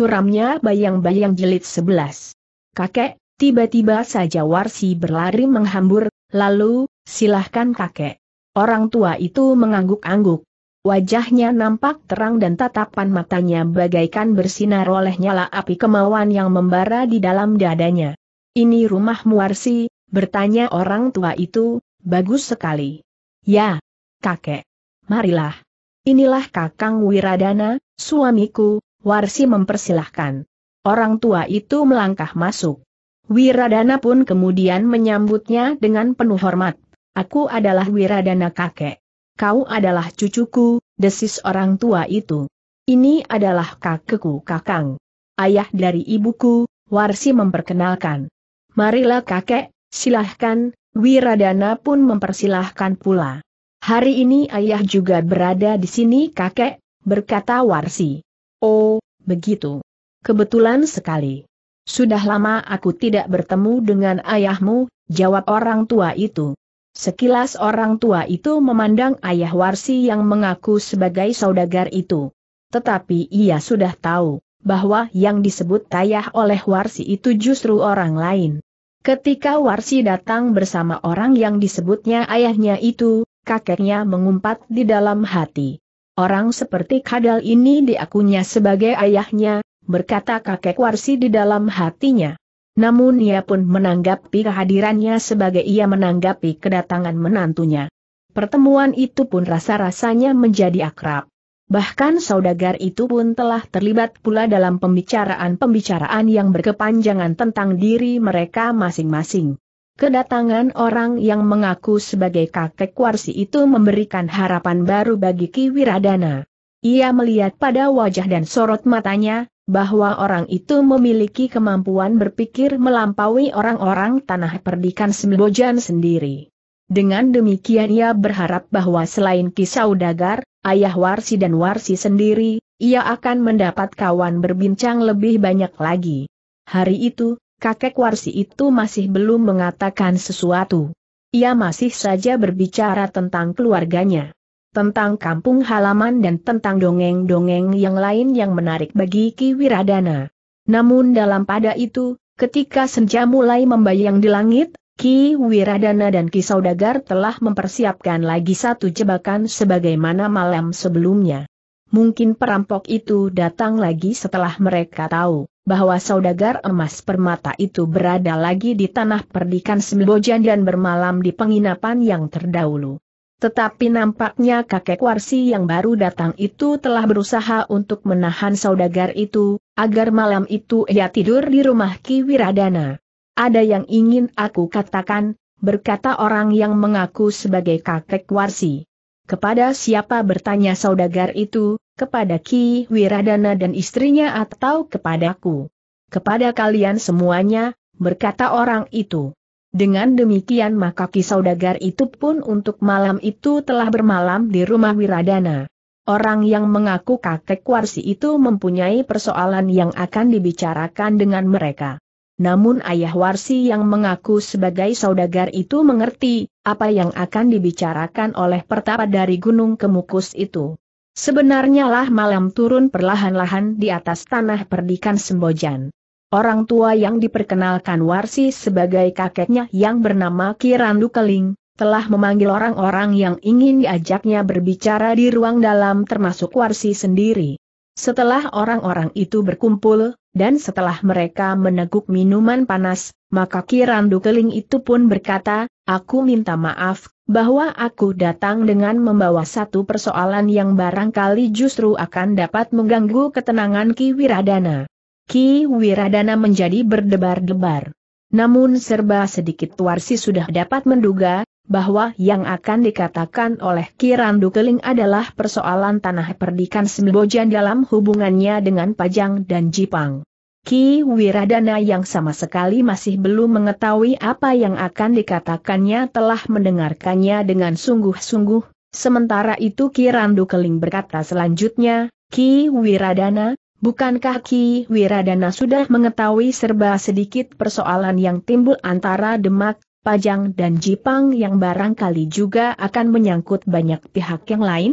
Suramnya bayang-bayang jilid 11. Kakek, tiba-tiba saja Warsi berlari menghambur, lalu, silahkan kakek. Orang tua itu mengangguk-angguk. Wajahnya nampak terang dan tatapan matanya bagaikan bersinar oleh nyala api kemauan yang membara di dalam dadanya. Ini rumah Muarsi, bertanya orang tua itu, bagus sekali. Ya, kakek. Marilah. Inilah Kakang Wiradana, suamiku, Warsi mempersilahkan. Orang tua itu melangkah masuk. Wiradana pun kemudian menyambutnya dengan penuh hormat. Aku adalah Wiradana kakek. Kau adalah cucuku, desis orang tua itu. Ini adalah kakekku kakang. Ayah dari ibuku, Warsi memperkenalkan. Marilah kakek, silahkan, Wiradana pun mempersilahkan pula. Hari ini ayah juga berada di sini kakek, berkata Warsi. Oh, begitu. Kebetulan sekali. Sudah lama aku tidak bertemu dengan ayahmu, jawab orang tua itu. Sekilas orang tua itu memandang ayah Warsi yang mengaku sebagai saudagar itu. Tetapi ia sudah tahu, bahwa yang disebut ayah oleh Warsi itu justru orang lain. Ketika Warsi datang bersama orang yang disebutnya ayahnya itu, kakeknya mengumpat di dalam hati. Orang seperti Kadal ini diakunya sebagai ayahnya, berkata kakek Warsi di dalam hatinya. Namun ia pun menanggapi kehadirannya sebagai ia menanggapi kedatangan menantunya. Pertemuan itu pun rasa-rasanya menjadi akrab. Bahkan saudagar itu pun telah terlibat pula dalam pembicaraan-pembicaraan yang berkepanjangan tentang diri mereka masing-masing. Kedatangan orang yang mengaku sebagai kakek Warsi itu memberikan harapan baru bagi Ki Wiradana. Ia melihat pada wajah dan sorot matanya, bahwa orang itu memiliki kemampuan berpikir melampaui orang-orang tanah perdikan Sembojan sendiri. Dengan demikian ia berharap bahwa selain kisau dagar, ayah Warsi dan Warsi sendiri, ia akan mendapat kawan berbincang lebih banyak lagi. Hari itu, kakek Warsi itu masih belum mengatakan sesuatu. Ia masih saja berbicara tentang keluarganya tentang kampung halaman dan tentang dongeng-dongeng yang lain yang menarik bagi Ki Wiradana. Namun dalam pada itu, ketika senja mulai membayang di langit, Ki Wiradana dan Ki Saudagar telah mempersiapkan lagi satu jebakan sebagaimana malam sebelumnya. Mungkin perampok itu datang lagi setelah mereka tahu bahwa saudagar emas permata itu berada lagi di tanah perdikan Sembojan dan bermalam di penginapan yang terdahulu. Tetapi nampaknya kakek Warsi yang baru datang itu telah berusaha untuk menahan saudagar itu, agar malam itu ia tidur di rumah Ki Wiradana. Ada yang ingin aku katakan, berkata orang yang mengaku sebagai kakek Warsi. Kepada siapa bertanya saudagar itu, kepada Ki Wiradana dan istrinya atau kepadaku? Kepada kalian semuanya, berkata orang itu. Dengan demikian maka kisaudagar itu pun untuk malam itu telah bermalam di rumah Wiradana. Orang yang mengaku kakek Warsi itu mempunyai persoalan yang akan dibicarakan dengan mereka. Namun ayah Warsi yang mengaku sebagai saudagar itu mengerti, apa yang akan dibicarakan oleh pertapa dari Gunung Kemukus itu. Sebenarnya lah malam turun perlahan-lahan di atas tanah perdikan Sembojan. Orang tua yang diperkenalkan Warsi sebagai kakeknya yang bernama Kirandu Keling, telah memanggil orang-orang yang ingin diajaknya berbicara di ruang dalam termasuk Warsi sendiri. Setelah orang-orang itu berkumpul, dan setelah mereka meneguk minuman panas, maka Kirandu Keling itu pun berkata, aku minta maaf, bahwa aku datang dengan membawa satu persoalan yang barangkali justru akan dapat mengganggu ketenangan Ki Wiradana. Ki Wiradana menjadi berdebar-debar. Namun serba sedikit Warsi sudah dapat menduga, bahwa yang akan dikatakan oleh Kirandu Keling adalah persoalan tanah perdikan Sembojan dalam hubungannya dengan Pajang dan Jipang. Ki Wiradana yang sama sekali masih belum mengetahui apa yang akan dikatakannya telah mendengarkannya dengan sungguh-sungguh, sementara itu Kirandu Keling berkata selanjutnya, Ki Wiradana, Bukankah Ki Wiradana sudah mengetahui serba sedikit persoalan yang timbul antara Demak, Pajang dan Jipang yang barangkali juga akan menyangkut banyak pihak yang lain?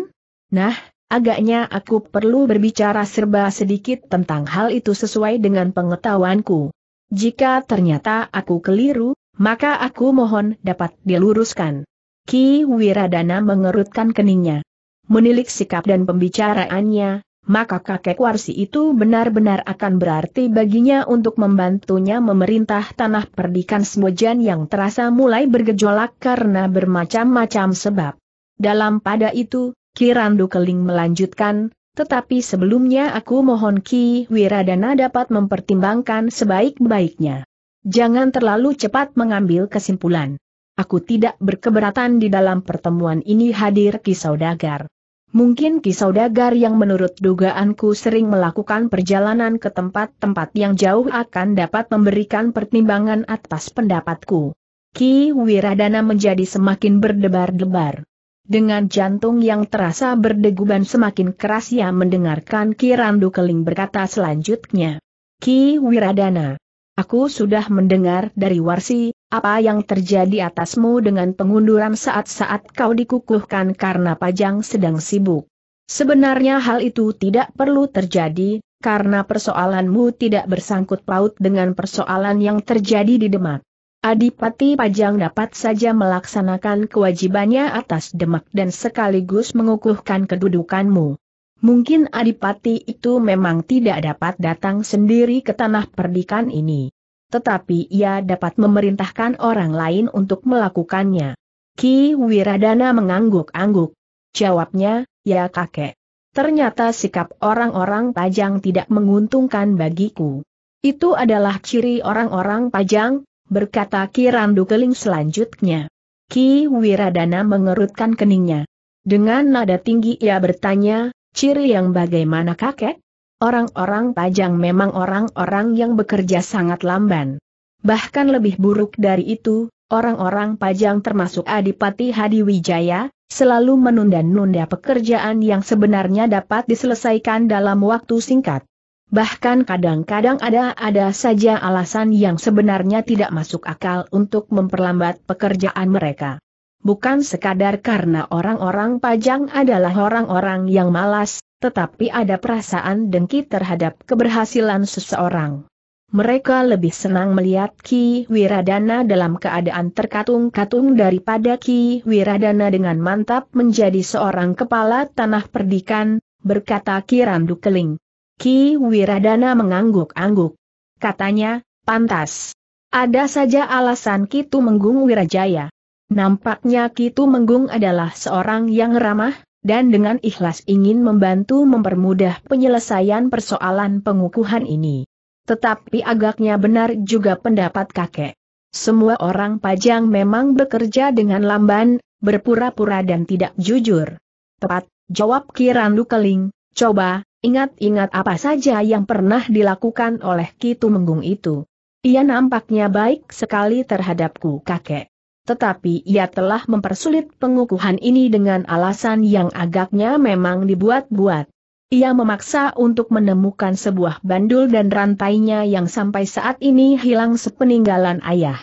Nah, agaknya aku perlu berbicara serba sedikit tentang hal itu sesuai dengan pengetahuanku. Jika ternyata aku keliru, maka aku mohon dapat diluruskan. Ki Wiradana mengerutkan keningnya. Menilik sikap dan pembicaraannya, maka kakek Warsi itu benar-benar akan berarti baginya untuk membantunya memerintah tanah perdikan Semojan yang terasa mulai bergejolak karena bermacam-macam sebab. Dalam pada itu, Kirandu Keling melanjutkan, tetapi sebelumnya aku mohon Ki Wiradana dapat mempertimbangkan sebaik-baiknya. Jangan terlalu cepat mengambil kesimpulan. Aku tidak berkeberatan di dalam pertemuan ini hadir Ki Saudagar. Mungkin Ki Saudagar yang menurut dugaanku sering melakukan perjalanan ke tempat-tempat yang jauh akan dapat memberikan pertimbangan atas pendapatku. Ki Wiradana menjadi semakin berdebar-debar. Dengan jantung yang terasa berdeguban semakin keras ia mendengarkan Ki Randu Keling berkata selanjutnya. Ki Wiradana. Aku sudah mendengar dari Warsi, apa yang terjadi atasmu dengan pengunduran saat-saat kau dikukuhkan karena Pajang sedang sibuk. Sebenarnya hal itu tidak perlu terjadi, karena persoalanmu tidak bersangkut paut dengan persoalan yang terjadi di Demak. Adipati Pajang dapat saja melaksanakan kewajibannya atas Demak dan sekaligus mengukuhkan kedudukanmu. Mungkin adipati itu memang tidak dapat datang sendiri ke tanah perdikan ini. Tetapi ia dapat memerintahkan orang lain untuk melakukannya. Ki Wiradana mengangguk-angguk. Jawabnya, ya kakek. Ternyata sikap orang-orang pajang tidak menguntungkan bagiku. Itu adalah ciri orang-orang pajang, berkata Ki Randu Keling selanjutnya. Ki Wiradana mengerutkan keningnya. Dengan nada tinggi ia bertanya, Ciri yang bagaimana kakek? Orang-orang pajang memang orang-orang yang bekerja sangat lamban. Bahkan lebih buruk dari itu, orang-orang pajang termasuk Adipati Hadi Wijaya, selalu menunda-nunda pekerjaan yang sebenarnya dapat diselesaikan dalam waktu singkat. Bahkan kadang-kadang ada-ada saja alasan yang sebenarnya tidak masuk akal untuk memperlambat pekerjaan mereka bukan sekadar karena orang-orang pajang adalah orang-orang yang malas, tetapi ada perasaan dengki terhadap keberhasilan seseorang. Mereka lebih senang melihat Ki Wiradana dalam keadaan terkatung-katung daripada Ki Wiradana dengan mantap menjadi seorang kepala tanah perdikan, berkata Ki Randu Keling. Ki Wiradana mengangguk-angguk. Katanya, pantas. Ada saja alasan Ki Tumenggung Wirajaya. Nampaknya Kitu Menggung adalah seorang yang ramah, dan dengan ikhlas ingin membantu mempermudah penyelesaian persoalan pengukuhan ini. Tetapi agaknya benar juga pendapat kakek. Semua orang pajang memang bekerja dengan lamban, berpura-pura dan tidak jujur. Tepat, jawab Kirandu Keling, coba, ingat-ingat apa saja yang pernah dilakukan oleh Kitu Menggung itu. Ia nampaknya baik sekali terhadapku kakek tetapi ia telah mempersulit pengukuhan ini dengan alasan yang agaknya memang dibuat-buat. Ia memaksa untuk menemukan sebuah bandul dan rantainya yang sampai saat ini hilang sepeninggalan ayah.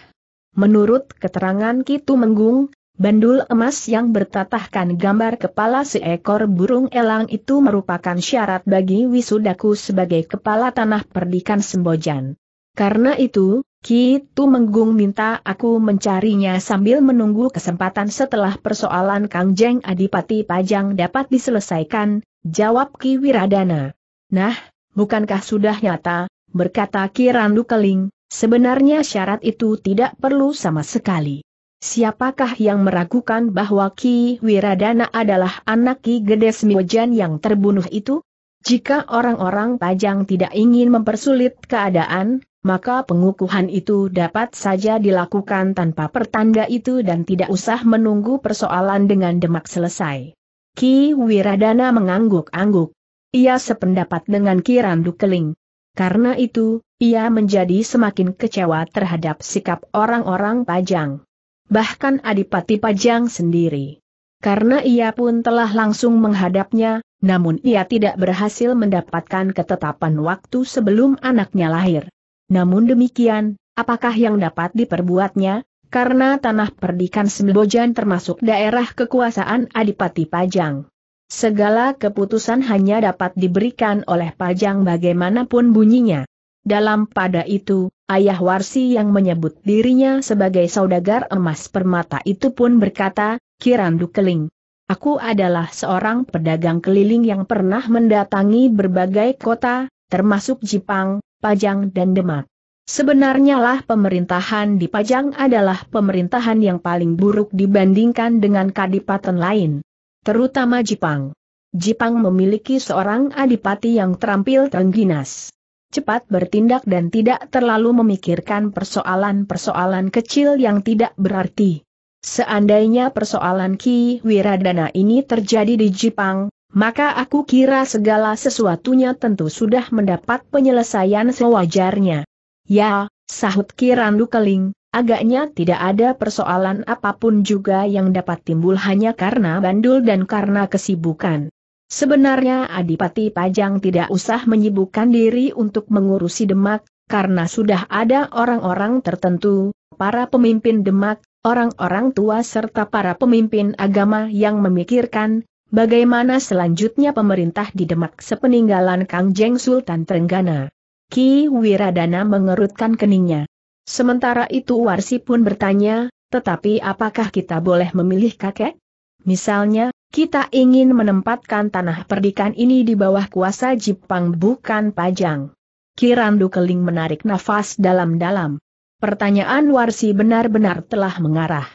Menurut keterangan Kitu Menggung, bandul emas yang bertatahkan gambar kepala seekor burung elang itu merupakan syarat bagi wisudaku sebagai kepala tanah perdikan Sembojan. Karena itu, Ki Tu Menggung minta aku mencarinya sambil menunggu kesempatan setelah persoalan Kang Jeng Adipati Pajang dapat diselesaikan, jawab Ki Wiradana. Nah, bukankah sudah nyata, berkata Ki Randu Keling, sebenarnya syarat itu tidak perlu sama sekali. Siapakah yang meragukan bahwa Ki Wiradana adalah anak Ki Gede Semiojan yang terbunuh itu? Jika orang-orang Pajang tidak ingin mempersulit keadaan, maka pengukuhan itu dapat saja dilakukan tanpa pertanda itu dan tidak usah menunggu persoalan dengan demak selesai. Ki Wiradana mengangguk-angguk. Ia sependapat dengan Ki Randu Keling. Karena itu, ia menjadi semakin kecewa terhadap sikap orang-orang Pajang. Bahkan Adipati Pajang sendiri. Karena ia pun telah langsung menghadapnya, namun ia tidak berhasil mendapatkan ketetapan waktu sebelum anaknya lahir. Namun demikian, apakah yang dapat diperbuatnya? Karena tanah perdikan Sembojan termasuk daerah kekuasaan Adipati Pajang. segala keputusan hanya dapat diberikan oleh Pajang bagaimanapun bunyinya. Dalam pada itu, ayah Warsi yang menyebut dirinya sebagai saudagar emas permata itu pun berkata, Kirandu Keling. Aku adalah seorang pedagang keliling yang pernah mendatangi berbagai kota, termasuk Jepang, Pajang dan Demak. Sebenarnya lah pemerintahan di Pajang adalah pemerintahan yang paling buruk dibandingkan dengan kadipaten lain terutama Jepang. Jepang memiliki seorang adipati yang terampil tengginas. Cepat bertindak dan tidak terlalu memikirkan persoalan-persoalan kecil yang tidak berarti. Seandainya persoalan Ki Wiradana ini terjadi di Jepang, maka aku kira segala sesuatunya tentu sudah mendapat penyelesaian sewajarnya. Ya, sahut Kirandu Keling, Agaknya tidak ada persoalan apa pun juga yang dapat timbul hanya karena bandul dan karena kesibukan. Sebenarnya Adipati Pajang tidak usah menyibukkan diri untuk mengurusi Demak, karena sudah ada orang-orang tertentu, para pemimpin Demak, orang-orang tua serta para pemimpin agama yang memikirkan, bagaimana selanjutnya pemerintah di Demak sepeninggalan Kang Jeng Sultan Trenggana. Ki Wiradana mengerutkan keningnya. Sementara itu Warsi pun bertanya, tetapi apakah kita boleh memilih kakek? Misalnya, kita ingin menempatkan tanah perdikan ini di bawah kuasa Jepang bukan Pajang. Kirandu Keling menarik nafas dalam-dalam. Pertanyaan Warsi benar-benar telah mengarah.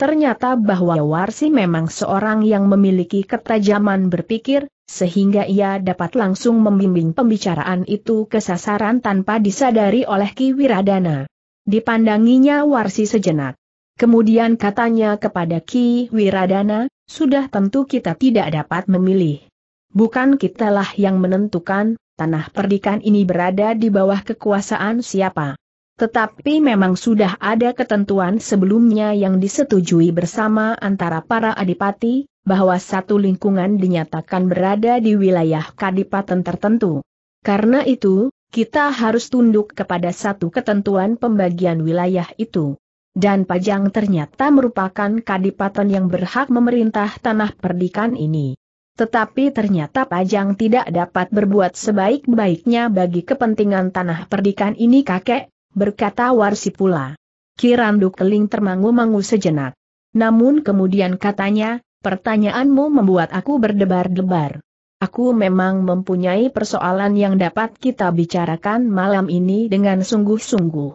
Ternyata bahwa Warsi memang seorang yang memiliki ketajaman berpikir, sehingga ia dapat langsung membimbing pembicaraan itu ke sasaran tanpa disadari oleh Ki Wiradana. Dipandanginya Warsi sejenak. Kemudian katanya kepada Ki Wiradana, sudah tentu kita tidak dapat memilih. Bukan kitalah yang menentukan, tanah perdikan ini berada di bawah kekuasaan siapa. Tetapi memang sudah ada ketentuan sebelumnya yang disetujui bersama antara para adipati, bahwa satu lingkungan dinyatakan berada di wilayah kadipaten tertentu. Karena itu, kita harus tunduk kepada satu ketentuan pembagian wilayah itu. Dan Pajang ternyata merupakan kadipaten yang berhak memerintah tanah perdikan ini. Tetapi ternyata Pajang tidak dapat berbuat sebaik-baiknya bagi kepentingan tanah perdikan ini kakek, berkata Warsi pula. Kirandu Keling termangu-mangu sejenak. Namun kemudian katanya, pertanyaanmu membuat aku berdebar-debar. Aku memang mempunyai persoalan yang dapat kita bicarakan malam ini dengan sungguh-sungguh.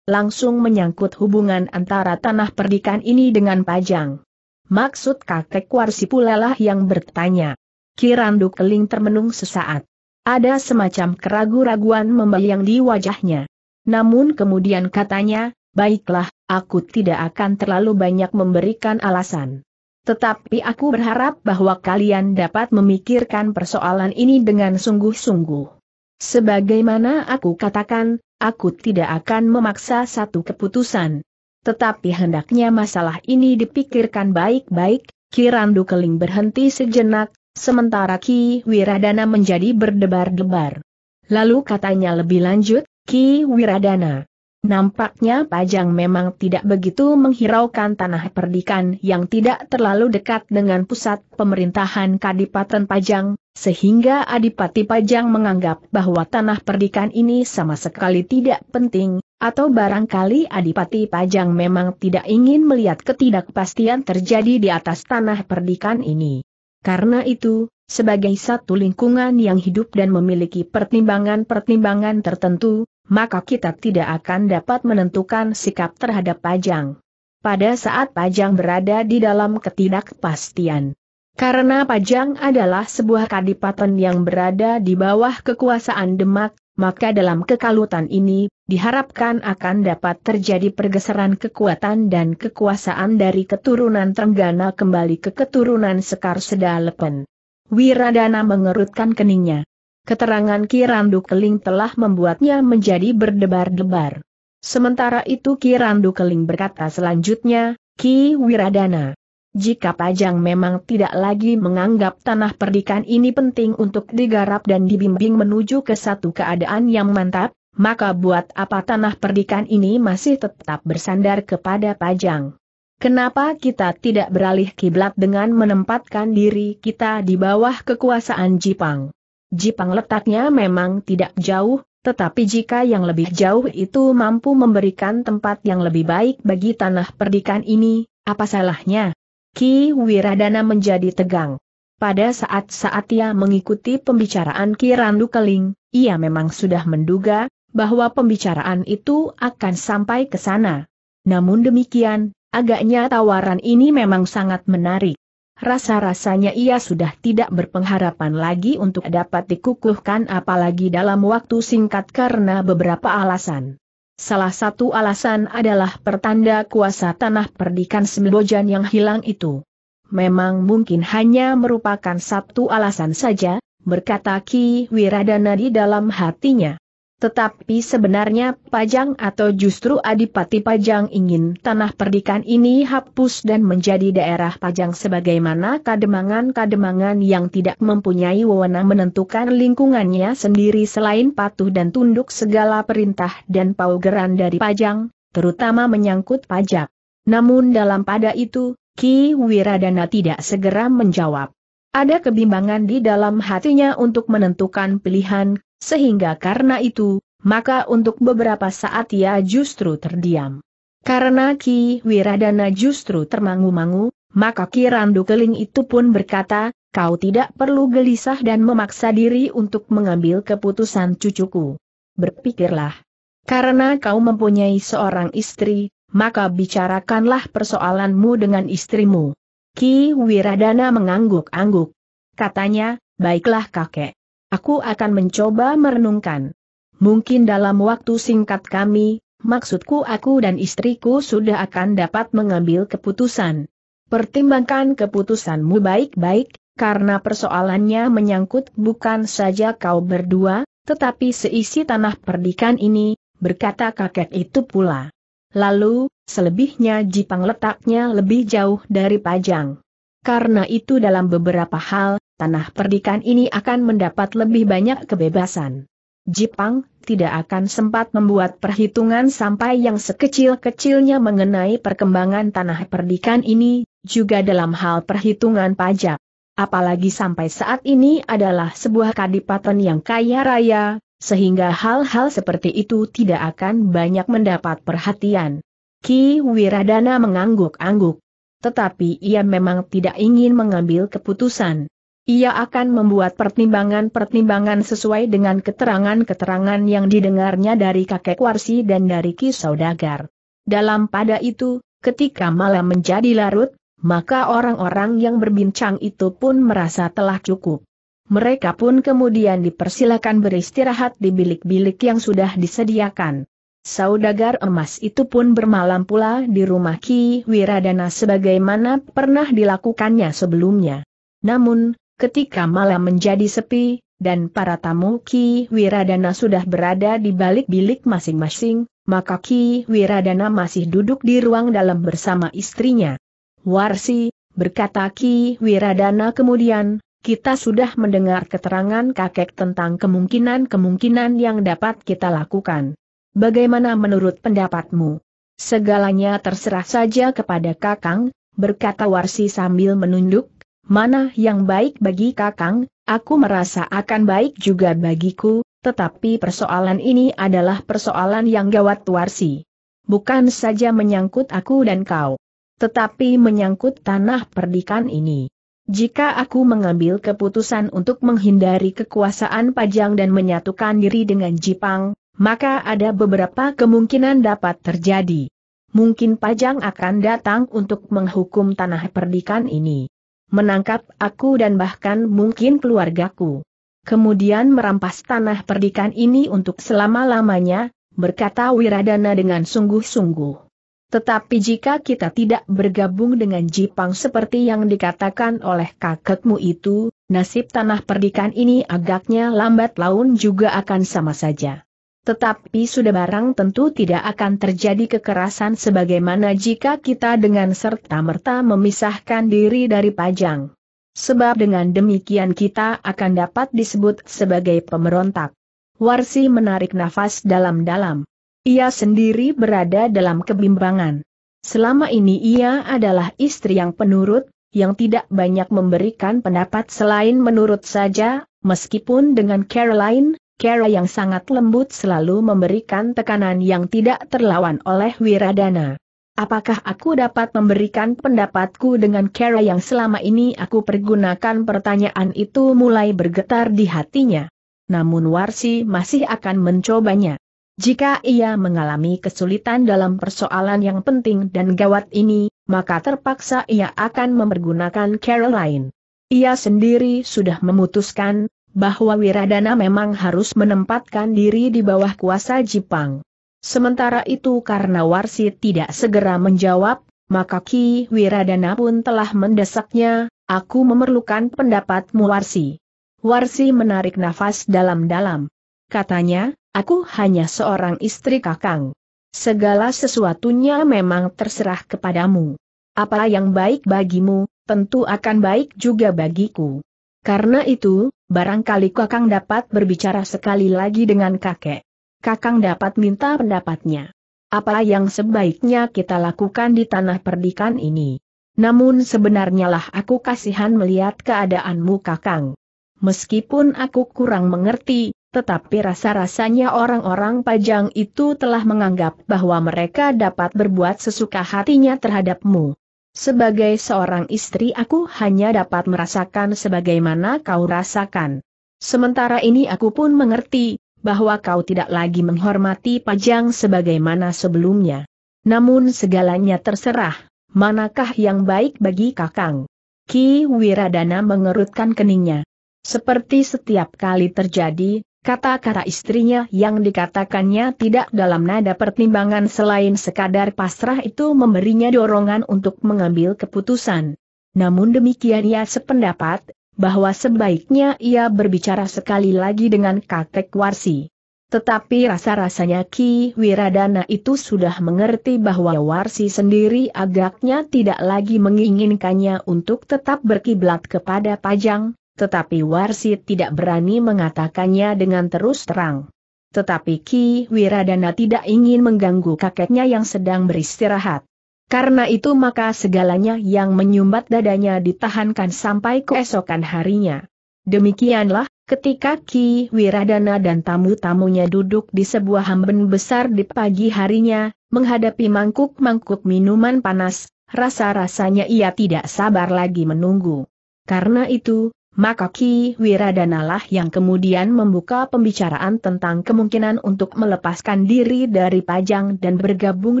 Langsung menyangkut hubungan antara tanah perdikan ini dengan Pajang. Maksud kakek Warsi pulalah yang bertanya. Kirandu Keling termenung sesaat. Ada semacam keragu-raguan membayang di wajahnya. Namun kemudian katanya, baiklah, aku tidak akan terlalu banyak memberikan alasan. Tetapi aku berharap bahwa kalian dapat memikirkan persoalan ini dengan sungguh-sungguh. Sebagaimana aku katakan, aku tidak akan memaksa satu keputusan. Tetapi hendaknya masalah ini dipikirkan baik-baik, Kirandu Keling berhenti sejenak, sementara Ki Wiradana menjadi berdebar-debar. Lalu katanya lebih lanjut, Ki Wiradana. Nampaknya Pajang memang tidak begitu menghiraukan tanah perdikan yang tidak terlalu dekat dengan pusat pemerintahan Kadipaten Pajang, sehingga Adipati Pajang menganggap bahwa tanah perdikan ini sama sekali tidak penting, atau barangkali Adipati Pajang memang tidak ingin melihat ketidakpastian terjadi di atas tanah perdikan ini. Karena itu, sebagai satu lingkungan yang hidup dan memiliki pertimbangan-pertimbangan tertentu, maka kita tidak akan dapat menentukan sikap terhadap Pajang. Pada saat Pajang berada di dalam ketidakpastian. Karena Pajang adalah sebuah kadipaten yang berada di bawah kekuasaan Demak, maka dalam kekalutan ini, diharapkan akan dapat terjadi pergeseran kekuatan dan kekuasaan dari keturunan Trenggana kembali ke keturunan Sekar Sedalepen. Wiradana mengerutkan keningnya. Keterangan Kirandu Keling telah membuatnya menjadi berdebar-debar. Sementara itu Kirandu Keling berkata selanjutnya, Ki Wiradana. Jika Pajang memang tidak lagi menganggap tanah perdikan ini penting untuk digarap dan dibimbing menuju ke satu keadaan yang mantap, maka buat apa tanah perdikan ini masih tetap bersandar kepada Pajang. Kenapa kita tidak beralih kiblat dengan menempatkan diri kita di bawah kekuasaan Jipang? Jipang letaknya memang tidak jauh, tetapi jika yang lebih jauh itu mampu memberikan tempat yang lebih baik bagi tanah perdikan ini, apa salahnya? Ki Wiradana menjadi tegang. Pada saat-saat ia mengikuti pembicaraan Ki Randu Keling, ia memang sudah menduga bahwa pembicaraan itu akan sampai ke sana. Namun demikian, agaknya tawaran ini memang sangat menarik. Rasa-rasanya ia sudah tidak berpengharapan lagi untuk dapat dikukuhkan apalagi dalam waktu singkat karena beberapa alasan. Salah satu alasan adalah pertanda kuasa tanah perdikan Sembojan yang hilang itu. Memang mungkin hanya merupakan satu alasan saja, berkata Ki Wiradana di dalam hatinya. Tetapi sebenarnya Pajang atau justru Adipati Pajang ingin tanah perdikan ini hapus dan menjadi daerah Pajang sebagaimana kademangan-kademangan yang tidak mempunyai wewenang menentukan lingkungannya sendiri selain patuh dan tunduk segala perintah dan paugeran dari Pajang, terutama menyangkut pajak. Namun dalam pada itu, Ki Wiradana tidak segera menjawab. Ada kebimbangan di dalam hatinya untuk menentukan pilihan, sehingga karena itu, maka untuk beberapa saat ia justru terdiam. Karena Ki Wiradana justru termangu-mangu, maka Ki Randu Keling itu pun berkata, kau tidak perlu gelisah dan memaksa diri untuk mengambil keputusan cucuku. Berpikirlah. Karena kau mempunyai seorang istri, maka bicarakanlah persoalanmu dengan istrimu. Ki Wiradana mengangguk-angguk. Katanya, baiklah kakek. Aku akan mencoba merenungkan. Mungkin dalam waktu singkat kami, maksudku aku dan istriku sudah akan dapat mengambil keputusan. Pertimbangkan keputusanmu baik-baik, karena persoalannya menyangkut bukan saja kau berdua, tetapi seisi tanah perdikan ini, berkata kakek itu pula. Lalu, selebihnya Jipang letaknya lebih jauh dari Pajang. Karena itu dalam beberapa hal, tanah perdikan ini akan mendapat lebih banyak kebebasan. Jepang tidak akan sempat membuat perhitungan sampai yang sekecil-kecilnya mengenai perkembangan tanah perdikan ini, juga dalam hal perhitungan pajak. Apalagi sampai saat ini adalah sebuah kadipaten yang kaya raya, sehingga hal-hal seperti itu tidak akan banyak mendapat perhatian. Ki Wiradana mengangguk-angguk. Tetapi ia memang tidak ingin mengambil keputusan. Ia akan membuat pertimbangan-pertimbangan sesuai dengan keterangan-keterangan yang didengarnya dari kakek Warsi dan dari Ki Saudagar. Dalam pada itu, ketika malam menjadi larut, maka orang-orang yang berbincang itu pun merasa telah cukup. Mereka pun kemudian dipersilakan beristirahat di bilik-bilik yang sudah disediakan. Saudagar emas itu pun bermalam pula di rumah Ki Wiradana sebagaimana pernah dilakukannya sebelumnya. Namun, Ketika malam menjadi sepi, dan para tamu Ki Wiradana sudah berada di balik bilik masing-masing, maka Ki Wiradana masih duduk di ruang dalam bersama istrinya. Warsi, berkata Ki Wiradana kemudian, kita sudah mendengar keterangan kakek tentang kemungkinan-kemungkinan yang dapat kita lakukan. Bagaimana menurut pendapatmu? Segalanya terserah saja kepada Kakang, berkata Warsi sambil menunduk, Mana yang baik bagi Kakang, aku merasa akan baik juga bagiku, tetapi persoalan ini adalah persoalan yang gawat warsi. Bukan saja menyangkut aku dan kau, tetapi menyangkut tanah perdikan ini. Jika aku mengambil keputusan untuk menghindari kekuasaan Pajang dan menyatukan diri dengan Jipang, maka ada beberapa kemungkinan dapat terjadi. Mungkin Pajang akan datang untuk menghukum tanah perdikan ini menangkap aku dan bahkan mungkin keluargaku. Kemudian merampas tanah perdikan ini untuk selama-lamanya, berkata Wiradana dengan sungguh-sungguh. Tetapi jika kita tidak bergabung dengan Jipang seperti yang dikatakan oleh kakekmu itu, nasib tanah perdikan ini agaknya lambat laun juga akan sama saja. Tetapi sudah barang tentu tidak akan terjadi kekerasan sebagaimana jika kita dengan serta-merta memisahkan diri dari pajang. Sebab dengan demikian kita akan dapat disebut sebagai pemberontak. Warsi menarik nafas dalam-dalam. Ia sendiri berada dalam kebimbangan. Selama ini ia adalah istri yang penurut, yang tidak banyak memberikan pendapat selain menurut saja, meskipun dengan Caroline, Cara yang sangat lembut selalu memberikan tekanan yang tidak terlawan oleh Wiradana. Apakah aku dapat memberikan pendapatku dengan cara yang selama ini aku pergunakan pertanyaan itu mulai bergetar di hatinya. Namun Warsi masih akan mencobanya. Jika ia mengalami kesulitan dalam persoalan yang penting dan gawat ini, maka terpaksa ia akan mempergunakan Caroline. Ia sendiri sudah memutuskan, bahwa Wiradana memang harus menempatkan diri di bawah kuasa Jepang. Sementara itu karena Warsi tidak segera menjawab, maka Ki Wiradana pun telah mendesaknya, aku memerlukan pendapatmu Warsi. Warsi menarik nafas dalam-dalam. Katanya, aku hanya seorang istri kakang. Segala sesuatunya memang terserah kepadamu. Apa yang baik bagimu, tentu akan baik juga bagiku. Karena itu, barangkali Kakang dapat berbicara sekali lagi dengan kakek. Kakang dapat minta pendapatnya. Apa yang sebaiknya kita lakukan di tanah perdikan ini? Namun sebenarnya lah aku kasihan melihat keadaanmu Kakang. Meskipun aku kurang mengerti, tetapi rasa-rasanya orang-orang pajang itu telah menganggap bahwa mereka dapat berbuat sesuka hatinya terhadapmu. Sebagai seorang istri aku hanya dapat merasakan sebagaimana kau rasakan. Sementara ini aku pun mengerti, bahwa kau tidak lagi menghormati Pajang sebagaimana sebelumnya. Namun segalanya terserah, manakah yang baik bagi Kakang? Ki Wiradana mengerutkan keningnya. Seperti setiap kali terjadi, Kata-kata istrinya yang dikatakannya tidak dalam nada pertimbangan selain sekadar pasrah itu memberinya dorongan untuk mengambil keputusan. Namun demikian ia sependapat, bahwa sebaiknya ia berbicara sekali lagi dengan kakek Warsi. Tetapi rasa-rasanya Ki Wiradana itu sudah mengerti bahwa Warsi sendiri agaknya tidak lagi menginginkannya untuk tetap berkiblat kepada Pajang, tetapi Warsi tidak berani mengatakannya dengan terus terang. Tetapi Ki Wiradana tidak ingin mengganggu kakeknya yang sedang beristirahat. Karena itu maka segalanya yang menyumbat dadanya ditahankan sampai keesokan harinya. Demikianlah, ketika Ki Wiradana dan tamu-tamunya duduk di sebuah hamben besar di pagi harinya, menghadapi mangkuk-mangkuk minuman panas, rasa-rasanya ia tidak sabar lagi menunggu. Karena itu, maka Ki Wiradanalah yang kemudian membuka pembicaraan tentang kemungkinan untuk melepaskan diri dari Pajang dan bergabung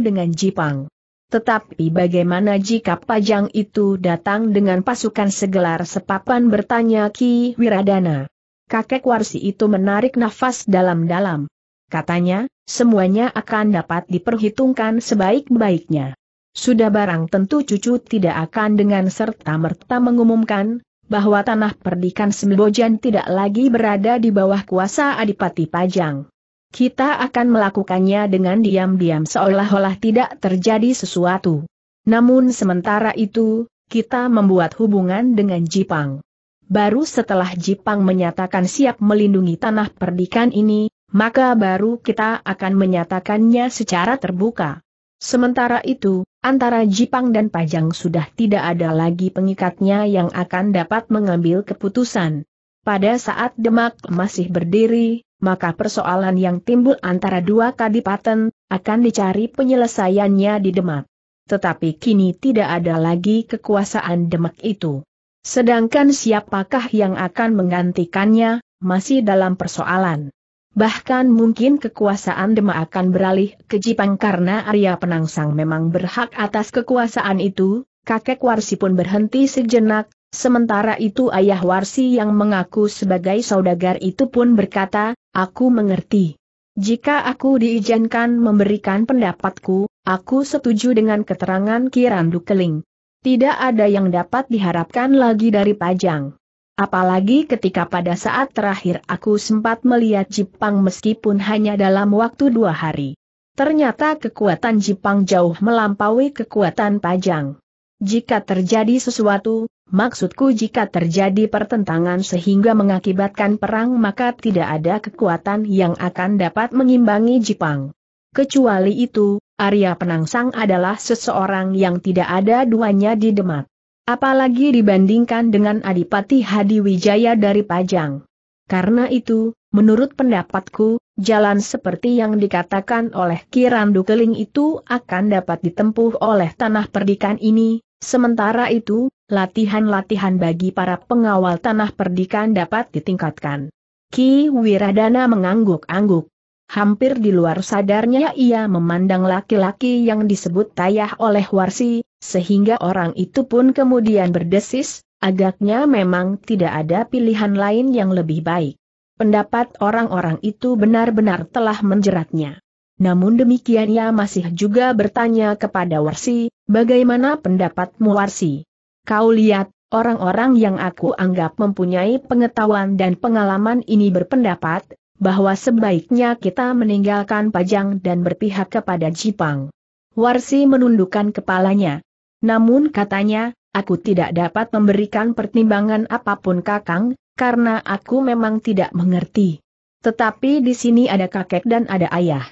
dengan Jipang. Tetapi bagaimana jika Pajang itu datang dengan pasukan segelar sepapan bertanya Ki Wiradana. Kakek Warsi itu menarik nafas dalam-dalam. Katanya, semuanya akan dapat diperhitungkan sebaik-baiknya. Sudah barang tentu cucu tidak akan dengan serta-merta mengumumkan, bahwa tanah perdikan Sembojan tidak lagi berada di bawah kuasa Adipati Pajang. Kita akan melakukannya dengan diam-diam seolah-olah tidak terjadi sesuatu. Namun sementara itu, kita membuat hubungan dengan Jipang. Baru setelah Jipang menyatakan siap melindungi tanah perdikan ini, maka baru kita akan menyatakannya secara terbuka. Sementara itu, antara Jipang dan Pajang sudah tidak ada lagi pengikatnya yang akan dapat mengambil keputusan. Pada saat Demak masih berdiri, maka persoalan yang timbul antara dua kadipaten, akan dicari penyelesaiannya di Demak. Tetapi kini tidak ada lagi kekuasaan Demak itu. Sedangkan siapakah yang akan menggantikannya, masih dalam persoalan. Bahkan mungkin kekuasaan Demak akan beralih ke Jipang karena Arya Penangsang memang berhak atas kekuasaan itu, kakek Warsi pun berhenti sejenak, sementara itu ayah Warsi yang mengaku sebagai saudagar itu pun berkata, aku mengerti. Jika aku diizinkan memberikan pendapatku, aku setuju dengan keterangan Kirandu Keling. Tidak ada yang dapat diharapkan lagi dari Pajang. Apalagi ketika pada saat terakhir aku sempat melihat Jepang meskipun hanya dalam waktu dua hari. Ternyata kekuatan Jepang jauh melampaui kekuatan Pajang. Jika terjadi sesuatu, maksudku jika terjadi pertentangan sehingga mengakibatkan perang maka tidak ada kekuatan yang akan dapat mengimbangi Jepang. Kecuali itu, Arya Penangsang adalah seseorang yang tidak ada duanya di Demak. Apalagi dibandingkan dengan Adipati Hadiwijaya dari Pajang. Karena itu, menurut pendapatku, jalan seperti yang dikatakan oleh Kirandu Keling itu akan dapat ditempuh oleh tanah perdikan ini, sementara itu, latihan-latihan bagi para pengawal tanah perdikan dapat ditingkatkan. Ki Wiradana mengangguk-angguk. Hampir di luar sadarnya ia memandang laki-laki yang disebut tayah oleh Warsi, sehingga orang itu pun kemudian berdesis, agaknya memang tidak ada pilihan lain yang lebih baik. Pendapat orang-orang itu benar-benar telah menjeratnya. Namun demikian ia masih juga bertanya kepada Warsi, bagaimana pendapatmu Warsi? Kau lihat, orang-orang yang aku anggap mempunyai pengetahuan dan pengalaman ini berpendapat, bahwa sebaiknya kita meninggalkan Pajang dan berpihak kepada Jipang. Warsi menundukkan kepalanya. Namun katanya, aku tidak dapat memberikan pertimbangan apa pun kakang, karena aku memang tidak mengerti. Tetapi di sini ada kakek dan ada ayah.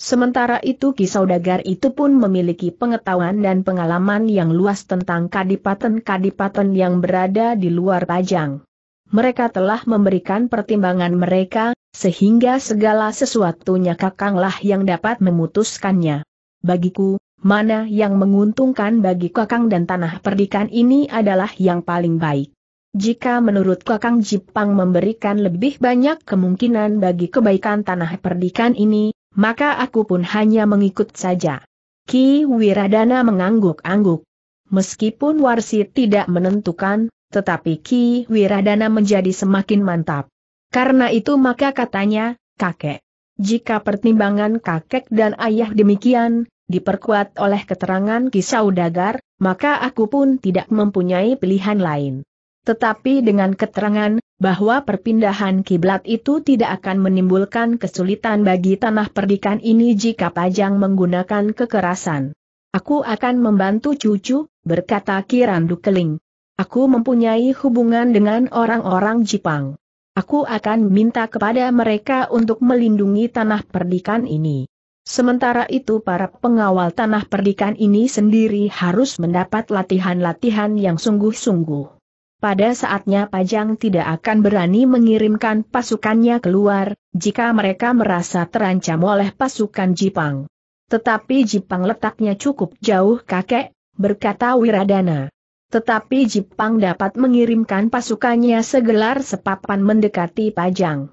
Sementara itu Ki Saudagar itu pun memiliki pengetahuan dan pengalaman yang luas tentang kadipaten-kadipaten yang berada di luar Pajang mereka telah memberikan pertimbangan mereka, sehingga segala sesuatunya kakanglah yang dapat memutuskannya. Bagiku, mana yang menguntungkan bagi kakang dan tanah perdikan ini adalah yang paling baik. Jika menurut kakang Jepang memberikan lebih banyak kemungkinan bagi kebaikan tanah perdikan ini, maka aku pun hanya mengikut saja. Ki Wiradana mengangguk-angguk. Meskipun Warsi tidak menentukan, tetapi Ki Wiradana menjadi semakin mantap. Karena itu maka katanya, kakek. Jika pertimbangan kakek dan ayah demikian, diperkuat oleh keterangan Ki Saudagar, maka aku pun tidak mempunyai pilihan lain. Tetapi dengan keterangan, bahwa perpindahan kiblat itu tidak akan menimbulkan kesulitan bagi tanah perdikan ini jika Pajang menggunakan kekerasan. Aku akan membantu cucu, berkata Kirandu Keling. Aku mempunyai hubungan dengan orang-orang Jepang. Aku akan minta kepada mereka untuk melindungi tanah perdikan ini. Sementara itu para pengawal tanah perdikan ini sendiri harus mendapat latihan-latihan yang sungguh-sungguh. Pada saatnya Pajang tidak akan berani mengirimkan pasukannya keluar, jika mereka merasa terancam oleh pasukan Jepang. Tetapi Jepang letaknya cukup jauh kakek, berkata Wiradana. Tetapi Jepang dapat mengirimkan pasukannya segelar sepapan mendekati Pajang.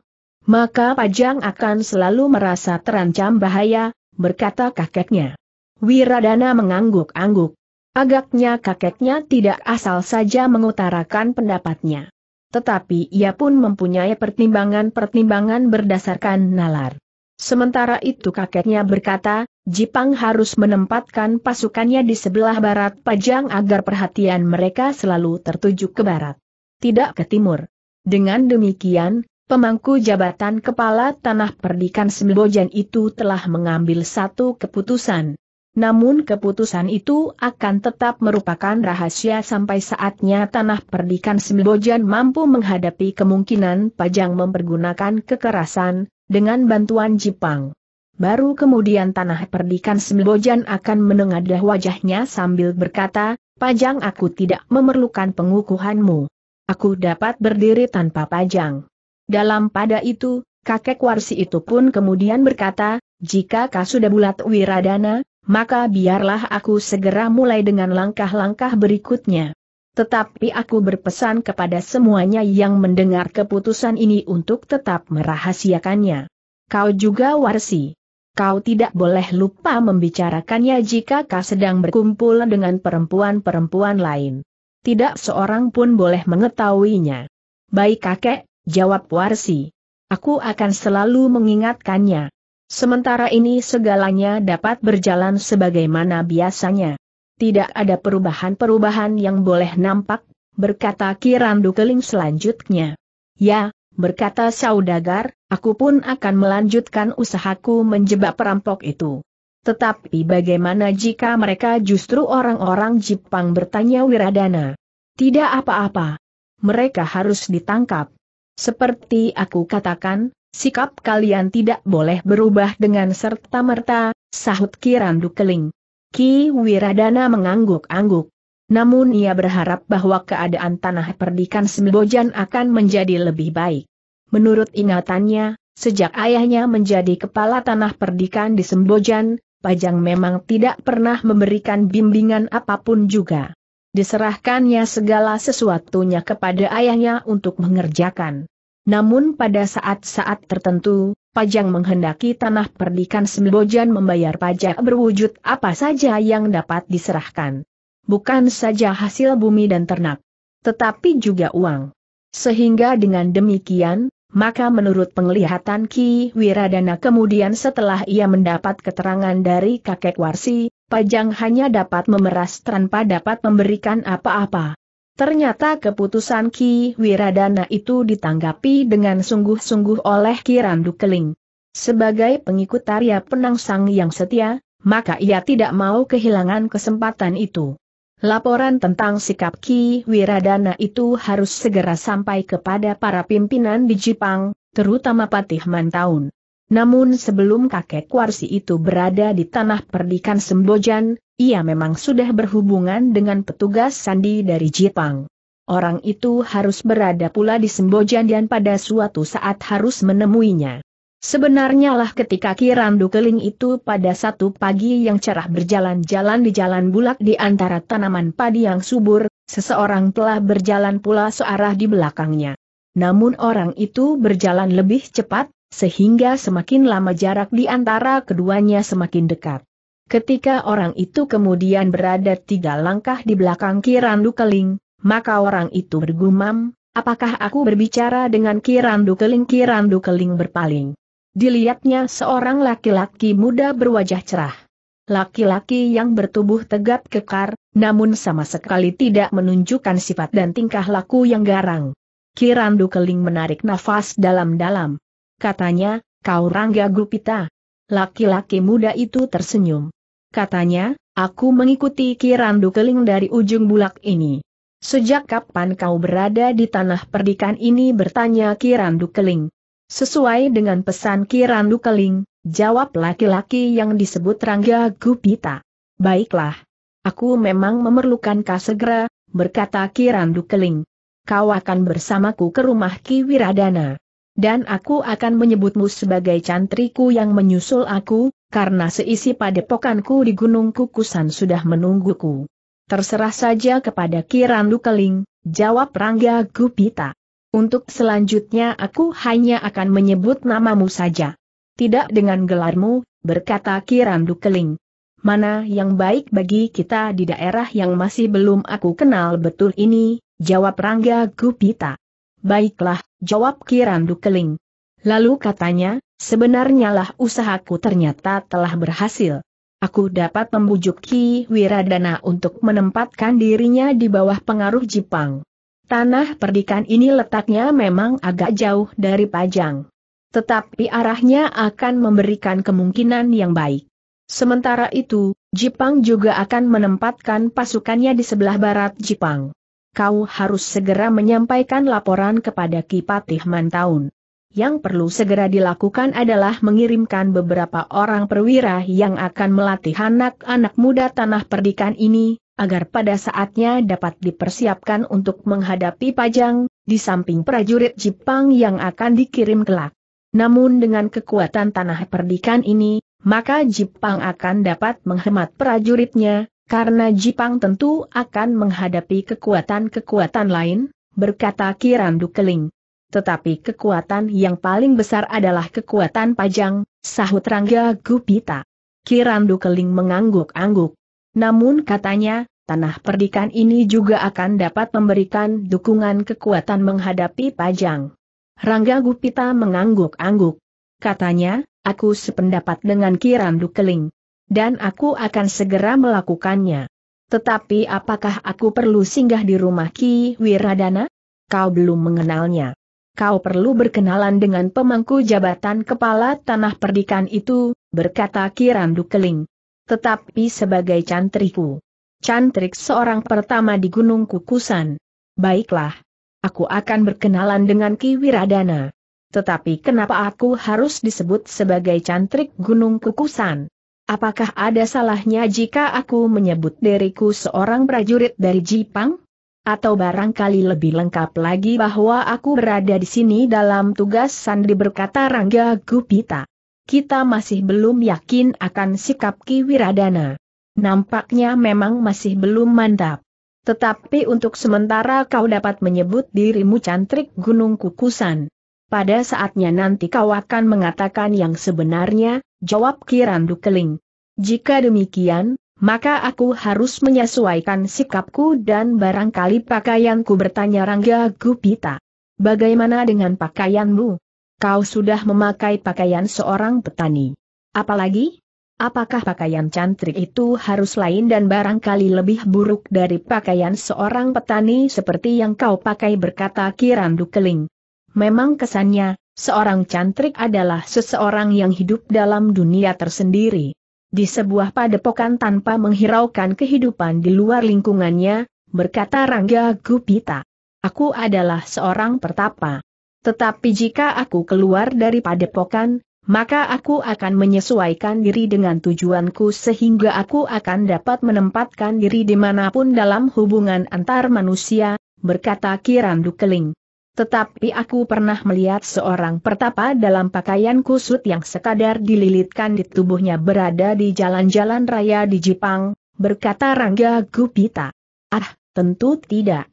Maka Pajang akan selalu merasa terancam bahaya, berkata kakeknya. Wiradana mengangguk-angguk. Agaknya kakeknya tidak asal saja mengutarakan pendapatnya. Tetapi ia pun mempunyai pertimbangan-pertimbangan berdasarkan nalar. Sementara itu kakeknya berkata, Jepang harus menempatkan pasukannya di sebelah barat Pajang agar perhatian mereka selalu tertuju ke barat. Tidak ke timur. Dengan demikian, pemangku jabatan kepala tanah perdikan Sembojan itu telah mengambil satu keputusan. Namun keputusan itu akan tetap merupakan rahasia sampai saatnya tanah perdikan Sembojan mampu menghadapi kemungkinan Pajang mempergunakan kekerasan, dengan bantuan Jepang. Baru kemudian tanah perdikan Sembojan akan menengadah wajahnya sambil berkata, Pajang aku tidak memerlukan pengukuhanmu. Aku dapat berdiri tanpa pajang. Dalam pada itu, kakek warsi itu pun kemudian berkata, jika kau sudah bulat wiradana, maka biarlah aku segera mulai dengan langkah-langkah berikutnya. Tetapi aku berpesan kepada semuanya yang mendengar keputusan ini untuk tetap merahasiakannya. Kau juga warsi. Kau tidak boleh lupa membicarakannya jika kau sedang berkumpul dengan perempuan-perempuan lain. Tidak seorang pun boleh mengetahuinya. Baik kakek, jawab warsi. Aku akan selalu mengingatkannya. Sementara ini segalanya dapat berjalan sebagaimana biasanya tidak ada perubahan-perubahan yang boleh nampak, berkata Kirandu Keling selanjutnya. Ya, berkata saudagar, aku pun akan melanjutkan usahaku menjebak perampok itu. Tetapi bagaimana jika mereka justru orang-orang Jepang bertanya Wiradana? Tidak apa-apa. Mereka harus ditangkap. Seperti aku katakan, Sikap kalian tidak boleh berubah dengan serta-merta, sahut Kirandu Keling. Ki Wiradana mengangguk-angguk. Namun ia berharap bahwa keadaan tanah perdikan Sembojan akan menjadi lebih baik. Menurut ingatannya, sejak ayahnya menjadi kepala tanah perdikan di Sembojan, Pajang memang tidak pernah memberikan bimbingan apa pun juga. Diserahkannya segala sesuatunya kepada ayahnya untuk mengerjakan. Namun pada saat-saat tertentu, Pajang menghendaki tanah perdikan Sembojan membayar pajak berwujud apa saja yang dapat diserahkan. Bukan saja hasil bumi dan ternak, tetapi juga uang. Sehingga dengan demikian, maka menurut penglihatan Ki Wiradana kemudian setelah ia mendapat keterangan dari kakek Warsi, Pajang hanya dapat memeras tanpa dapat memberikan apa-apa. Ternyata keputusan Ki Wiradana itu ditanggapi dengan sungguh-sungguh oleh Ki Randu Keling. Sebagai pengikut Arya Penangsang yang setia, maka ia tidak mau kehilangan kesempatan itu. Laporan tentang sikap Ki Wiradana itu harus segera sampai kepada para pimpinan di Jepang, terutama Patih Mantaun. Namun sebelum kakek Warsi itu berada di tanah perdikan Sembojan, ia memang sudah berhubungan dengan petugas sandi dari Jepang. Orang itu harus berada pula di Sembojan dan pada suatu saat harus menemuinya. Sebenarnya lah ketika Kirandu Keling itu pada satu pagi yang cerah berjalan-jalan di jalan bulak di antara tanaman padi yang subur, seseorang telah berjalan pula searah di belakangnya. Namun orang itu berjalan lebih cepat, sehingga semakin lama jarak di antara keduanya semakin dekat. Ketika orang itu kemudian berada tiga langkah di belakang Kirandu Keling, maka orang itu bergumam, apakah aku berbicara dengan Kirandu Keling? Kirandu Keling berpaling. Dilihatnya seorang laki-laki muda berwajah cerah. Laki-laki yang bertubuh tegap kekar, namun sama sekali tidak menunjukkan sifat dan tingkah laku yang garang. Kirandu Keling menarik nafas dalam-dalam. Katanya, kau Rangga Gupita. Laki-laki muda itu tersenyum. Katanya, aku mengikuti Kirandu Keling dari ujung bulak ini. Sejak kapan kau berada di tanah perdikan ini bertanya Kirandu Keling. Sesuai dengan pesan Kirandu Keling, jawab laki-laki yang disebut Rangga Gupita. Baiklah. Aku memang memerlukan kau segera, berkata Kirandu Keling. Kau akan bersamaku ke rumah Ki Wiradana. Dan aku akan menyebutmu sebagai cantriku yang menyusul aku, karena seisi padepokanku di Gunung Kukusan sudah menungguku. Terserah saja kepada Kirandu Keling, jawab Rangga Gupita. Untuk selanjutnya aku hanya akan menyebut namamu saja. Tidak dengan gelarmu, berkata Kirandu Keling. Mana yang baik bagi kita di daerah yang masih belum aku kenal betul ini, jawab Rangga Gupita. Baiklah, jawab Kirandu Keling. Lalu katanya, sebenarnya lah usahaku ternyata telah berhasil. Aku dapat membujuk Ki Wiradana untuk menempatkan dirinya di bawah pengaruh Jepang. Tanah perdikan ini letaknya memang agak jauh dari Pajang. Tetapi arahnya akan memberikan kemungkinan yang baik. Sementara itu, Jepang juga akan menempatkan pasukannya di sebelah barat Jepang. Kau harus segera menyampaikan laporan kepada Kipatih Mantaun. Yang perlu segera dilakukan adalah mengirimkan beberapa orang perwira yang akan melatih anak-anak muda tanah perdikan ini, agar pada saatnya dapat dipersiapkan untuk menghadapi Pajang, di samping prajurit Jepang yang akan dikirim kelak. Namun dengan kekuatan tanah perdikan ini, maka Jepang akan dapat menghemat prajuritnya, karena Jepang tentu akan menghadapi kekuatan-kekuatan lain, berkata Kirandu Keling. Tetapi kekuatan yang paling besar adalah kekuatan Pajang, sahut Rangga Gupita. Kirandu Keling mengangguk-angguk. Namun katanya, tanah perdikan ini juga akan dapat memberikan dukungan kekuatan menghadapi Pajang. Rangga Gupita mengangguk-angguk. Katanya, aku sependapat dengan Kiran Dukeling. Dan aku akan segera melakukannya. Tetapi apakah aku perlu singgah di rumah Ki Wiradana? Kau belum mengenalnya. Kau perlu berkenalan dengan pemangku jabatan kepala tanah perdikan itu, berkata Kiran Dukeling tetapi sebagai cantriku. Cantrik seorang pertama di Gunung Kukusan. Baiklah. Aku akan berkenalan dengan Ki Wiradana. Tetapi kenapa aku harus disebut sebagai cantrik gunung kukusan? Apakah ada salahnya jika aku menyebut diriku seorang prajurit dari Jepang? Atau barangkali lebih lengkap lagi bahwa aku berada di sini dalam tugas sandi berkata Rangga Gupita. Kita masih belum yakin akan sikap Ki Wiradana. Nampaknya memang masih belum mantap. Tetapi untuk sementara kau dapat menyebut dirimu cantrik gunung kukusan. Pada saatnya nanti kau akan mengatakan yang sebenarnya, jawab Kirandu Keling. Jika demikian, maka aku harus menyesuaikan sikapku dan barangkali pakaianku bertanya Rangga Gupita. Bagaimana dengan pakaianmu? Kau sudah memakai pakaian seorang petani. Apalagi? Apakah pakaian cantrik itu harus lain dan barangkali lebih buruk dari pakaian seorang petani seperti yang kau pakai berkata Kirandu Keling. Memang kesannya, seorang cantrik adalah seseorang yang hidup dalam dunia tersendiri di sebuah padepokan tanpa menghiraukan kehidupan di luar lingkungannya, berkata Rangga Gupita. Aku adalah seorang pertapa. Tetapi jika aku keluar dari padepokan, maka aku akan menyesuaikan diri dengan tujuanku sehingga aku akan dapat menempatkan diri di mana pun dalam hubungan antar manusia, berkata Kirandu Keling tetapi aku pernah melihat seorang pertapa dalam pakaian kusut yang sekadar dililitkan di tubuhnya berada di jalan-jalan raya di Jepang, berkata Rangga Gupita. Ah, tentu tidak.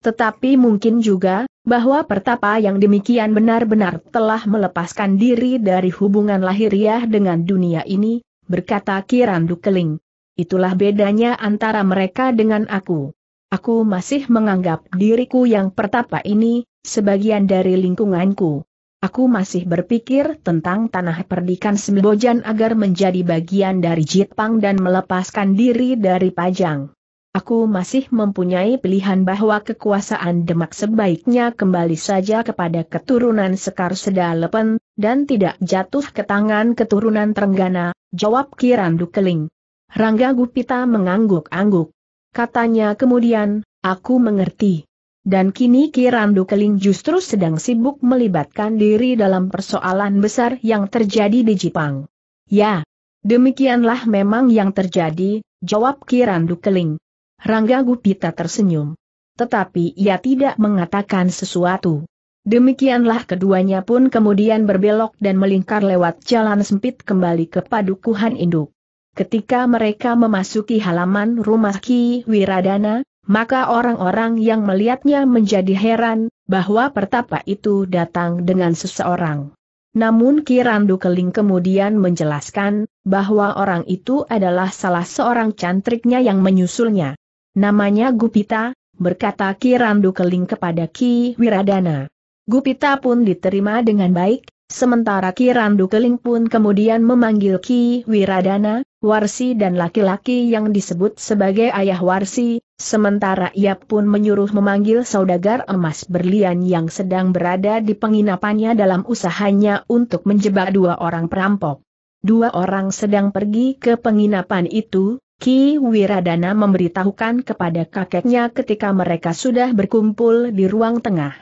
Tetapi mungkin juga, bahwa pertapa yang demikian benar-benar telah melepaskan diri dari hubungan lahiriah dengan dunia ini, berkata Kirandu Keling. Itulah bedanya antara mereka dengan aku. Aku masih menganggap diriku yang pertapa ini, sebagian dari lingkunganku. Aku masih berpikir tentang tanah perdikan Sembojan agar menjadi bagian dari Jepang dan melepaskan diri dari Pajang. Aku masih mempunyai pilihan bahwa kekuasaan Demak sebaiknya kembali saja kepada keturunan Sekar Sedalepen, dan tidak jatuh ke tangan keturunan Trenggana, jawab Kirandu Keling. Rangga Gupita mengangguk-angguk. Katanya kemudian, aku mengerti. Dan kini Kirandu Keling justru sedang sibuk melibatkan diri dalam persoalan besar yang terjadi di Jepang. Ya, demikianlah memang yang terjadi, jawab Kirandu Keling. Rangga Gupita tersenyum. Tetapi ia tidak mengatakan sesuatu. Demikianlah keduanya pun kemudian berbelok dan melingkar lewat jalan sempit kembali ke padukuhan induk. Ketika mereka memasuki halaman rumah Ki Wiradana, maka orang-orang yang melihatnya menjadi heran, bahwa pertapa itu datang dengan seseorang. Namun Kirandu Keling kemudian menjelaskan, bahwa orang itu adalah salah seorang cantriknya yang menyusulnya. Namanya Gupita, berkata Kirandu Keling kepada Ki Wiradana. Gupita pun diterima dengan baik, Sementara Ki Randu Keling pun kemudian memanggil Ki Wiradana, Warsi dan laki-laki yang disebut sebagai ayah Warsi, sementara ia pun menyuruh memanggil saudagar emas berlian yang sedang berada di penginapannya dalam usahanya untuk menjebak dua orang perampok. Dua orang sedang pergi ke penginapan itu, Ki Wiradana memberitahukan kepada kakeknya ketika mereka sudah berkumpul di ruang tengah.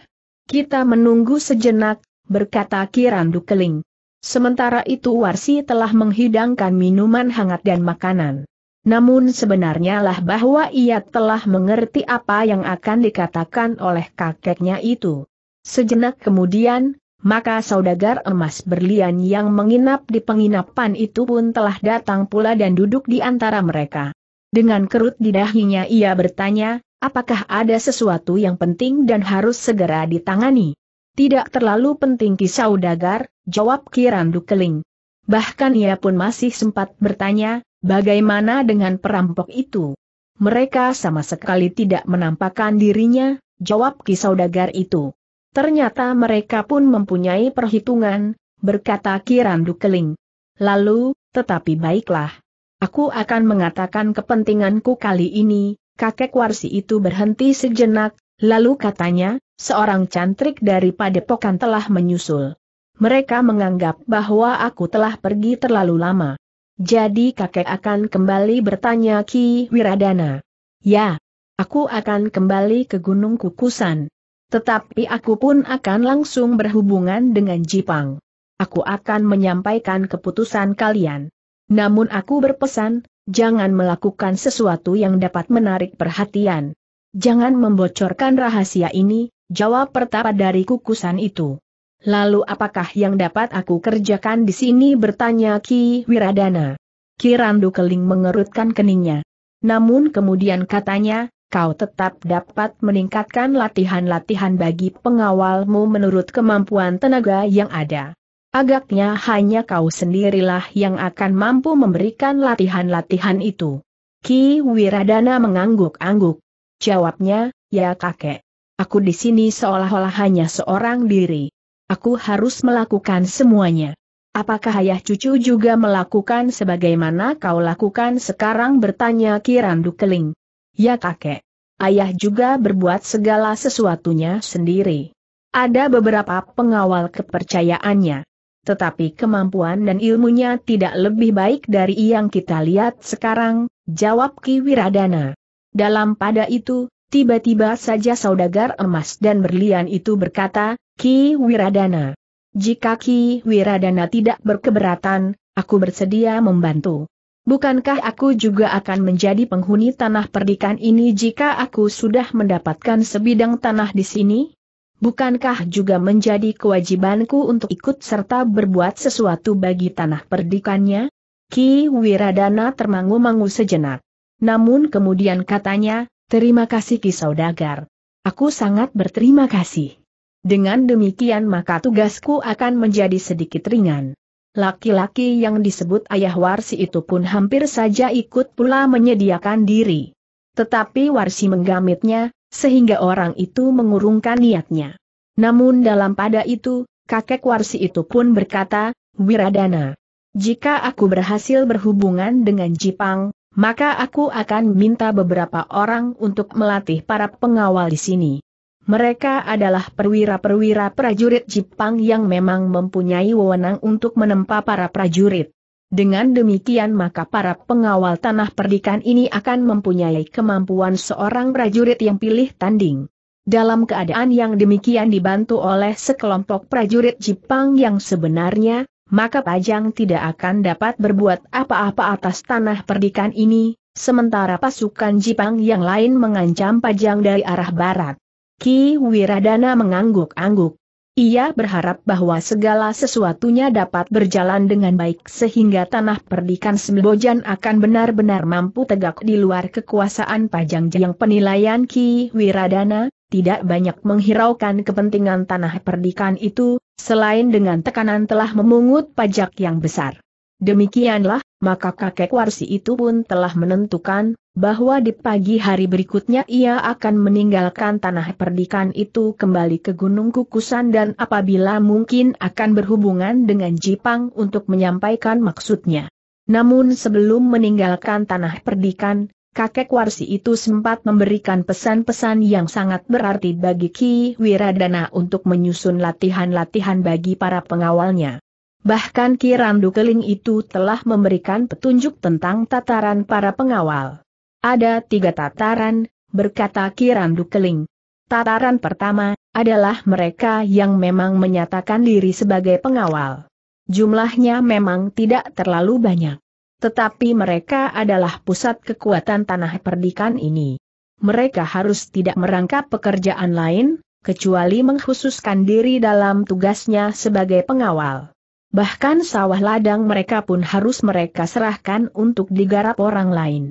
Kita menunggu sejenak, berkata Kirandu Keling. Sementara itu Warsi telah menghidangkan minuman hangat dan makanan. Namun sebenarnya lah bahwa ia telah mengerti apa yang akan dikatakan oleh kakeknya itu. Sejenak kemudian, maka saudagar emas berlian yang menginap di penginapan itu pun telah datang pula dan duduk di antara mereka. Dengan kerut di dahinya ia bertanya, apakah ada sesuatu yang penting dan harus segera ditangani? Tidak terlalu penting kisah saudagar, jawab Kirandu Keling. Bahkan ia pun masih sempat bertanya, bagaimana dengan perampok itu? Mereka sama sekali tidak menampakkan dirinya, jawab Ki Saudagar itu. Ternyata mereka pun mempunyai perhitungan, berkata Kirandu Keling. Lalu, tetapi baiklah. Aku akan mengatakan kepentinganku kali ini, kakek Warsi itu berhenti sejenak, lalu katanya, seorang cantrik dari padepokan telah menyusul. Mereka menganggap bahwa aku telah pergi terlalu lama. Jadi kakek akan kembali bertanya Ki Wiradana. Ya, aku akan kembali ke Gunung Kukusan. Tetapi aku pun akan langsung berhubungan dengan Jipang. Aku akan menyampaikan keputusan kalian. Namun aku berpesan, jangan melakukan sesuatu yang dapat menarik perhatian. Jangan membocorkan rahasia ini, jawab pertapa dari kukusan itu. Lalu apakah yang dapat aku kerjakan di sini bertanya Ki Wiradana. Ki Randu Keling mengerutkan keningnya. Namun kemudian katanya, kau tetap dapat meningkatkan latihan-latihan bagi pengawalmu menurut kemampuan tenaga yang ada. Agaknya hanya kau sendirilah yang akan mampu memberikan latihan-latihan itu. Ki Wiradana mengangguk-angguk. Jawabnya, ya kakek. Aku di sini seolah-olah hanya seorang diri. Aku harus melakukan semuanya. Apakah ayah cucu juga melakukan sebagaimana kau lakukan sekarang bertanya Kirandu Keling. Ya kakek. Ayah juga berbuat segala sesuatunya sendiri. Ada beberapa pengawal kepercayaannya. Tetapi kemampuan dan ilmunya tidak lebih baik dari yang kita lihat sekarang, jawab Ki Wiradana. Dalam pada itu, tiba-tiba saja saudagar emas dan berlian itu berkata, Ki Wiradana. Jika Ki Wiradana tidak berkeberatan, aku bersedia membantu. Bukankah aku juga akan menjadi penghuni tanah perdikan ini jika aku sudah mendapatkan sebidang tanah di sini? Bukankah juga menjadi kewajibanku untuk ikut serta berbuat sesuatu bagi tanah perdikannya? Ki Wiradana termangu-mangu sejenak. Namun kemudian katanya, terima kasih Ki Saudagar. Aku sangat berterima kasih. Dengan demikian maka tugasku akan menjadi sedikit ringan. Laki-laki yang disebut ayah Warsi itu pun hampir saja ikut pula menyediakan diri. Tetapi Warsi menggamitnya, sehingga orang itu mengurungkan niatnya. Namun dalam pada itu, kakek Warsi itu pun berkata, Wiradana, jika aku berhasil berhubungan dengan Jipang, maka aku akan minta beberapa orang untuk melatih para pengawal di sini. Mereka adalah perwira-perwira prajurit Jepang yang memang mempunyai wewenang untuk menempa para prajurit. Dengan demikian maka para pengawal tanah perdikan ini akan mempunyai kemampuan seorang prajurit yang pilih tanding. Dalam keadaan yang demikian dibantu oleh sekelompok prajurit Jepang yang sebenarnya, maka Pajang tidak akan dapat berbuat apa-apa atas tanah perdikan ini, sementara pasukan Jepang yang lain mengancam Pajang dari arah barat. Ki Wiradana mengangguk-angguk. Ia berharap bahwa segala sesuatunya dapat berjalan dengan baik sehingga tanah perdikan Sembojan akan benar-benar mampu tegak di luar kekuasaan Pajang yang penilaian Ki Wiradana, tidak banyak menghiraukan kepentingan tanah perdikan itu, selain dengan tekanan telah memungut pajak yang besar. Demikianlah, maka kakek Warsi itu pun telah menentukan, bahwa di pagi hari berikutnya ia akan meninggalkan tanah perdikan itu kembali ke Gunung Kukusan dan apabila mungkin akan berhubungan dengan Jipang untuk menyampaikan maksudnya. Namun sebelum meninggalkan tanah perdikan, kakek Warsi itu sempat memberikan pesan-pesan yang sangat berarti bagi Ki Wiradana untuk menyusun latihan-latihan bagi para pengawalnya. Bahkan Ki Randu Keling itu telah memberikan petunjuk tentang tataran para pengawal. Ada tiga tataran, berkata Kirandu Keling. Tataran pertama, adalah mereka yang memang menyatakan diri sebagai pengawal. Jumlahnya memang tidak terlalu banyak. Tetapi mereka adalah pusat kekuatan tanah perdikan ini. Mereka harus tidak merangkap pekerjaan lain, kecuali mengkhususkan diri dalam tugasnya sebagai pengawal. Bahkan sawah ladang mereka pun harus mereka serahkan untuk digarap orang lain.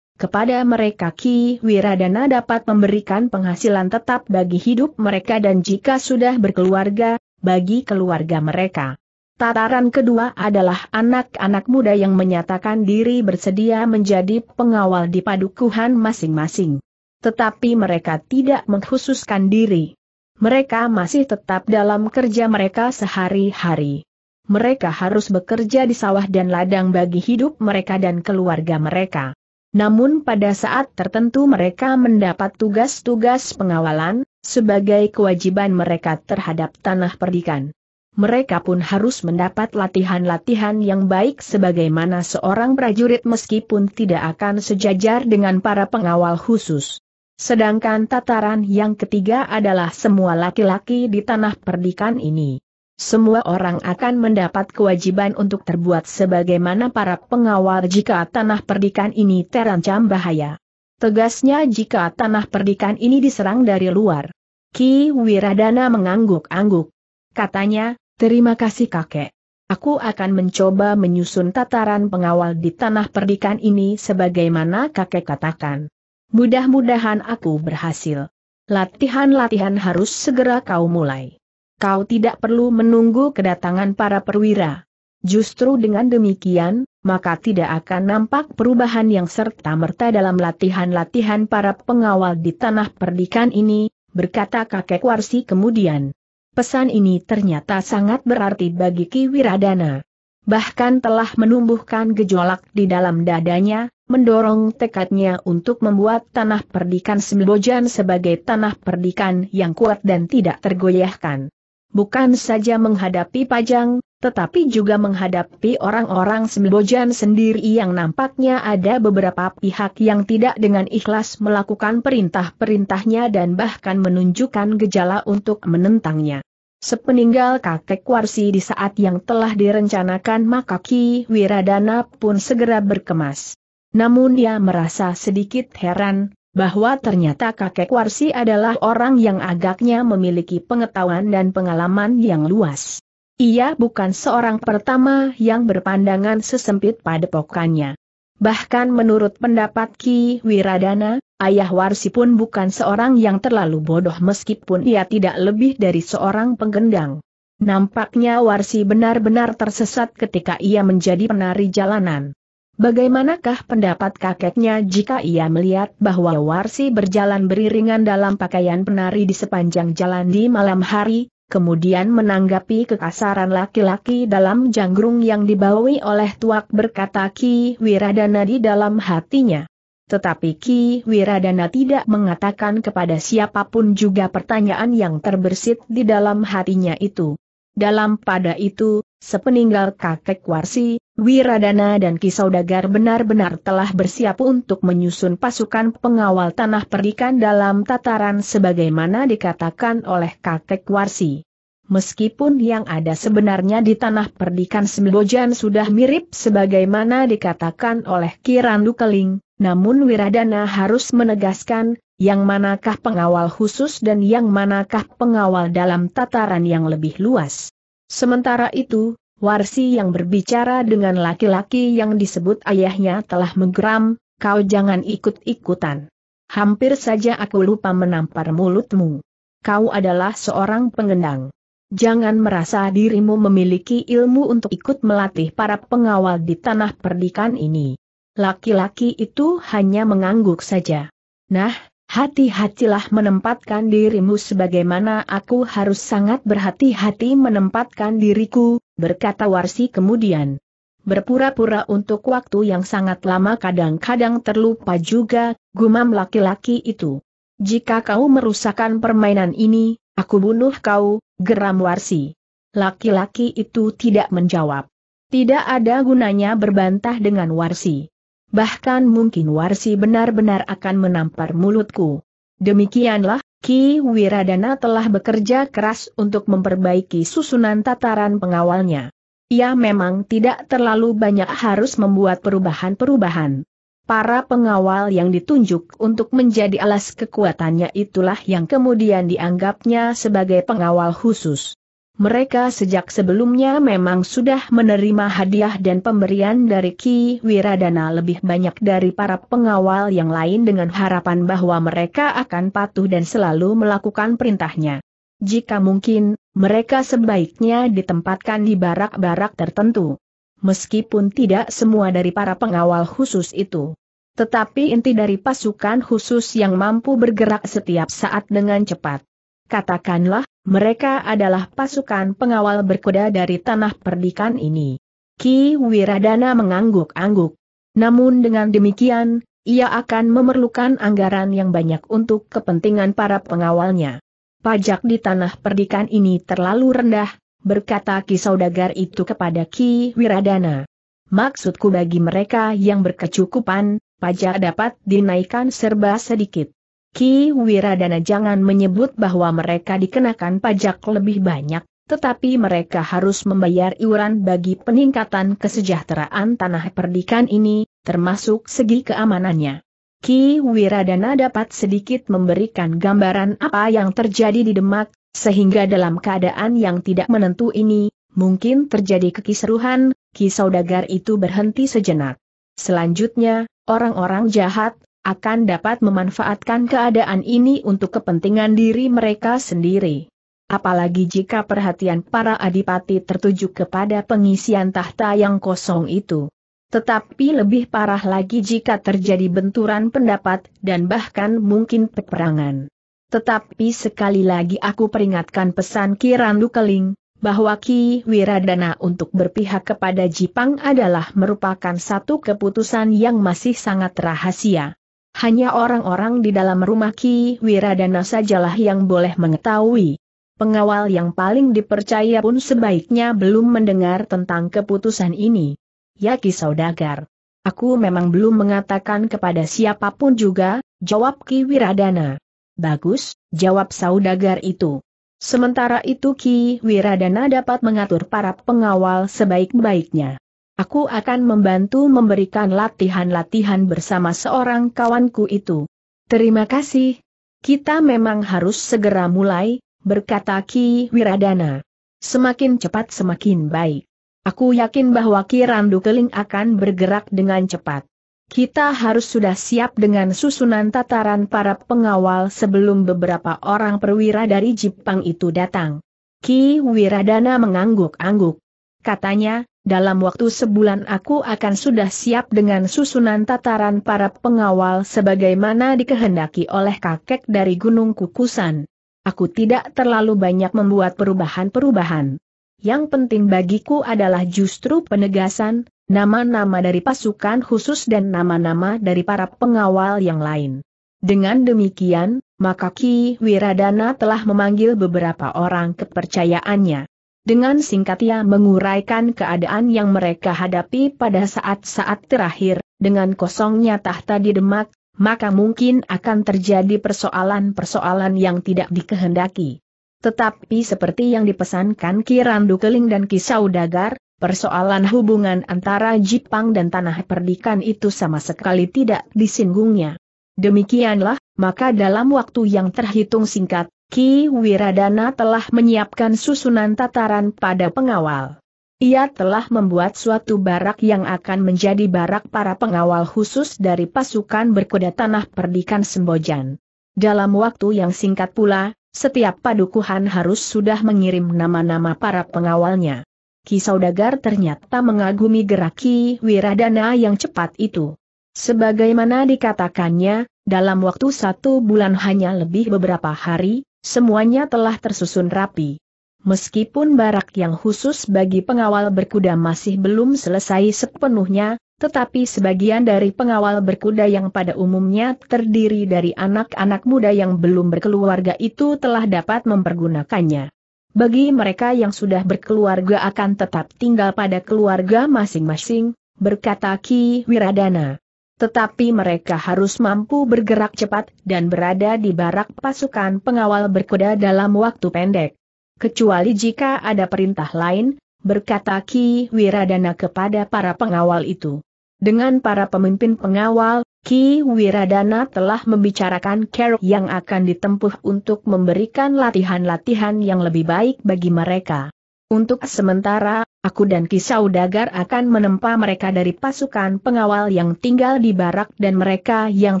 Kepada mereka Ki Wiradana dapat memberikan penghasilan tetap bagi hidup mereka dan jika sudah berkeluarga, bagi keluarga mereka. Tataran kedua adalah anak-anak muda yang menyatakan diri bersedia menjadi pengawal di padukuhan masing-masing. Tetapi mereka tidak mengkhususkan diri. Mereka masih tetap dalam kerja mereka sehari-hari. Mereka harus bekerja di sawah dan ladang bagi hidup mereka dan keluarga mereka. Namun pada saat tertentu mereka mendapat tugas-tugas pengawalan, sebagai kewajiban mereka terhadap tanah perdikan. Mereka pun harus mendapat latihan-latihan yang baik sebagaimana seorang prajurit meskipun tidak akan sejajar dengan para pengawal khusus. Sedangkan tataran yang ketiga adalah semua laki-laki di tanah perdikan ini. Semua orang akan mendapat kewajiban untuk terbuat sebagaimana para pengawal jika tanah perdikan ini terancam bahaya. Tegasnya jika tanah perdikan ini diserang dari luar. Ki Wiradana mengangguk-angguk. Katanya, terima kasih kakek. Aku akan mencoba menyusun tataran pengawal di tanah perdikan ini sebagaimana kakek katakan. Mudah-mudahan aku berhasil. Latihan-latihan harus segera kau mulai. Kau tidak perlu menunggu kedatangan para perwira. Justru dengan demikian, maka tidak akan nampak perubahan yang serta-merta dalam latihan-latihan para pengawal di tanah perdikan ini, berkata kakek Warsi kemudian. Pesan ini ternyata sangat berarti bagi Ki Wiradana. Bahkan telah menumbuhkan gejolak di dalam dadanya, mendorong tekadnya untuk membuat tanah perdikan Sembojan sebagai tanah perdikan yang kuat dan tidak tergoyahkan. Bukan saja menghadapi Pajang, tetapi juga menghadapi orang-orang Sembojan sendiri yang nampaknya ada beberapa pihak yang tidak dengan ikhlas melakukan perintah-perintahnya dan bahkan menunjukkan gejala untuk menentangnya. Sepeninggal kakek Warsi di saat yang telah direncanakan maka Ki Wiradana pun segera berkemas. Namun ia merasa sedikit heran, bahwa ternyata kakek Warsi adalah orang yang agaknya memiliki pengetahuan dan pengalaman yang luas. Ia bukan seorang pertama yang berpandangan sesempit pada pokannya. Bahkan menurut pendapat Ki Wiradana, ayah Warsi pun bukan seorang yang terlalu bodoh meskipun ia tidak lebih dari seorang penggendang. Nampaknya Warsi benar-benar tersesat ketika ia menjadi penari jalanan. Bagaimanakah pendapat kakeknya jika ia melihat bahwa Warsi berjalan beriringan dalam pakaian penari di sepanjang jalan di malam hari, kemudian menanggapi kekasaran laki-laki dalam janggrung yang dibawahi oleh tuak berkata Ki Wiradana di dalam hatinya. Tetapi Ki Wiradana tidak mengatakan kepada siapa pun juga pertanyaan yang terbersit di dalam hatinya itu. Dalam pada itu, sepeninggal kakek Warsi, Wiradana dan Kisaudagar benar-benar telah bersiap untuk menyusun pasukan pengawal tanah perdikan dalam tataran sebagaimana dikatakan oleh kakek Warsi. Meskipun yang ada sebenarnya di tanah perdikan Sembojan sudah mirip sebagaimana dikatakan oleh Kirandu Keling, namun Wiradana harus menegaskan, yang manakah pengawal khusus dan yang manakah pengawal dalam tataran yang lebih luas. Sementara itu, Warsi yang berbicara dengan laki-laki yang disebut ayahnya telah menggeram, kau jangan ikut-ikutan. Hampir saja aku lupa menampar mulutmu. Kau adalah seorang pengendang. Jangan merasa dirimu memiliki ilmu untuk ikut melatih para pengawal di tanah perdikan ini. Laki-laki itu hanya mengangguk saja. Nah, Hati-hatilah menempatkan dirimu sebagaimana aku harus sangat berhati-hati menempatkan diriku, berkata Warsi kemudian. Berpura-pura untuk waktu yang sangat lama kadang-kadang terlupa juga, gumam laki-laki itu. Jika kau merusakkan permainan ini, aku bunuh kau, geram Warsi. Laki-laki itu tidak menjawab. Tidak ada gunanya berbantah dengan Warsi bahkan mungkin Warsi benar-benar akan menampar mulutku. Demikianlah, Ki Wiradana telah bekerja keras untuk memperbaiki susunan tataran pengawalnya. Ia memang tidak terlalu banyak harus membuat perubahan-perubahan. Para pengawal yang ditunjuk untuk menjadi alas kekuatannya itulah yang kemudian dianggapnya sebagai pengawal khusus. Mereka sejak sebelumnya memang sudah menerima hadiah dan pemberian dari Ki Wiradana lebih banyak dari para pengawal yang lain dengan harapan bahwa mereka akan patuh dan selalu melakukan perintahnya. Jika mungkin, mereka sebaiknya ditempatkan di barak-barak tertentu. Meskipun tidak semua dari para pengawal khusus itu. Tetapi inti dari pasukan khusus yang mampu bergerak setiap saat dengan cepat. Katakanlah, mereka adalah pasukan pengawal berkuda dari tanah perdikan ini. Ki Wiradana mengangguk-angguk. Namun dengan demikian, ia akan memerlukan anggaran yang banyak untuk kepentingan para pengawalnya. Pajak di tanah perdikan ini terlalu rendah, berkata Ki Saudagar itu kepada Ki Wiradana. Maksudku bagi mereka yang berkecukupan, pajak dapat dinaikkan serba sedikit. Ki Wiradana jangan menyebut bahwa mereka dikenakan pajak lebih banyak, tetapi mereka harus membayar iuran bagi peningkatan kesejahteraan tanah perdikan ini, termasuk segi keamanannya. Ki Wiradana dapat sedikit memberikan gambaran apa yang terjadi di Demak, sehingga dalam keadaan yang tidak menentu ini, mungkin terjadi kekisruhan, Ki Saudagar itu berhenti sejenak. Selanjutnya, orang-orang jahat, akan dapat memanfaatkan keadaan ini untuk kepentingan diri mereka sendiri apalagi jika perhatian para adipati tertuju kepada pengisian tahta yang kosong itu. Tetapi lebih parah lagi jika terjadi benturan pendapat dan bahkan mungkin peperangan. Tetapi sekali lagi aku peringatkan pesan Ki Randu Keling, bahwa Ki Wiradana untuk berpihak kepada Jipang adalah merupakan satu keputusan yang masih sangat rahasia. Hanya orang-orang di dalam rumah Ki Wiradana sajalah yang boleh mengetahui pengawal yang paling dipercaya pun sebaiknya belum mendengar tentang keputusan ini. Yaki saudagar. Aku memang belum mengatakan kepada siapa pun juga, jawab Ki Wiradana. Bagus, jawab saudagar itu. Sementara itu Ki Wiradana dapat mengatur para pengawal sebaik-baiknya. Aku akan membantu memberikan latihan-latihan bersama seorang kawanku itu. Terima kasih. Kita memang harus segera mulai, berkata Ki Wiradana. Semakin cepat semakin baik. Aku yakin bahwa Ki Randu Keling akan bergerak dengan cepat. Kita harus sudah siap dengan susunan tataran para pengawal sebelum beberapa orang perwira dari Jepang itu datang. Ki Wiradana mengangguk-angguk. Katanya, dalam waktu sebulan aku akan sudah siap dengan susunan tataran para pengawal sebagaimana dikehendaki oleh kakek dari Gunung Kukusan aku tidak terlalu banyak membuat perubahan-perubahan. Yang penting bagiku adalah justru penegasan, nama-nama dari pasukan khusus dan nama-nama dari para pengawal yang lain. Dengan demikian, maka Ki Wiradana telah memanggil beberapa orang kepercayaannya. Dengan singkat ia menguraikan keadaan yang mereka hadapi pada saat-saat terakhir, dengan kosongnya tahta di Demak, maka mungkin akan terjadi persoalan-persoalan yang tidak dikehendaki. Tetapi seperti yang dipesankan Ki Randu Keling dan Ki Saudagar, persoalan hubungan antara Jepang dan tanah perdikan itu sama sekali tidak disinggungnya. Demikianlah, maka dalam waktu yang terhitung singkat, Ki Wiradana telah menyiapkan susunan tataran pada pengawal. Ia telah membuat suatu barak yang akan menjadi barak para pengawal khusus dari pasukan berkuda tanah perdikan Sembojan. Dalam waktu yang singkat pula, setiap padukuhan harus sudah mengirim nama-nama para pengawalnya. Ki Saudagar ternyata mengagumi gerak Ki Wiradana yang cepat itu. Sebagaimana dikatakannya, dalam waktu satu bulan hanya lebih beberapa hari, semuanya telah tersusun rapi. Meskipun barak yang khusus bagi pengawal berkuda masih belum selesai sepenuhnya, tetapi sebagian dari pengawal berkuda yang pada umumnya terdiri dari anak-anak muda yang belum berkeluarga itu telah dapat mempergunakannya. Bagi mereka yang sudah berkeluarga akan tetap tinggal pada keluarga masing-masing, berkata Ki Wiradana. Tetapi mereka harus mampu bergerak cepat dan berada di barak pasukan pengawal berkuda dalam waktu pendek kecuali jika ada perintah lain, berkata Ki Wiradana kepada para pengawal itu. Dengan para pemimpin pengawal, Ki Wiradana telah membicarakan cara yang akan ditempuh untuk memberikan latihan-latihan yang lebih baik bagi mereka. Untuk sementara, aku dan Ki Saudagar akan menempa mereka dari pasukan pengawal yang tinggal di barak dan mereka yang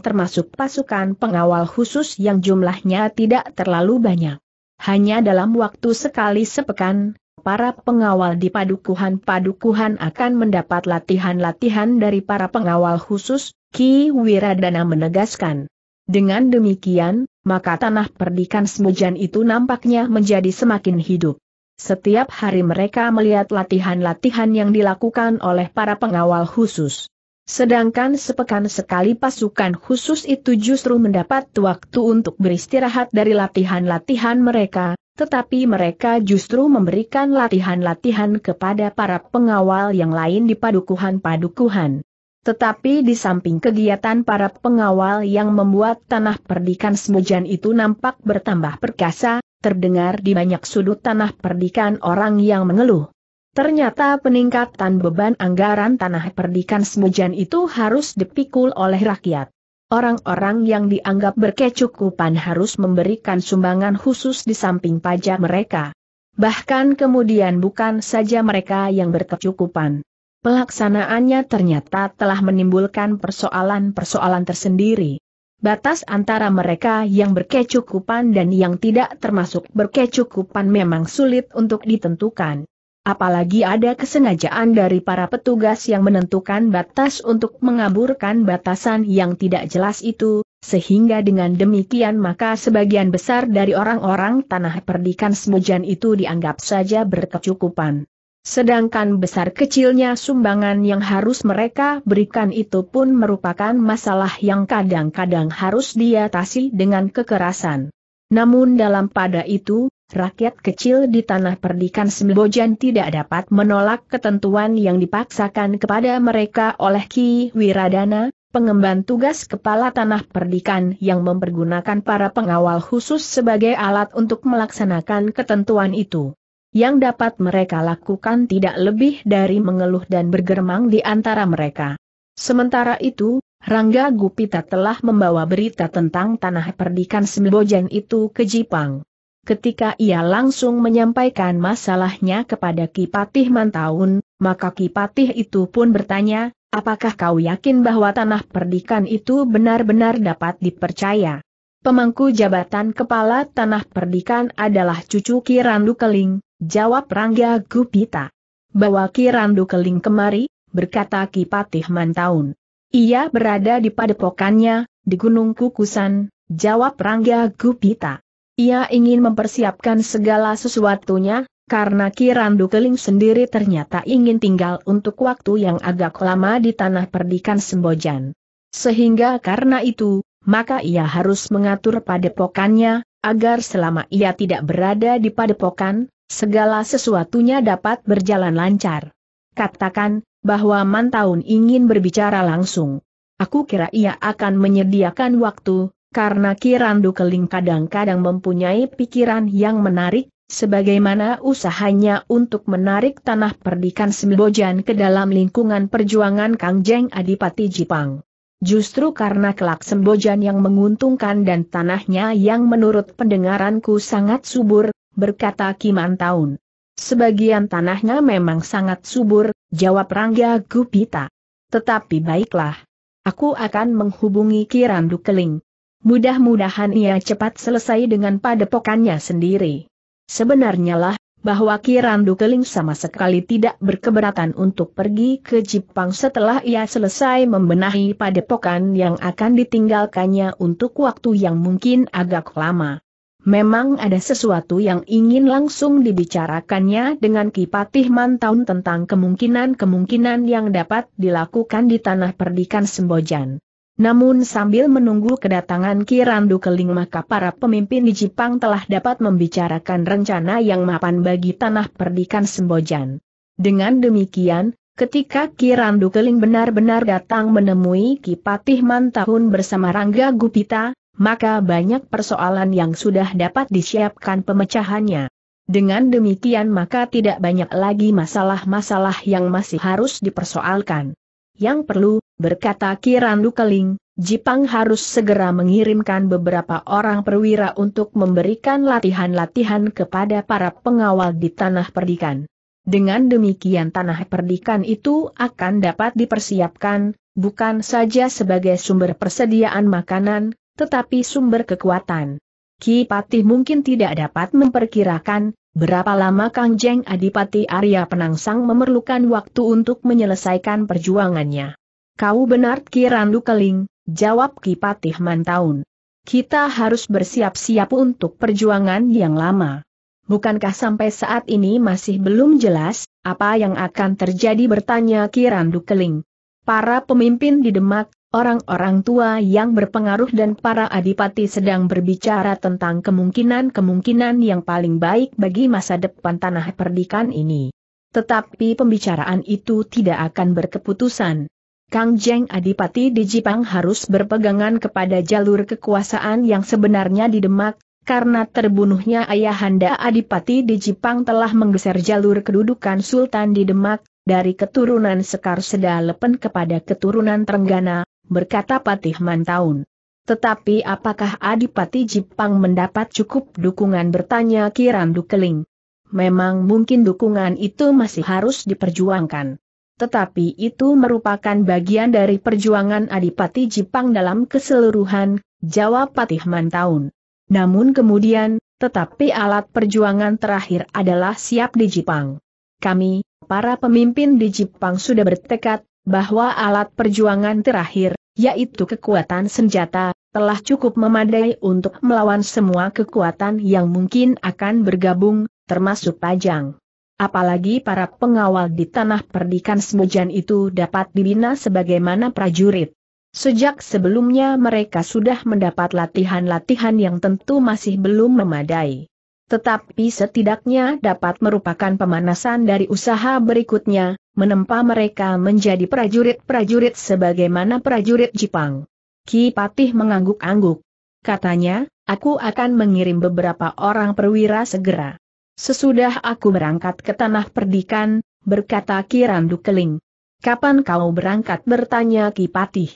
termasuk pasukan pengawal khusus yang jumlahnya tidak terlalu banyak. Hanya dalam waktu sekali sepekan, para pengawal di padukuhan-padukuhan akan mendapat latihan-latihan dari para pengawal khusus, Ki Wiradana menegaskan. Dengan demikian, maka tanah perdikan semujan itu nampaknya menjadi semakin hidup. Setiap hari mereka melihat latihan-latihan yang dilakukan oleh para pengawal khusus. Sedangkan sepekan sekali pasukan khusus itu justru mendapat waktu untuk beristirahat dari latihan-latihan mereka, tetapi mereka justru memberikan latihan-latihan kepada para pengawal yang lain di padukuhan-padukuhan. Tetapi di samping kegiatan para pengawal yang membuat tanah perdikan Semojan itu nampak bertambah perkasa, terdengar di banyak sudut tanah perdikan orang yang mengeluh. Ternyata peningkatan beban anggaran tanah perdikan Semojan itu harus dipikul oleh rakyat. Orang-orang yang dianggap berkecukupan harus memberikan sumbangan khusus di samping pajak mereka. Bahkan kemudian bukan saja mereka yang berkecukupan Pelaksanaannya ternyata telah menimbulkan persoalan-persoalan tersendiri. Batas antara mereka yang berkecukupan dan yang tidak termasuk berkecukupan memang sulit untuk ditentukan. Apalagi ada kesengajaan dari para petugas yang menentukan batas untuk mengaburkan batasan yang tidak jelas itu, sehingga dengan demikian maka sebagian besar dari orang-orang tanah perdikan semujan itu dianggap saja berkecukupan. Sedangkan besar kecilnya sumbangan yang harus mereka berikan itu pun merupakan masalah yang kadang-kadang harus diatasi dengan kekerasan. Namun dalam pada itu, rakyat kecil di tanah perdikan Sembojan tidak dapat menolak ketentuan yang dipaksakan kepada mereka oleh Ki Wiradana, pengemban tugas kepala tanah perdikan yang mempergunakan para pengawal khusus sebagai alat untuk melaksanakan ketentuan itu. Yang dapat mereka lakukan tidak lebih dari mengeluh dan bergeremang di antara mereka. Sementara itu, Rangga Gupita telah membawa berita tentang tanah perdikan Sembojan itu ke Jipang. Ketika ia langsung menyampaikan masalahnya kepada Kipatih Mantaun, maka Kipatih itu pun bertanya, apakah kau yakin bahwa tanah perdikan itu benar-benar dapat dipercaya? Pemangku jabatan kepala tanah perdikan adalah cucu Kirandu Keling, Jawab Rangga Gupita. Bawa Kirandu keling kemari, berkata Ki Patih Mantaun. Ia berada di padepokannya, di Gunung Kukusan, jawab Rangga Gupita. Ia ingin mempersiapkan segala sesuatunya, karena Kirandu Keling sendiri ternyata ingin tinggal untuk waktu yang agak lama di tanah perdikan Sembojan. Sehingga karena itu, maka ia harus mengatur padepokannya, agar selama ia tidak berada di padepokan, segala sesuatunya dapat berjalan lancar. Katakan, bahwa Mantaun ingin berbicara langsung. Aku kira ia akan menyediakan waktu, karena Kirandu Keling kadang-kadang mempunyai pikiran yang menarik, sebagaimana usahanya untuk menarik tanah perdikan Sembojan ke dalam lingkungan perjuangan Kang Jeng Adipati Jipang. Justru karena kelak Sembojan yang menguntungkan dan tanahnya yang menurut pendengaranku sangat subur, berkata Kimantaun. Sebagian tanahnya memang sangat subur, jawab Rangga Gupita. Tetapi baiklah. Aku akan menghubungi Kirandu Keling. Mudah-mudahan ia cepat selesai dengan padepokannya sendiri. Sebenarnya lah, bahwa Kirandu Keling sama sekali tidak berkeberatan untuk pergi ke Jepang setelah ia selesai membenahi padepokan yang akan ditinggalkannya untuk waktu yang mungkin agak lama. Memang ada sesuatu yang ingin langsung dibicarakannya dengan Kipatih Mantaun tentang kemungkinan-kemungkinan yang dapat dilakukan di tanah perdikan Sembojan. Namun sambil menunggu kedatangan Kirandu Keling maka para pemimpin di Jepang telah dapat membicarakan rencana yang mapan bagi tanah perdikan Sembojan. Dengan demikian, ketika Kirandu Keling benar-benar datang menemui Kipatih Mantaun bersama Rangga Gupita, maka banyak persoalan yang sudah dapat disiapkan pemecahannya. Dengan demikian maka tidak banyak lagi masalah-masalah yang masih harus dipersoalkan. Yang perlu, berkata Kirandu Keling, Jipang harus segera mengirimkan beberapa orang perwira untuk memberikan latihan-latihan kepada para pengawal di tanah perdikan. Dengan demikian tanah perdikan itu akan dapat dipersiapkan, bukan saja sebagai sumber persediaan makanan, tetapi sumber kekuatan. Ki Patih mungkin tidak dapat memperkirakan, berapa lama Kang Jeng Adipati Arya Penangsang memerlukan waktu untuk menyelesaikan perjuangannya. Kau benar Ki Randu Keling, jawab Ki Patih Mantaun. Kita harus bersiap-siap untuk perjuangan yang lama. Bukankah sampai saat ini masih belum jelas, apa yang akan terjadi bertanya Ki Randu Keling. Para pemimpin di Demak, orang-orang tua yang berpengaruh dan para adipati sedang berbicara tentang kemungkinan-kemungkinan yang paling baik bagi masa depan tanah perdikan ini. Tetapi pembicaraan itu tidak akan berkeputusan. Kang Jeng Adipati di Jepang harus berpegangan kepada jalur kekuasaan yang sebenarnya di Demak, karena terbunuhnya ayahanda Adipati di Jepang telah menggeser jalur kedudukan Sultan di Demak, dari keturunan Sekar Sedalepen kepada keturunan Trenggana, berkata Patih Mantaun. Tetapi apakah Adipati Jepang mendapat cukup dukungan bertanya Kirandu Keling? Memang mungkin dukungan itu masih harus diperjuangkan. Tetapi itu merupakan bagian dari perjuangan Adipati Jepang dalam keseluruhan, jawab Patih Mantaun. Namun kemudian, tetapi alat perjuangan terakhir adalah siap di Jepang. Kami, para pemimpin di Jepang sudah bertekad, bahwa alat perjuangan terakhir, yaitu kekuatan senjata, telah cukup memadai untuk melawan semua kekuatan yang mungkin akan bergabung, termasuk Pajang. Apalagi para pengawal di tanah perdikan Semojan itu dapat dibina sebagaimana prajurit. Sejak sebelumnya mereka sudah mendapat latihan-latihan yang tentu masih belum memadai. Tetapi setidaknya dapat merupakan pemanasan dari usaha berikutnya, menempa mereka menjadi prajurit-prajurit sebagaimana prajurit Jepang. Ki Patih mengangguk-angguk. Katanya, aku akan mengirim beberapa orang perwira segera. Sesudah aku berangkat ke tanah perdikan, berkata Ki Randu Keling. Kapan kau berangkat bertanya Ki Patih?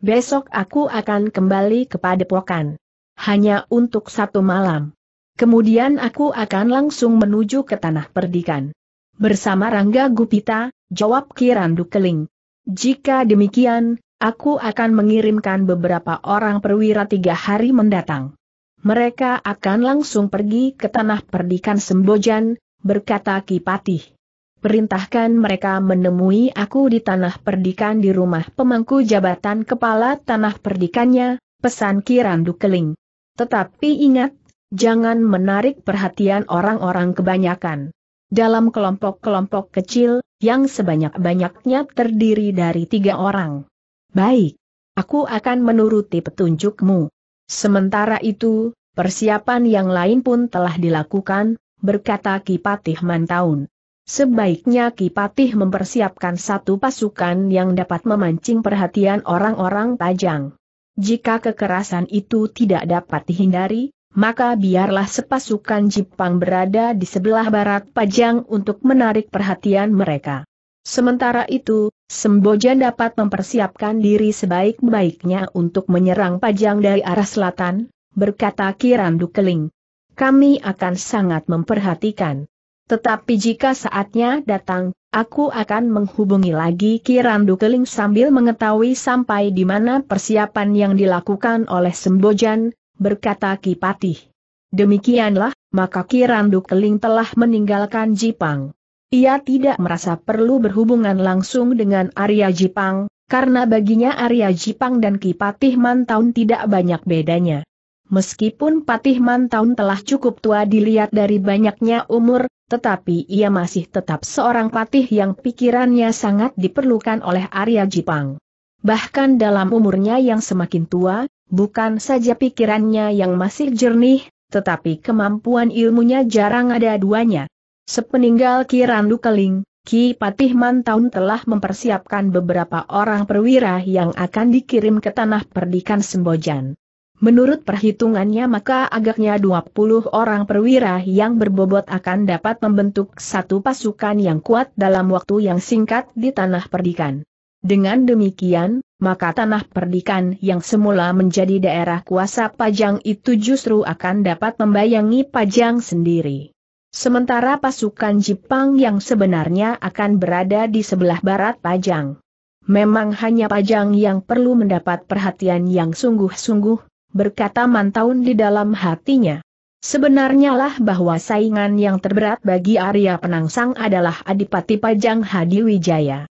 Besok aku akan kembali ke Padepokan. Hanya untuk satu malam. Kemudian aku akan langsung menuju ke Tanah Perdikan. Bersama Rangga Gupita, jawab Kirandu Keling. Jika demikian, aku akan mengirimkan beberapa orang perwira tiga hari mendatang. Mereka akan langsung pergi ke Tanah Perdikan Sembojan, berkata Kipatih perintahkan mereka menemui aku di tanah perdikan di rumah pemangku jabatan kepala tanah perdikannya, pesan Kirandu Keling. Tetapi ingat, jangan menarik perhatian orang-orang kebanyakan. Dalam kelompok-kelompok kecil, yang sebanyak-banyaknya terdiri dari tiga orang. Baik, aku akan menuruti petunjukmu. Sementara itu, persiapan yang lain pun telah dilakukan, berkata Kipatih Mantaun. Sebaiknya Kipatih mempersiapkan satu pasukan yang dapat memancing perhatian orang-orang Pajang. Jika kekerasan itu tidak dapat dihindari, maka biarlah sepasukan Jepang berada di sebelah barat Pajang untuk menarik perhatian mereka. Sementara itu, Sembojan dapat mempersiapkan diri sebaik-baiknya untuk menyerang Pajang dari arah selatan, berkata Kirandu Keling. Kami akan sangat memperhatikan. Tetapi jika saatnya datang, aku akan menghubungi lagi Kirandu Keling sambil mengetahui sampai di mana persiapan yang dilakukan oleh Sembojan, berkata Kipatih. Demikianlah, maka Kirandu Keling telah meninggalkan Jipang. Ia tidak merasa perlu berhubungan langsung dengan Arya Jipang, karena baginya Arya Jipang dan Kipatih Mantaun tidak banyak bedanya. Meskipun Patih Mantaun telah cukup tua dilihat dari banyaknya umur, tetapi ia masih tetap seorang patih yang pikirannya sangat diperlukan oleh Arya Jipang. Bahkan dalam umurnya yang semakin tua, bukan saja pikirannya yang masih jernih, tetapi kemampuan ilmunya jarang ada duanya. Sepeninggal Ki Randu Keling, Ki Patih Mantaun telah mempersiapkan beberapa orang perwira yang akan dikirim ke tanah perdikan Sembojan. Menurut perhitungannya maka agaknya 20 orang perwira yang berbobot akan dapat membentuk satu pasukan yang kuat dalam waktu yang singkat di Tanah Perdikan. Dengan demikian, maka Tanah Perdikan yang semula menjadi daerah kuasa Pajang itu justru akan dapat membayangi Pajang sendiri. Sementara pasukan Jepang yang sebenarnya akan berada di sebelah barat Pajang. Memang hanya Pajang yang perlu mendapat perhatian yang sungguh-sungguh, berkata Mantaun di dalam hatinya. Sebenarnya lah bahwa saingan yang terberat bagi Arya Penangsang adalah Adipati Pajang Hadi Wijaya.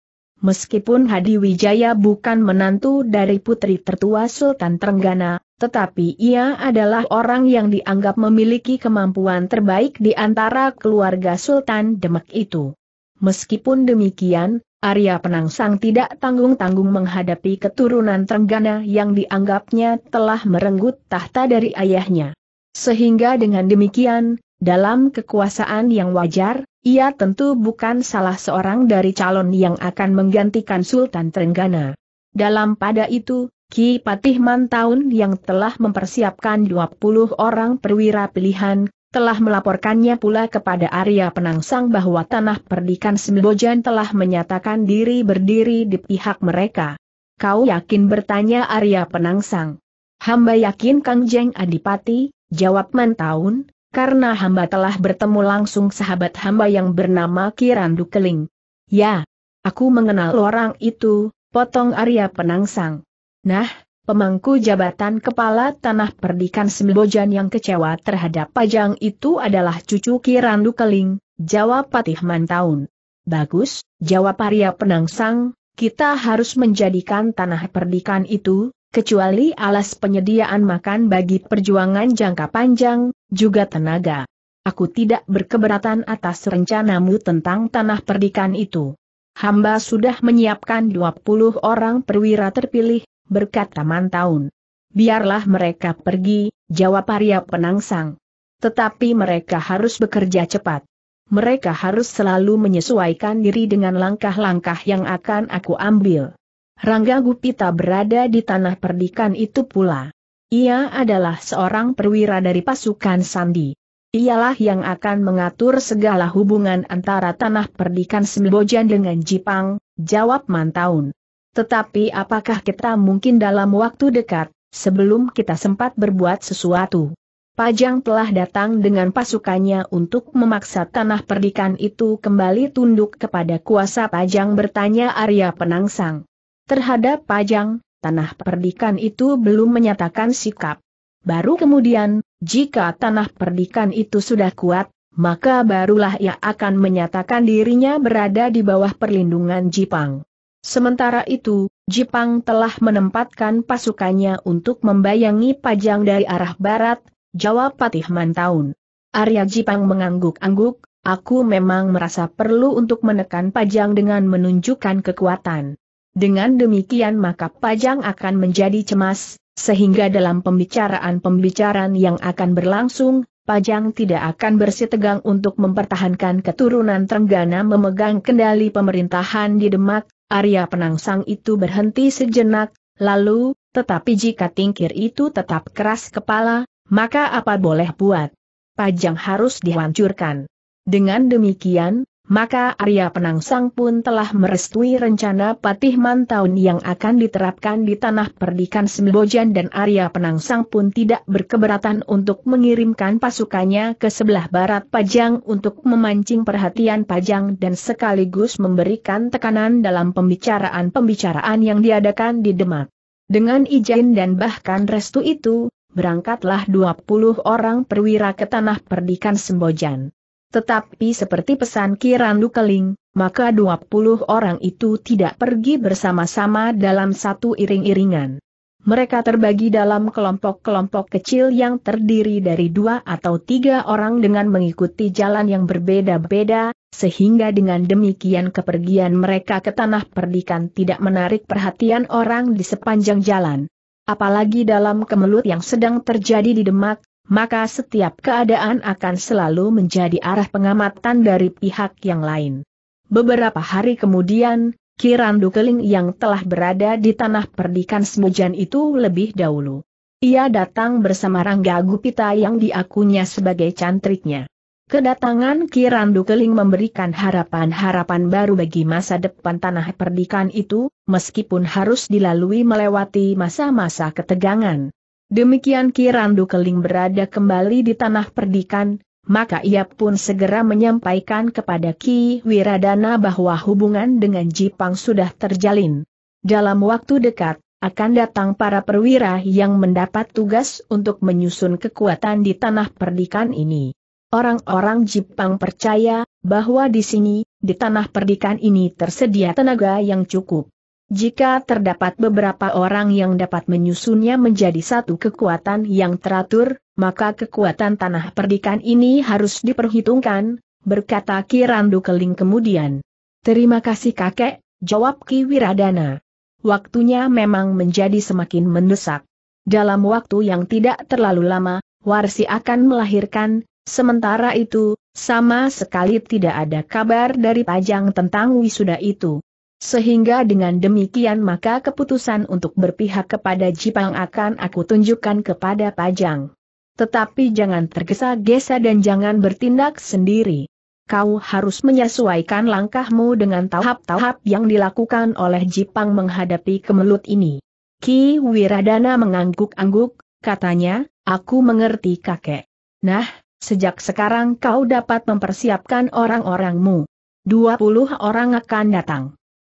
Meskipun Hadi Wijaya bukan menantu dari putri tertua Sultan Trenggana, tetapi ia adalah orang yang dianggap memiliki kemampuan terbaik di antara keluarga Sultan Demak itu. Meskipun demikian, Arya Penangsang tidak tanggung-tanggung menghadapi keturunan Trenggana yang dianggapnya telah merenggut tahta dari ayahnya. Sehingga dengan demikian, dalam kekuasaan yang wajar, ia tentu bukan salah seorang dari calon yang akan menggantikan Sultan Trenggana. Dalam pada itu, Ki Patih Mantaun yang telah mempersiapkan 20 orang perwira pilihan, telah melaporkannya pula kepada Arya Penangsang bahwa tanah perdikan Sembojan telah menyatakan diri berdiri di pihak mereka. Kau yakin bertanya Arya Penangsang? Hamba yakin Kang Jeng Adipati, jawab Mantaun, karena hamba telah bertemu langsung sahabat hamba yang bernama Kirandu Keling. Ya, aku mengenal orang itu, potong Arya Penangsang. Nah, pemangku jabatan kepala tanah perdikan Sembojan yang kecewa terhadap pajang itu adalah cucu Kirandu Keling, jawab Patih Mantaun. Bagus, jawab Arya Penangsang, kita harus menjadikan tanah perdikan itu, kecuali alas penyediaan makan bagi perjuangan jangka panjang, juga tenaga. Aku tidak berkeberatan atas rencanamu tentang tanah perdikan itu hamba sudah menyiapkan 20 orang perwira terpilih, berkata Mantaun. Biarlah mereka pergi, jawab Arya Penangsang. Tetapi mereka harus bekerja cepat. Mereka harus selalu menyesuaikan diri dengan langkah-langkah yang akan aku ambil. Rangga Gupita berada di tanah perdikan itu pula. Ia adalah seorang perwira dari pasukan Sandi ialah yang akan mengatur segala hubungan antara tanah perdikan Sembojan dengan Jipang, jawab Mantaun. Tetapi apakah kita mungkin dalam waktu dekat, sebelum kita sempat berbuat sesuatu? Pajang telah datang dengan pasukannya untuk memaksa tanah perdikan itu kembali tunduk kepada kuasa Pajang bertanya Arya Penangsang. Terhadap Pajang, tanah perdikan itu belum menyatakan sikap. Baru kemudian, jika tanah perdikan itu sudah kuat, maka barulah ia akan menyatakan dirinya berada di bawah perlindungan Jipang. Sementara itu, Jipang telah menempatkan pasukannya untuk membayangi Pajang dari arah barat, jawab Patih Mantaun. Arya Jipang mengangguk-angguk, aku memang merasa perlu untuk menekan Pajang dengan menunjukkan kekuatan. Dengan demikian maka Pajang akan menjadi cemas, sehingga dalam pembicaraan-pembicaraan yang akan berlangsung, Pajang tidak akan bersitegang untuk mempertahankan keturunan Trenggana memegang kendali pemerintahan di Demak, Arya Penangsang itu berhenti sejenak, lalu, tetapi jika tingkir itu tetap keras kepala, maka apa boleh buat? Pajang harus dihancurkan. Dengan demikian, maka Arya Penangsang pun telah merestui rencana Patih Mantaun yang akan diterapkan di tanah perdikan Sembojan dan Arya Penangsang pun tidak berkeberatan untuk mengirimkan pasukannya ke sebelah barat Pajang untuk memancing perhatian Pajang dan sekaligus memberikan tekanan dalam pembicaraan-pembicaraan yang diadakan di Demak. Dengan izin dan bahkan restu itu, berangkatlah 20 orang perwira ke tanah perdikan Sembojan. Tetapi seperti pesan Kirandu Keling, maka 20 orang itu tidak pergi bersama-sama dalam satu iring-iringan. Mereka terbagi dalam kelompok-kelompok kecil yang terdiri dari dua atau tiga orang dengan mengikuti jalan yang berbeda-beda, sehingga dengan demikian kepergian mereka ke tanah perdikan tidak menarik perhatian orang di sepanjang jalan. Apalagi dalam kemelut yang sedang terjadi di Demak, maka setiap keadaan akan selalu menjadi arah pengamatan dari pihak yang lain. Beberapa hari kemudian, Kirandu Keling yang telah berada di tanah perdikan Semujan itu lebih dahulu. Ia datang bersama Rangga Gupita yang diakunya sebagai cantriknya. Kedatangan Kirandu Keling memberikan harapan-harapan baru bagi masa depan tanah perdikan itu, meskipun harus dilalui melewati masa-masa ketegangan. Demikian Kirandu Keling berada kembali di tanah perdikan, maka ia pun segera menyampaikan kepada Ki Wiradana bahwa hubungan dengan Jipang sudah terjalin. Dalam waktu dekat, akan datang para perwira yang mendapat tugas untuk menyusun kekuatan di tanah perdikan ini. Orang-orang Jipang percaya bahwa di sini, di tanah perdikan ini tersedia tenaga yang cukup. Jika terdapat beberapa orang yang dapat menyusunnya menjadi satu kekuatan yang teratur, maka kekuatan tanah perdikan ini harus diperhitungkan, berkata Kirandu Keling kemudian. Terima kasih kakek, jawab Ki Wiradana. Waktunya memang menjadi semakin mendesak. Dalam waktu yang tidak terlalu lama, Warsi akan melahirkan, sementara itu, sama sekali tidak ada kabar dari Pajang tentang wisuda itu. Sehingga dengan demikian maka keputusan untuk berpihak kepada Jipang akan aku tunjukkan kepada Pajang. Tetapi jangan tergesa-gesa dan jangan bertindak sendiri. Kau harus menyesuaikan langkahmu dengan tahap-tahap yang dilakukan oleh Jipang menghadapi kemelut ini. Ki Wiradana mengangguk-angguk, katanya, aku mengerti kakek. Nah, sejak sekarang kau dapat mempersiapkan orang-orangmu. Dua puluh orang akan datang.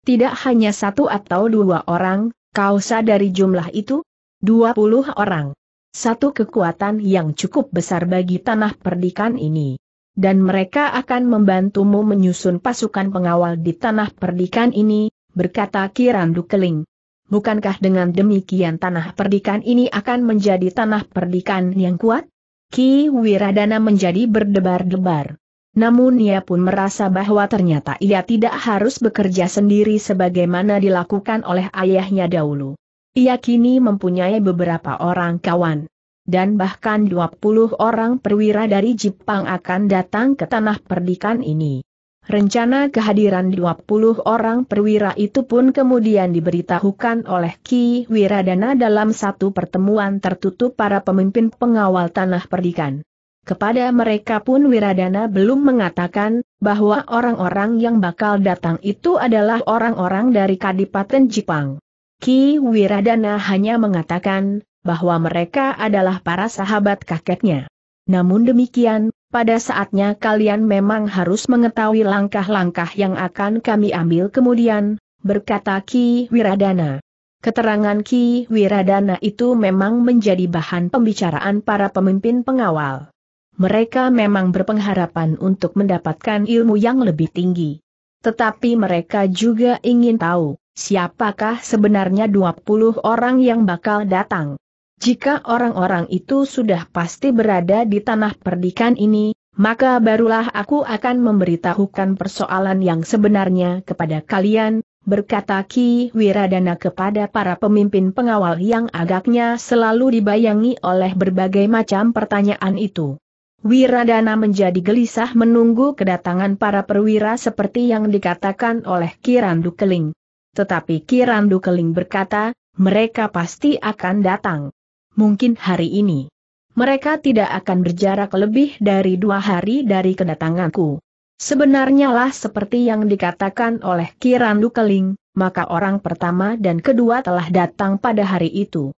Tidak hanya satu atau dua orang, kau sadari jumlah itu? Dua puluh orang. Satu kekuatan yang cukup besar bagi tanah perdikan ini. Dan mereka akan membantumu menyusun pasukan pengawal di tanah perdikan ini, berkata Kirandu Keling. Bukankah dengan demikian tanah perdikan ini akan menjadi tanah perdikan yang kuat? Ki Wiradana menjadi berdebar-debar. Namun ia pun merasa bahwa ternyata ia tidak harus bekerja sendiri sebagaimana dilakukan oleh ayahnya dahulu. Ia kini mempunyai beberapa orang kawan. Dan bahkan 20 orang perwira dari Jepang akan datang ke tanah perdikan ini. Rencana kehadiran 20 orang perwira itu pun kemudian diberitahukan oleh Ki Wiradana dalam satu pertemuan tertutup para pemimpin pengawal tanah perdikan. Kepada mereka pun Wiradana belum mengatakan bahwa orang-orang yang bakal datang itu adalah orang-orang dari Kadipaten Jepang. Ki Wiradana hanya mengatakan bahwa mereka adalah para sahabat kakeknya. Namun demikian, pada saatnya kalian memang harus mengetahui langkah-langkah yang akan kami ambil kemudian, berkata Ki Wiradana. Keterangan Ki Wiradana itu memang menjadi bahan pembicaraan para pemimpin pengawal mereka memang berpengharapan untuk mendapatkan ilmu yang lebih tinggi. Tetapi mereka juga ingin tahu, siapakah sebenarnya 20 orang yang bakal datang. Jika orang-orang itu sudah pasti berada di tanah perdikan ini, maka barulah aku akan memberitahukan persoalan yang sebenarnya kepada kalian, berkata Ki Wiradana kepada para pemimpin pengawal yang agaknya selalu dibayangi oleh berbagai macam pertanyaan itu. Wiradana menjadi gelisah menunggu kedatangan para perwira seperti yang dikatakan oleh Kirandu Keling. Tetapi Kirandu Keling berkata, mereka pasti akan datang. Mungkin hari ini. Mereka tidak akan berjarak lebih dari dua hari dari kedatanganku. Sebenarnya lah seperti yang dikatakan oleh Kirandu Keling, maka orang pertama dan kedua telah datang pada hari itu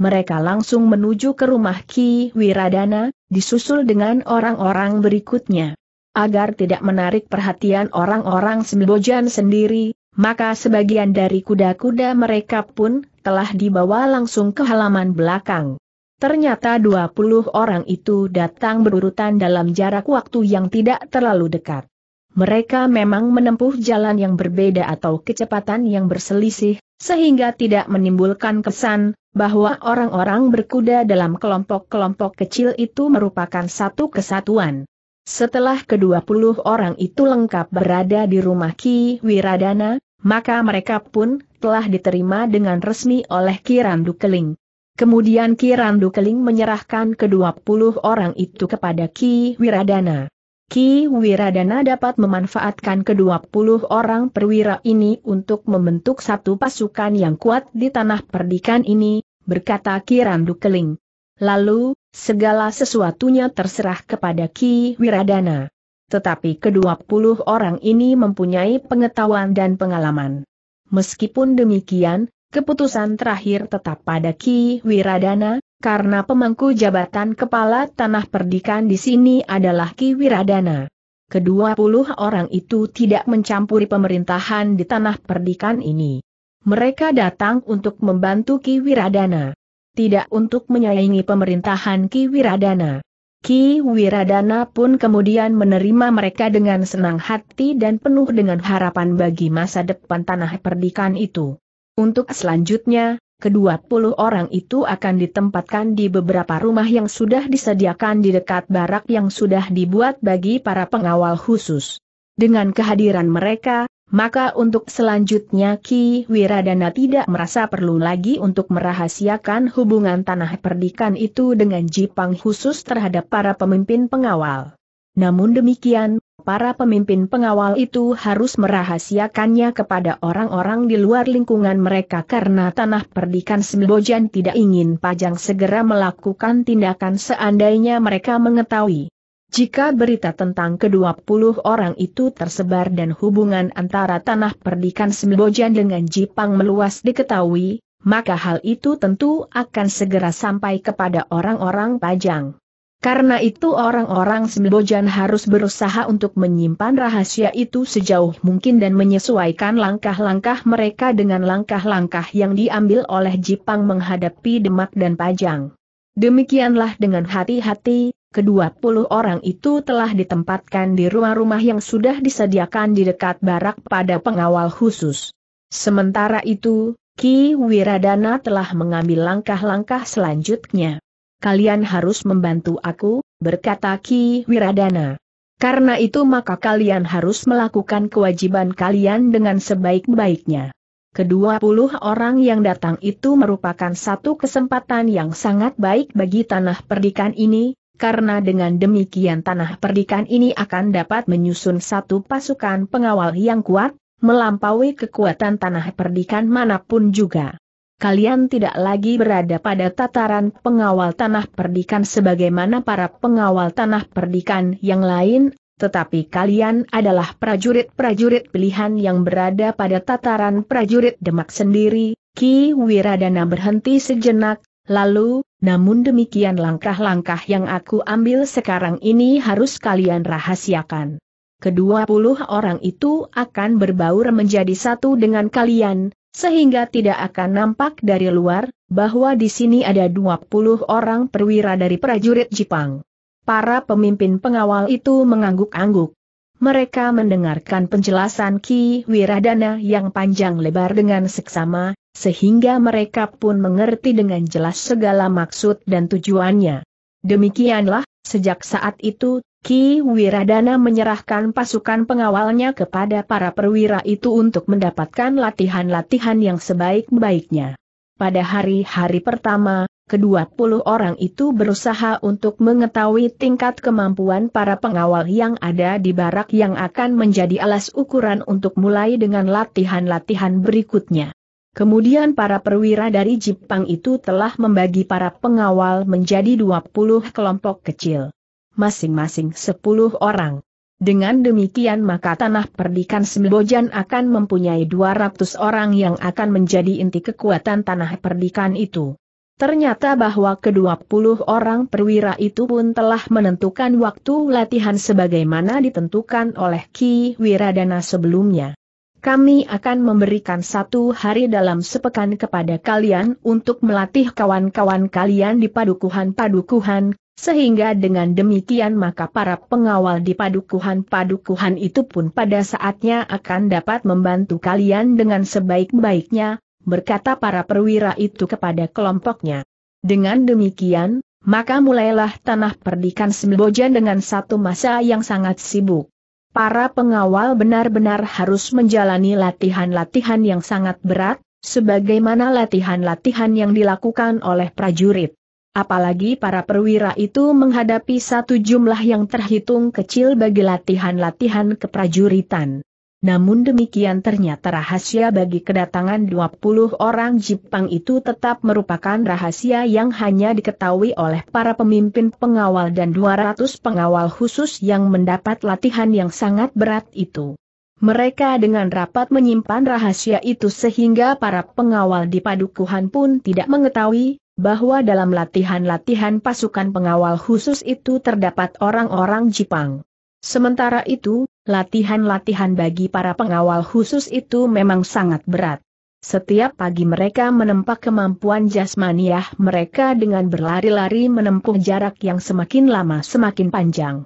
mereka langsung menuju ke rumah Ki Wiradana, disusul dengan orang-orang berikutnya. Agar tidak menarik perhatian orang-orang Sembojan sendiri, maka sebagian dari kuda-kuda mereka pun telah dibawa langsung ke halaman belakang. Ternyata 20 orang itu datang berurutan dalam jarak waktu yang tidak terlalu dekat. Mereka memang menempuh jalan yang berbeda atau kecepatan yang berselisih, sehingga tidak menimbulkan kesan bahwa orang-orang berkuda dalam kelompok-kelompok kecil itu merupakan satu kesatuan. Setelah kedua puluh orang itu lengkap berada di rumah Ki Wiradana, maka mereka pun telah diterima dengan resmi oleh Kirandu Keling. Kemudian Kirandu Keling menyerahkan kedua puluh orang itu kepada Ki Wiradana. Ki Wiradana dapat memanfaatkan kedua puluh orang perwira ini untuk membentuk satu pasukan yang kuat di tanah perdikan ini, berkata Kirandu Keling. Lalu, segala sesuatunya terserah kepada Ki Wiradana. Tetapi kedua puluh orang ini mempunyai pengetahuan dan pengalaman. Meskipun demikian, keputusan terakhir tetap pada Ki Wiradana, karena pemangku jabatan kepala tanah perdikan di sini adalah Ki Wiradana. Kedua puluh orang itu tidak mencampuri pemerintahan di tanah perdikan ini. Mereka datang untuk membantu Ki Wiradana. Tidak untuk menyayangi pemerintahan Ki Wiradana. Ki Wiradana pun kemudian menerima mereka dengan senang hati dan penuh dengan harapan bagi masa depan tanah perdikan itu. Untuk selanjutnya, kedua puluh orang itu akan ditempatkan di beberapa rumah yang sudah disediakan di dekat barak yang sudah dibuat bagi para pengawal khusus. Dengan kehadiran mereka, maka untuk selanjutnya Ki Wiradana tidak merasa perlu lagi untuk merahasiakan hubungan tanah perdikan itu dengan Jipang khusus terhadap para pemimpin pengawal. Namun demikian, para pemimpin pengawal itu harus merahasiakannya kepada orang-orang di luar lingkungan mereka karena tanah perdikan Sembojan tidak ingin Pajang segera melakukan tindakan seandainya mereka mengetahui. Jika berita tentang kedua puluh orang itu tersebar dan hubungan antara tanah perdikan Sembojan dengan Jipang meluas diketahui, maka hal itu tentu akan segera sampai kepada orang-orang Pajang. Karena itu orang-orang Sembojan harus berusaha untuk menyimpan rahasia itu sejauh mungkin dan menyesuaikan langkah-langkah mereka dengan langkah-langkah yang diambil oleh Jipang menghadapi Demak dan Pajang. Demikianlah dengan hati-hati, kedua puluh orang itu telah ditempatkan di rumah-rumah yang sudah disediakan di dekat barak pada pengawal khusus. Sementara itu, Ki Wiradana telah mengambil langkah-langkah selanjutnya kalian harus membantu aku, berkata Ki Wiradana. Karena itu maka kalian harus melakukan kewajiban kalian dengan sebaik-baiknya. Kedua puluh orang yang datang itu merupakan satu kesempatan yang sangat baik bagi tanah perdikan ini, karena dengan demikian tanah perdikan ini akan dapat menyusun satu pasukan pengawal yang kuat, melampaui kekuatan tanah perdikan mana pun juga kalian tidak lagi berada pada tataran pengawal tanah perdikan sebagaimana para pengawal tanah perdikan yang lain, tetapi kalian adalah prajurit-prajurit pilihan yang berada pada tataran prajurit Demak sendiri. Ki Wiradana berhenti sejenak, lalu, namun demikian langkah-langkah yang aku ambil sekarang ini harus kalian rahasiakan. Kedua puluh orang itu akan berbaur menjadi satu dengan kalian, sehingga tidak akan nampak dari luar, bahwa di sini ada 20 orang perwira dari prajurit Jepang. Para pemimpin pengawal itu mengangguk-angguk. Mereka mendengarkan penjelasan Ki Wiradana yang panjang lebar dengan seksama, sehingga mereka pun mengerti dengan jelas segala maksud dan tujuannya. Demikianlah, sejak saat itu, Ki Wiradana menyerahkan pasukan pengawalnya kepada para perwira itu untuk mendapatkan latihan-latihan yang sebaik-baiknya. Pada hari-hari pertama, kedua puluh orang itu berusaha untuk mengetahui tingkat kemampuan para pengawal yang ada di barak yang akan menjadi alas ukuran untuk mulai dengan latihan-latihan berikutnya. Kemudian para perwira dari Jepang itu telah membagi para pengawal menjadi 20 kelompok kecil masing-masing sepuluh orang. Dengan demikian maka tanah perdikan Sembojan akan mempunyai 200 orang yang akan menjadi inti kekuatan tanah perdikan itu. Ternyata bahwa kedua puluh orang perwira itu pun telah menentukan waktu latihan sebagaimana ditentukan oleh Ki Wiradana sebelumnya. Kami akan memberikan satu hari dalam sepekan kepada kalian untuk melatih kawan-kawan kalian di padukuhan-padukuhan, sehingga dengan demikian maka para pengawal di padukuhan-padukuhan itu pun pada saatnya akan dapat membantu kalian dengan sebaik-baiknya, berkata para perwira itu kepada kelompoknya. Dengan demikian, maka mulailah tanah perdikan Sembojan dengan satu masa yang sangat sibuk. Para pengawal benar-benar harus menjalani latihan-latihan yang sangat berat, sebagaimana latihan-latihan yang dilakukan oleh prajurit. Apalagi para perwira itu menghadapi satu jumlah yang terhitung kecil bagi latihan-latihan keprajuritan. Namun demikian ternyata rahasia bagi kedatangan 20 orang Jepang itu tetap merupakan rahasia yang hanya diketahui oleh para pemimpin pengawal dan 200 pengawal khusus yang mendapat latihan yang sangat berat itu. Mereka dengan rapat menyimpan rahasia itu sehingga para pengawal di padukuhan pun tidak mengetahui, bahwa dalam latihan-latihan pasukan pengawal khusus itu terdapat orang-orang Jepang. Sementara itu, latihan-latihan bagi para pengawal khusus itu memang sangat berat. Setiap pagi mereka menempa kemampuan jasmaniah mereka dengan berlari-lari menempuh jarak yang semakin lama semakin panjang.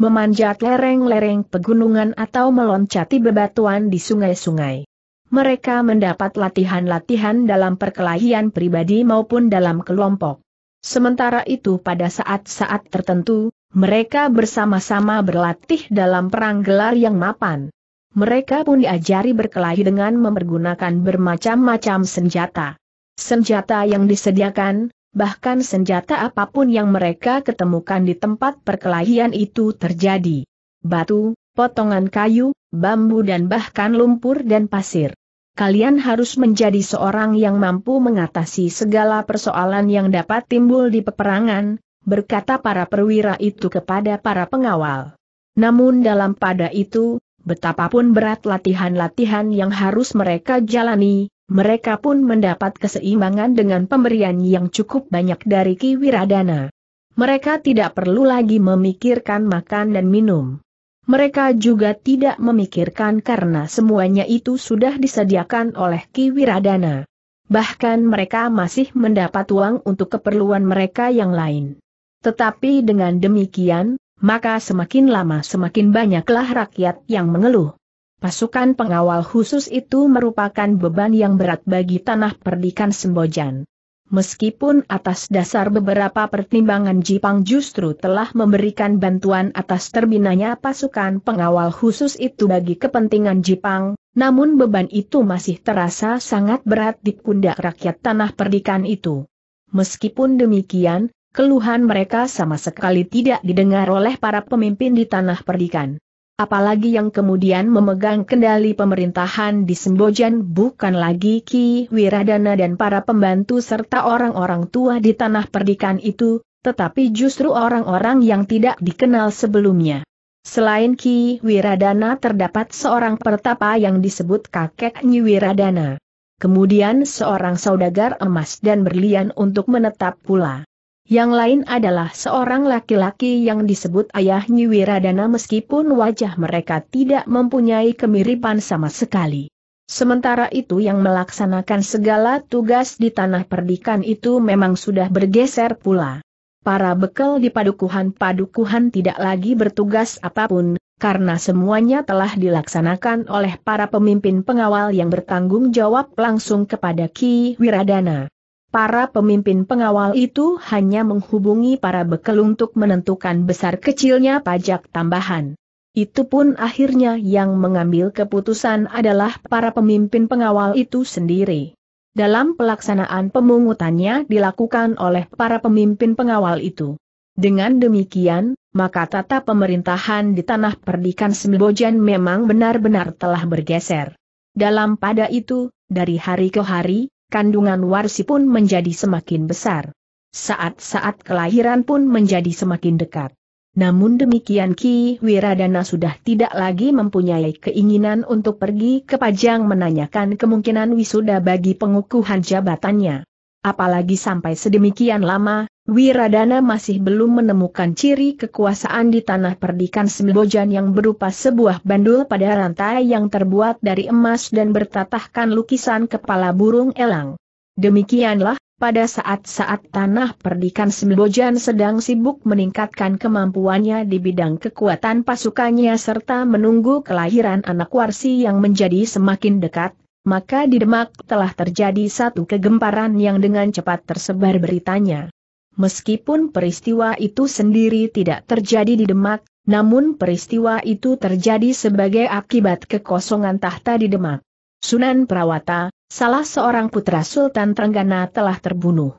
Memanjat lereng-lereng pegunungan atau meloncati bebatuan di sungai-sungai mereka mendapat latihan-latihan dalam perkelahian pribadi maupun dalam kelompok. Sementara itu pada saat-saat tertentu, mereka bersama-sama berlatih dalam perang gelar yang mapan. Mereka pun diajari berkelahi dengan mempergunakan bermacam-macam senjata. Senjata yang disediakan, bahkan senjata apa pun yang mereka ketemukan di tempat perkelahian itu terjadi. Batu, potongan kayu, bambu dan bahkan lumpur dan pasir. Kalian harus menjadi seorang yang mampu mengatasi segala persoalan yang dapat timbul di peperangan, berkata para perwira itu kepada para pengawal. Namun dalam pada itu, betapapun berat latihan-latihan yang harus mereka jalani, mereka pun mendapat keseimbangan dengan pemberian yang cukup banyak dari Ki Wiradana. Mereka tidak perlu lagi memikirkan makan dan minum. Mereka juga tidak memikirkan karena semuanya itu sudah disediakan oleh Ki Wiradana. Bahkan mereka masih mendapat uang untuk keperluan mereka yang lain. Tetapi dengan demikian, maka semakin lama semakin banyaklah rakyat yang mengeluh. Pasukan pengawal khusus itu merupakan beban yang berat bagi tanah perdikan Sembojan. Meskipun atas dasar beberapa pertimbangan Jepang justru telah memberikan bantuan atas terbinanya pasukan pengawal khusus itu bagi kepentingan Jepang, namun beban itu masih terasa sangat berat di pundak rakyat tanah perdikan itu. Meskipun demikian, keluhan mereka sama sekali tidak didengar oleh para pemimpin di tanah perdikan apalagi yang kemudian memegang kendali pemerintahan di Sembojan bukan lagi Ki Wiradana dan para pembantu serta orang-orang tua di tanah perdikan itu, tetapi justru orang-orang yang tidak dikenal sebelumnya. Selain Ki Wiradana terdapat seorang pertapa yang disebut kakek Nyi Wiradana. Kemudian seorang saudagar emas dan berlian untuk menetap pula. Yang lain adalah seorang laki-laki yang disebut ayah Nyi Wiradana meskipun wajah mereka tidak mempunyai kemiripan sama sekali. Sementara itu yang melaksanakan segala tugas di tanah perdikan itu memang sudah bergeser pula. Para bekal di padukuhan-padukuhan tidak lagi bertugas apa pun, karena semuanya telah dilaksanakan oleh para pemimpin pengawal yang bertanggung jawab langsung kepada Ki Wiradana. Para pemimpin pengawal itu hanya menghubungi para bekal untuk menentukan besar kecilnya pajak tambahan. Itu pun akhirnya yang mengambil keputusan adalah para pemimpin pengawal itu sendiri. Dalam pelaksanaan pemungutannya dilakukan oleh para pemimpin pengawal itu. Dengan demikian, maka tata pemerintahan di tanah perdikan Sembojan memang benar-benar telah bergeser. Dalam pada itu, dari hari ke hari, kandungan Warsi pun menjadi semakin besar. Saat-saat kelahiran pun menjadi semakin dekat. Namun demikian Ki Wiradana sudah tidak lagi mempunyai keinginan untuk pergi ke Pajang menanyakan kemungkinan wisuda bagi pengukuhan jabatannya. Apalagi sampai sedemikian lama, Wiradana masih belum menemukan ciri kekuasaan di tanah perdikan Sembojan yang berupa sebuah bandul pada rantai yang terbuat dari emas dan bertatahkan lukisan kepala burung elang. Demikianlah, pada saat-saat tanah perdikan Sembojan sedang sibuk meningkatkan kemampuannya di bidang kekuatan pasukannya serta menunggu kelahiran anak warsi yang menjadi semakin dekat, maka di Demak telah terjadi satu kegemparan yang dengan cepat tersebar beritanya. Meskipun peristiwa itu sendiri tidak terjadi di Demak, namun peristiwa itu terjadi sebagai akibat kekosongan tahta di Demak. Sunan Prawata, salah seorang putra Sultan Trenggana telah terbunuh.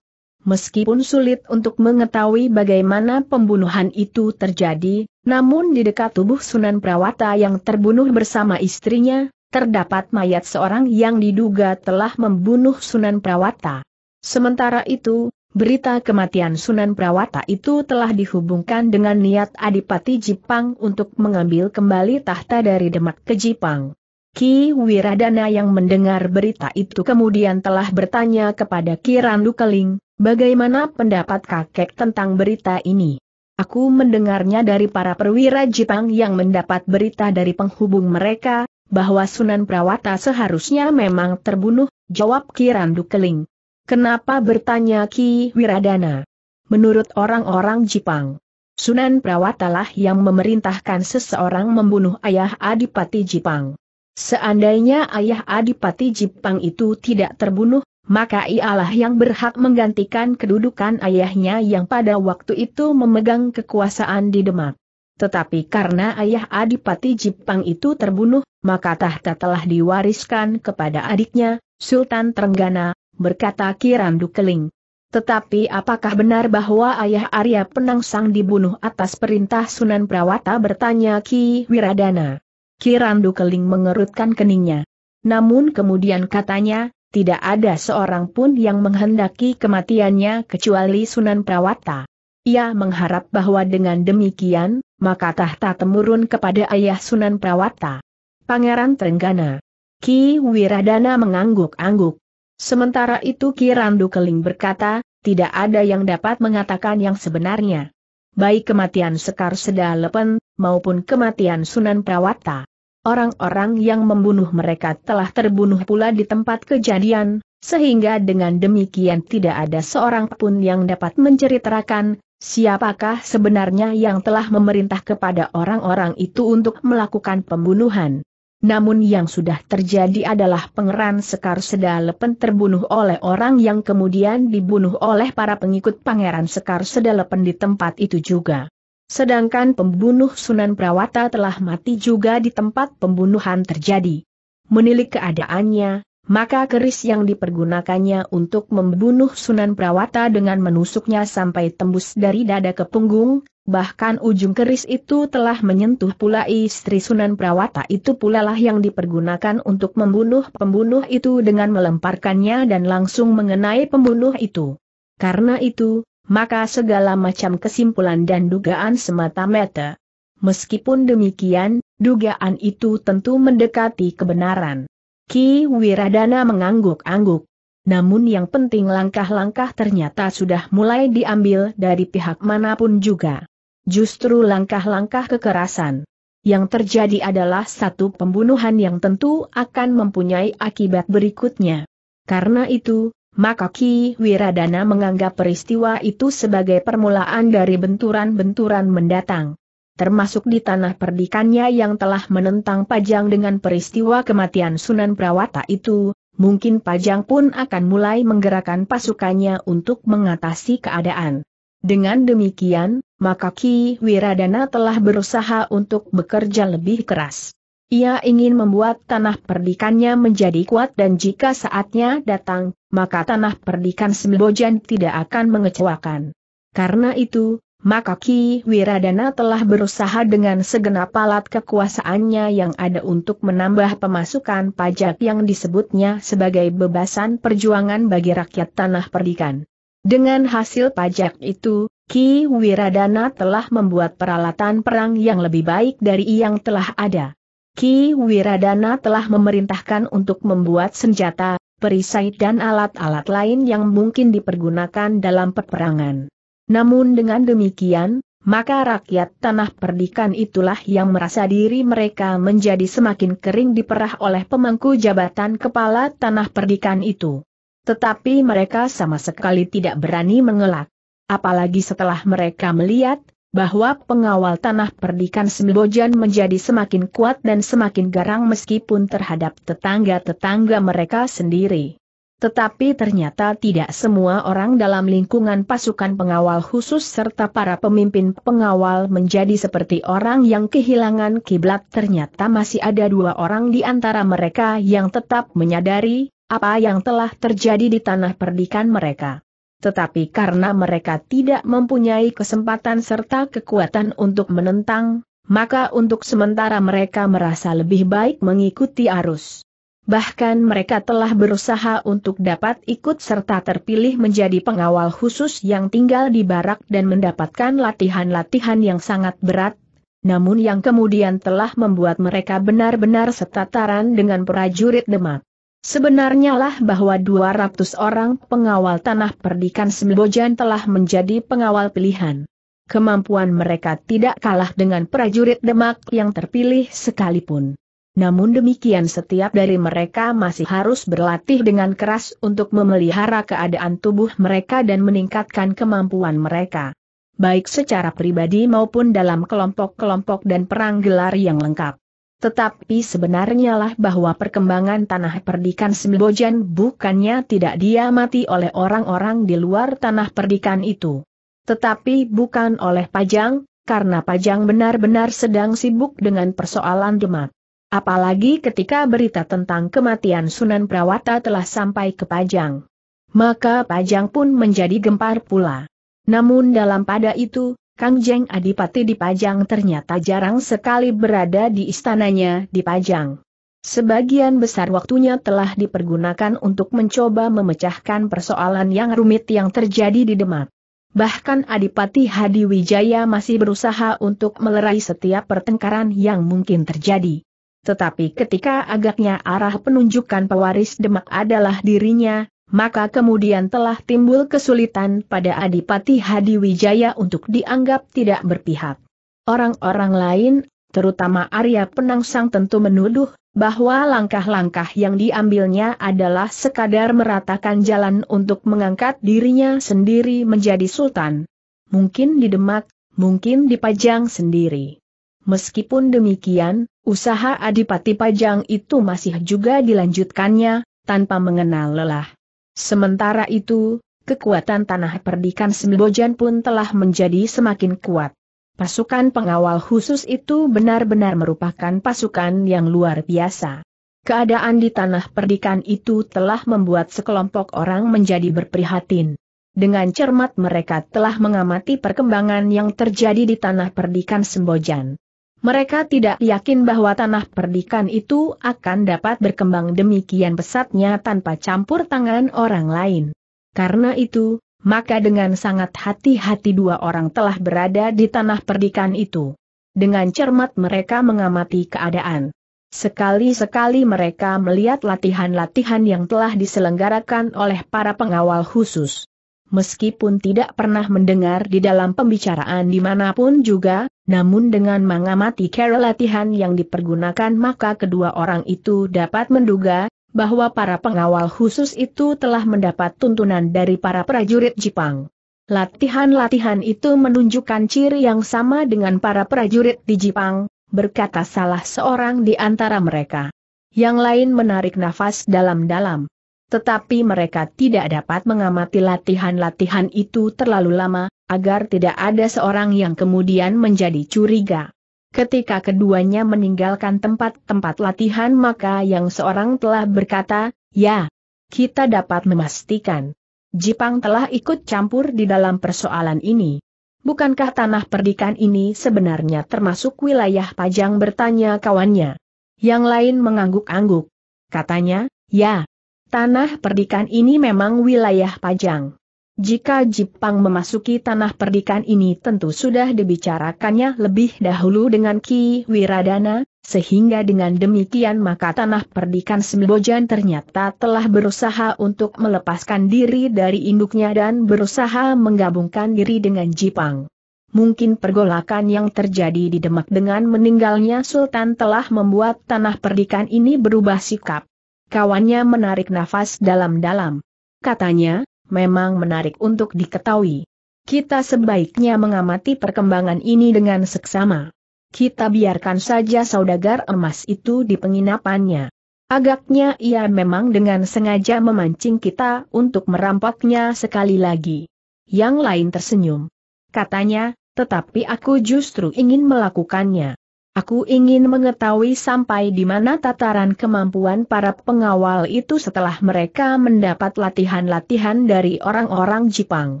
Meskipun sulit untuk mengetahui bagaimana pembunuhan itu terjadi, namun di dekat tubuh Sunan Prawata yang terbunuh bersama istrinya, terdapat mayat seorang yang diduga telah membunuh Sunan Prawata. Sementara itu, berita kematian Sunan Prawata itu telah dihubungkan dengan niat Adipati Jipang untuk mengambil kembali tahta dari Demak ke Jipang. Ki Wiradana yang mendengar berita itu kemudian telah bertanya kepada Ki Randu Keling, bagaimana pendapat kakek tentang berita ini? Aku mendengarnya dari para perwira Jepang yang mendapat berita dari penghubung mereka, bahwa Sunan Prawata seharusnya memang terbunuh, jawab Ki Randu Keling. Kenapa bertanya Ki Wiradana? Menurut orang-orang Jepang, Sunan Prawata lah yang memerintahkan seseorang membunuh ayah Adipati Jepang. Seandainya ayah Adipati Jepang itu tidak terbunuh, maka ialah yang berhak menggantikan kedudukan ayahnya yang pada waktu itu memegang kekuasaan di Demak. Tetapi karena ayah Adipati Jepang itu terbunuh, maka tahta telah diwariskan kepada adiknya, Sultan Trenggana, berkata Kirandu Keling. Tetapi apakah benar bahwa ayah Arya Penangsang dibunuh atas perintah Sunan Prawata bertanya Ki Wiradana. Ki Randu Keling mengerutkan keningnya. Namun kemudian katanya, tidak ada seorang pun yang menghendaki kematiannya kecuali Sunan Prawata. Ia mengharap bahwa dengan demikian, maka tahta temurun kepada ayah Sunan Prawata. Pangeran Trenggana. Ki Wiradana mengangguk-angguk. Sementara itu Ki Randu Keling berkata, tidak ada yang dapat mengatakan yang sebenarnya. Baik kematian Sekar Sedalepen, maupun kematian Sunan Prawata. Orang-orang yang membunuh mereka telah terbunuh pula di tempat kejadian, sehingga dengan demikian tidak ada seorang pun yang dapat menceritakan, siapakah sebenarnya yang telah memerintah kepada orang-orang itu untuk melakukan pembunuhan. Namun yang sudah terjadi adalah Pangeran Sekar Sedalepen terbunuh oleh orang yang kemudian dibunuh oleh para pengikut Pangeran Sekar Sedalepen di tempat itu juga. Sedangkan pembunuh Sunan Prawata telah mati juga di tempat pembunuhan terjadi. Menilik keadaannya, maka keris yang dipergunakannya untuk membunuh Sunan Prawata dengan menusuknya sampai tembus dari dada ke punggung, Bahkan ujung keris itu telah menyentuh pula istri Sunan Prawata itu pula lah yang dipergunakan untuk membunuh pembunuh itu dengan melemparkannya dan langsung mengenai pembunuh itu. Karena itu, maka segala macam kesimpulan dan dugaan semata-mata. Meskipun demikian, dugaan itu tentu mendekati kebenaran. Ki Wiradana mengangguk-angguk. Namun yang penting langkah-langkah ternyata sudah mulai diambil dari pihak mana pun juga. Justru langkah-langkah kekerasan. Yang terjadi adalah satu pembunuhan yang tentu akan mempunyai akibat berikutnya. Karena itu, maka Ki Wiradana menganggap peristiwa itu sebagai permulaan dari benturan-benturan mendatang. Termasuk di tanah perdikannya yang telah menentang Pajang dengan peristiwa kematian Sunan Prawata itu, mungkin Pajang pun akan mulai menggerakkan pasukannya untuk mengatasi keadaan. Dengan demikian, maka Ki Wiradana telah berusaha untuk bekerja lebih keras. Ia ingin membuat tanah perdikannya menjadi kuat dan jika saatnya datang, maka tanah perdikan Sembojan tidak akan mengecewakan. Karena itu, maka Ki Wiradana telah berusaha dengan segenap alat kekuasaannya yang ada untuk menambah pemasukan pajak yang disebutnya sebagai bebasan perjuangan bagi rakyat tanah perdikan. Dengan hasil pajak itu, Ki Wiradana telah membuat peralatan perang yang lebih baik dari yang telah ada. Ki Wiradana telah memerintahkan untuk membuat senjata, perisai dan alat-alat lain yang mungkin dipergunakan dalam peperangan. Namun dengan demikian, maka rakyat tanah perdikan itulah yang merasa diri mereka menjadi semakin kering diperah oleh pemangku jabatan kepala tanah perdikan itu. Tetapi mereka sama sekali tidak berani mengelak. Apalagi setelah mereka melihat, bahwa pengawal tanah perdikan Sembojan menjadi semakin kuat dan semakin garang meskipun terhadap tetangga-tetangga mereka sendiri. Tetapi ternyata tidak semua orang dalam lingkungan pasukan pengawal khusus serta para pemimpin pengawal menjadi seperti orang yang kehilangan kiblat ternyata masih ada dua orang di antara mereka yang tetap menyadari, apa yang telah terjadi di tanah perdikan mereka. Tetapi karena mereka tidak mempunyai kesempatan serta kekuatan untuk menentang, maka untuk sementara mereka merasa lebih baik mengikuti arus. Bahkan mereka telah berusaha untuk dapat ikut serta terpilih menjadi pengawal khusus yang tinggal di barak dan mendapatkan latihan-latihan yang sangat berat, namun yang kemudian telah membuat mereka benar-benar setataran dengan prajurit Demak. Sebenarnya lah bahwa 200 orang pengawal tanah perdikan Sembojan telah menjadi pengawal pilihan. Kemampuan mereka tidak kalah dengan prajurit Demak yang terpilih sekalipun. Namun demikian setiap dari mereka masih harus berlatih dengan keras untuk memelihara keadaan tubuh mereka dan meningkatkan kemampuan mereka. Baik secara pribadi maupun dalam kelompok-kelompok dan perang gelar yang lengkap. Tetapi sebenarnya lah bahwa perkembangan tanah perdikan Sembojan bukannya tidak diamati oleh orang-orang di luar tanah perdikan itu. Tetapi bukan oleh Pajang, karena Pajang benar-benar sedang sibuk dengan persoalan Demak. Apalagi ketika berita tentang kematian Sunan Prawata telah sampai ke Pajang. Maka Pajang pun menjadi gempar pula. Namun dalam pada itu, Kang Jeng Adipati di Pajang ternyata jarang sekali berada di istananya di Pajang. Sebagian besar waktunya telah dipergunakan untuk mencoba memecahkan persoalan yang rumit yang terjadi di Demak. Bahkan Adipati Hadi Wijaya masih berusaha untuk melerai setiap pertengkaran yang mungkin terjadi. Tetapi ketika agaknya arah penunjukan pewaris Demak adalah dirinya, maka kemudian telah timbul kesulitan pada Adipati Hadi Wijaya untuk dianggap tidak berpihak. Orang-orang lain, terutama Arya Penangsang tentu menuduh bahwa langkah-langkah yang diambilnya adalah sekadar meratakan jalan untuk mengangkat dirinya sendiri menjadi sultan. Mungkin di Demak, mungkin di Pajang sendiri. Meskipun demikian, usaha Adipati Pajang itu masih juga dilanjutkannya, tanpa mengenal lelah. Sementara itu, kekuatan tanah perdikan Sembojan pun telah menjadi semakin kuat. Pasukan pengawal khusus itu benar-benar merupakan pasukan yang luar biasa. Keadaan di tanah perdikan itu telah membuat sekelompok orang menjadi berprihatin. Dengan cermat mereka telah mengamati perkembangan yang terjadi di tanah perdikan Sembojan. Mereka tidak yakin bahwa tanah perdikan itu akan dapat berkembang demikian pesatnya tanpa campur tangan orang lain. Karena itu, maka dengan sangat hati-hati dua orang telah berada di tanah perdikan itu. Dengan cermat mereka mengamati keadaan. Sekali-sekali mereka melihat latihan-latihan yang telah diselenggarakan oleh para pengawal khusus meskipun tidak pernah mendengar di dalam pembicaraan di mana pun juga, namun dengan mengamati cara latihan yang dipergunakan maka kedua orang itu dapat menduga, bahwa para pengawal khusus itu telah mendapat tuntunan dari para prajurit Jepang. Latihan-latihan itu menunjukkan ciri yang sama dengan para prajurit di Jepang, berkata salah seorang di antara mereka. Yang lain menarik nafas dalam-dalam tetapi mereka tidak dapat mengamati latihan-latihan itu terlalu lama, agar tidak ada seorang yang kemudian menjadi curiga. Ketika keduanya meninggalkan tempat-tempat latihan maka yang seorang telah berkata, ya, kita dapat memastikan. Jepang telah ikut campur di dalam persoalan ini. Bukankah tanah perdikan ini sebenarnya termasuk wilayah Pajang bertanya kawannya. Yang lain mengangguk-angguk. Katanya, ya, Tanah perdikan ini memang wilayah Pajang. Jika Jepang memasuki tanah perdikan ini tentu sudah dibicarakannya lebih dahulu dengan Ki Wiradana, sehingga dengan demikian maka tanah perdikan Sembojan ternyata telah berusaha untuk melepaskan diri dari induknya dan berusaha menggabungkan diri dengan Jepang. Mungkin pergolakan yang terjadi di Demak dengan meninggalnya Sultan telah membuat tanah perdikan ini berubah sikap. Kawannya menarik nafas dalam-dalam. Katanya, memang menarik untuk diketahui. Kita sebaiknya mengamati perkembangan ini dengan seksama. Kita biarkan saja saudagar emas itu di penginapannya. Agaknya ia memang dengan sengaja memancing kita untuk merampoknya sekali lagi. Yang lain tersenyum. Katanya, tetapi aku justru ingin melakukannya. Aku ingin mengetahui sampai di mana tataran kemampuan para pengawal itu setelah mereka mendapat latihan-latihan dari orang-orang Jepang.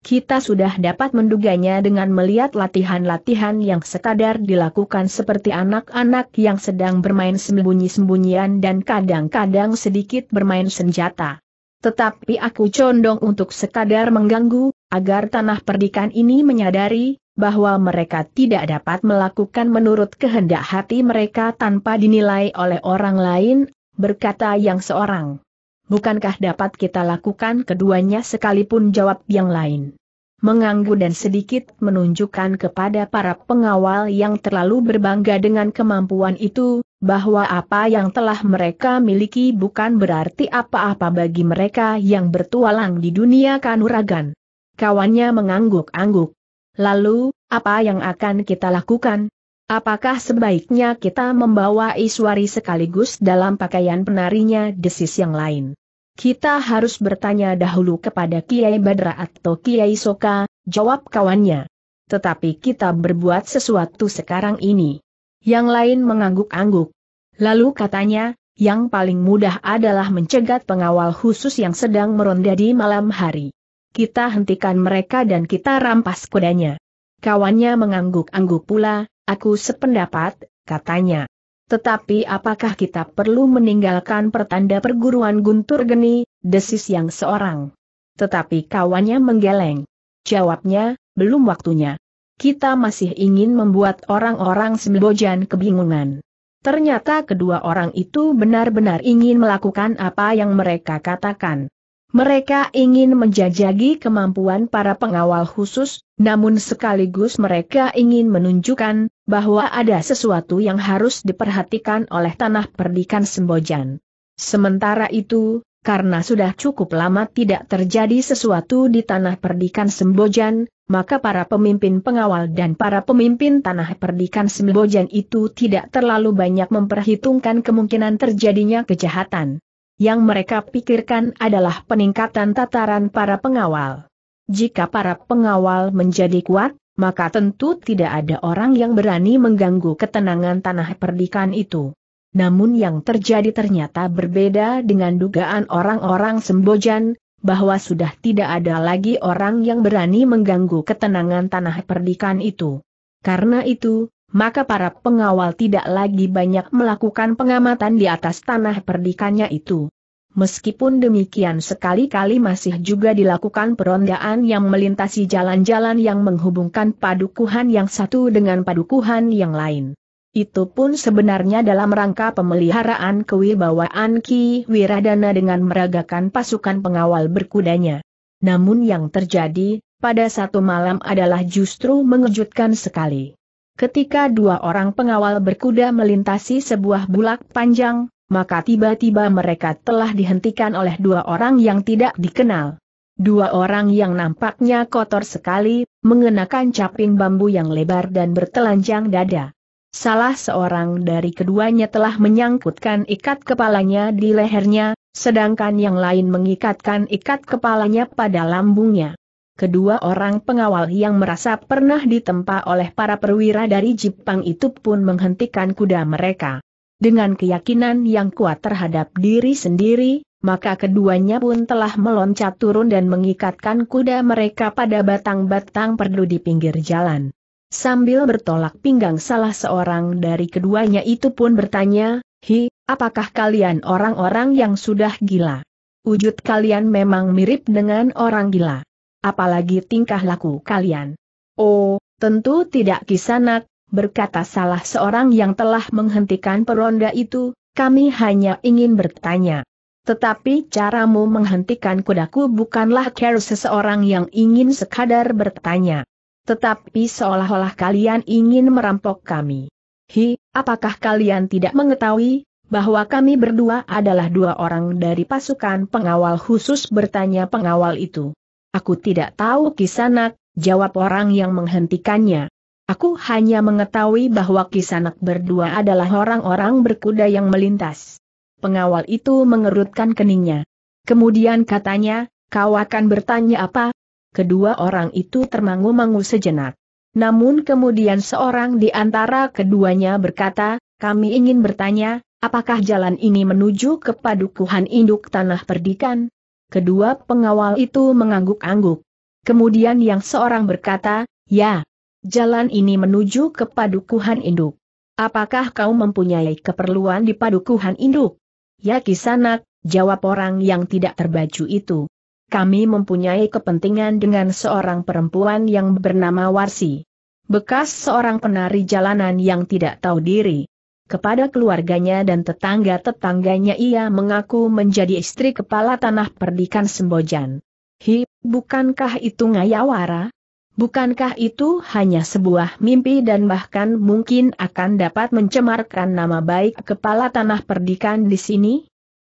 Kita sudah dapat menduganya dengan melihat latihan-latihan yang sekadar dilakukan seperti anak-anak yang sedang bermain sembunyi-sembunyian dan kadang-kadang sedikit bermain senjata. Tetapi aku condong untuk sekadar mengganggu, agar tanah perdikan ini menyadari, bahwa mereka tidak dapat melakukan menurut kehendak hati mereka tanpa dinilai oleh orang lain, berkata yang seorang. Bukankah dapat kita lakukan keduanya sekalipun jawab yang lain? Mengganggu dan sedikit menunjukkan kepada para pengawal yang terlalu berbangga dengan kemampuan itu, bahwa apa yang telah mereka miliki bukan berarti apa-apa bagi mereka yang bertualang di dunia kanuragan. Kawannya mengangguk-angguk. Lalu, apa yang akan kita lakukan? Apakah sebaiknya kita membawa Iswari sekaligus dalam pakaian penarinya desis yang lain? Kita harus bertanya dahulu kepada Kiai Badra atau Kiai Soka, jawab kawannya. Tetapi kita berbuat sesuatu sekarang ini. Yang lain mengangguk-angguk. Lalu katanya, Yang paling mudah adalah mencegat pengawal khusus yang sedang meronda di malam hari. Kita hentikan mereka dan kita rampas kudanya. Kawannya mengangguk-angguk pula, aku sependapat, katanya. Tetapi apakah kita perlu meninggalkan pertanda perguruan Guntur Geni, desis yang seorang? Tetapi kawannya menggeleng. Jawabnya, belum waktunya. Kita masih ingin membuat orang-orang Sembojan kebingungan. Ternyata kedua orang itu benar-benar ingin melakukan apa yang mereka katakan. Mereka ingin menjajagi kemampuan para pengawal khusus, namun sekaligus mereka ingin menunjukkan bahwa ada sesuatu yang harus diperhatikan oleh tanah perdikan Sembojan. Sementara itu, karena sudah cukup lama tidak terjadi sesuatu di tanah perdikan Sembojan, maka para pemimpin pengawal dan para pemimpin tanah perdikan Sembojan itu tidak terlalu banyak memperhitungkan kemungkinan terjadinya kejahatan yang mereka pikirkan adalah peningkatan tataran para pengawal. Jika para pengawal menjadi kuat, maka tentu tidak ada orang yang berani mengganggu ketenangan tanah perdikan itu. Namun yang terjadi ternyata berbeda dengan dugaan orang-orang Sembojan, bahwa sudah tidak ada lagi orang yang berani mengganggu ketenangan tanah perdikan itu. Karena itu, maka para pengawal tidak lagi banyak melakukan pengamatan di atas tanah perdikannya itu. Meskipun demikian sekali-kali masih juga dilakukan perondaan yang melintasi jalan-jalan yang menghubungkan padukuhan yang satu dengan padukuhan yang lain. Itu pun sebenarnya dalam rangka pemeliharaan kewibawaan Ki Wiradana dengan meragakan pasukan pengawal berkudanya. Namun yang terjadi, pada satu malam adalah justru mengejutkan sekali. Ketika dua orang pengawal berkuda melintasi sebuah bulak panjang, maka tiba-tiba mereka telah dihentikan oleh dua orang yang tidak dikenal. Dua orang yang nampaknya kotor sekali, mengenakan caping bambu yang lebar dan bertelanjang dada. Salah seorang dari keduanya telah menyangkutkan ikat kepalanya di lehernya, sedangkan yang lain mengikatkan ikat kepalanya pada lambungnya. Kedua orang pengawal yang merasa pernah ditempa oleh para perwira dari Jepang itu pun menghentikan kuda mereka. Dengan keyakinan yang kuat terhadap diri sendiri, maka keduanya pun telah meloncat turun dan mengikatkan kuda mereka pada batang-batang perdu di pinggir jalan. Sambil bertolak pinggang salah seorang dari keduanya itu pun bertanya, Hi, apakah kalian orang-orang yang sudah gila? Wujud kalian memang mirip dengan orang gila apalagi tingkah laku kalian. Oh, tentu tidak kisanak, berkata salah seorang yang telah menghentikan peronda itu, kami hanya ingin bertanya. Tetapi caramu menghentikan kudaku bukanlah care seseorang yang ingin sekadar bertanya. Tetapi seolah-olah kalian ingin merampok kami. Hi, apakah kalian tidak mengetahui, bahwa kami berdua adalah dua orang dari pasukan pengawal khusus bertanya pengawal itu. Aku tidak tahu kisanak, jawab orang yang menghentikannya. Aku hanya mengetahui bahwa kisanak berdua adalah orang-orang berkuda yang melintas. Pengawal itu mengerutkan keningnya. Kemudian katanya, kau akan bertanya apa? Kedua orang itu termangu-mangu sejenak. Namun kemudian seorang di antara keduanya berkata, kami ingin bertanya, apakah jalan ini menuju ke padukuhan induk tanah perdikan? Kedua pengawal itu mengangguk-angguk. Kemudian yang seorang berkata, ya, jalan ini menuju ke padukuhan induk. Apakah kau mempunyai keperluan di padukuhan induk? Ya kisanak, jawab orang yang tidak terbaju itu. Kami mempunyai kepentingan dengan seorang perempuan yang bernama Warsi. Bekas seorang penari jalanan yang tidak tahu diri. Kepada keluarganya dan tetangga-tetangganya ia mengaku menjadi istri kepala tanah perdikan Sembojan. Hi, bukankah itu ngayawara? Bukankah itu hanya sebuah mimpi dan bahkan mungkin akan dapat mencemarkan nama baik kepala tanah perdikan di sini?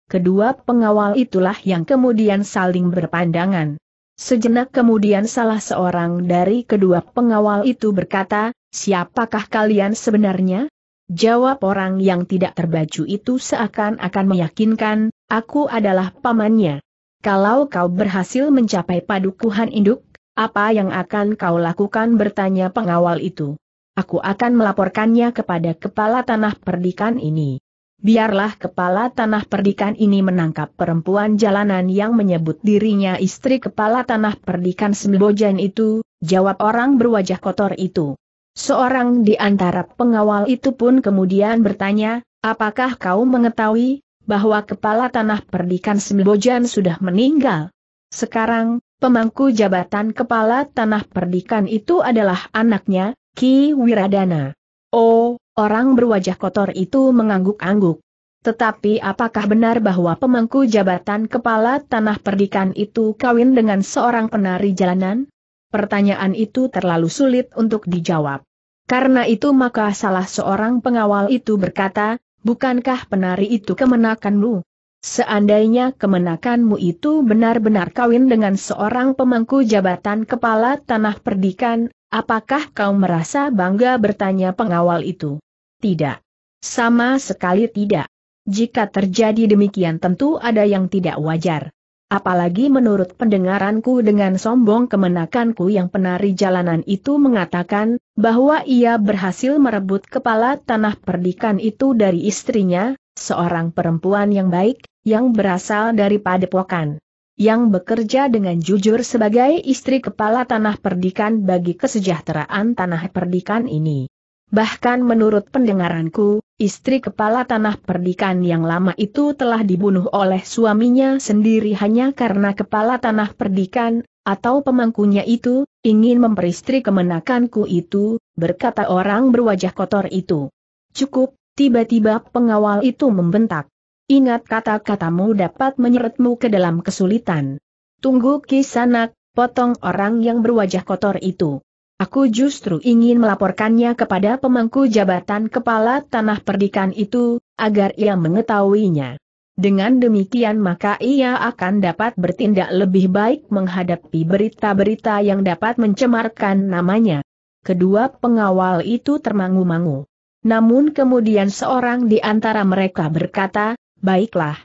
Kedua pengawal itulah yang kemudian saling berpandangan. Sejenak kemudian salah seorang dari kedua pengawal itu berkata, siapakah kalian sebenarnya? Jawab orang yang tidak terbaju itu seakan-akan meyakinkan, aku adalah pamannya. Kalau kau berhasil mencapai padukuhan induk, apa yang akan kau lakukan bertanya pengawal itu. Aku akan melaporkannya kepada kepala tanah perdikan ini. biarlah kepala tanah perdikan ini menangkap perempuan jalanan yang menyebut dirinya istri kepala tanah perdikan Sembojan itu, jawab orang berwajah kotor itu. Seorang di antara pengawal itu pun kemudian bertanya, apakah kau mengetahui, bahwa kepala tanah perdikan Sembojan sudah meninggal? Sekarang, pemangku jabatan kepala tanah perdikan itu adalah anaknya, Ki Wiradana. Oh, Orang berwajah kotor itu mengangguk-angguk. Tetapi apakah benar bahwa pemangku jabatan kepala tanah perdikan itu kawin dengan seorang penari jalanan? Pertanyaan itu terlalu sulit untuk dijawab. Karena itu maka salah seorang pengawal itu berkata, bukankah penari itu kemenakanmu? Seandainya kemenakanmu itu benar-benar kawin dengan seorang pemangku jabatan kepala tanah perdikan, Apakah kau merasa bangga bertanya pengawal itu? Tidak. Sama sekali tidak. Jika terjadi demikian tentu ada yang tidak wajar. Apalagi menurut pendengaranku dengan sombong kemenakanku yang penari jalanan itu mengatakan, bahwa ia berhasil merebut kepala tanah perdikan itu dari istrinya, seorang perempuan yang baik, yang berasal dari padepokan yang bekerja dengan jujur sebagai istri kepala tanah perdikan bagi kesejahteraan tanah perdikan ini. Bahkan menurut pendengaranku, istri kepala tanah perdikan yang lama itu telah dibunuh oleh suaminya sendiri hanya karena kepala tanah perdikan, atau pemangkunya itu, ingin memperistri kemenakanku itu, berkata orang berwajah kotor itu. Cukup, tiba-tiba pengawal itu membentak. Ingat kata-katamu dapat menyeretmu ke dalam kesulitan. Tunggu kisanak, potong orang yang berwajah kotor itu. Aku justru ingin melaporkannya kepada pemangku jabatan kepala tanah perdikan itu, agar ia mengetahuinya. Dengan demikian maka ia akan dapat bertindak lebih baik menghadapi berita-berita yang dapat mencemarkan namanya. Kedua pengawal itu termangu-mangu. Namun kemudian seorang di antara mereka berkata, Baiklah.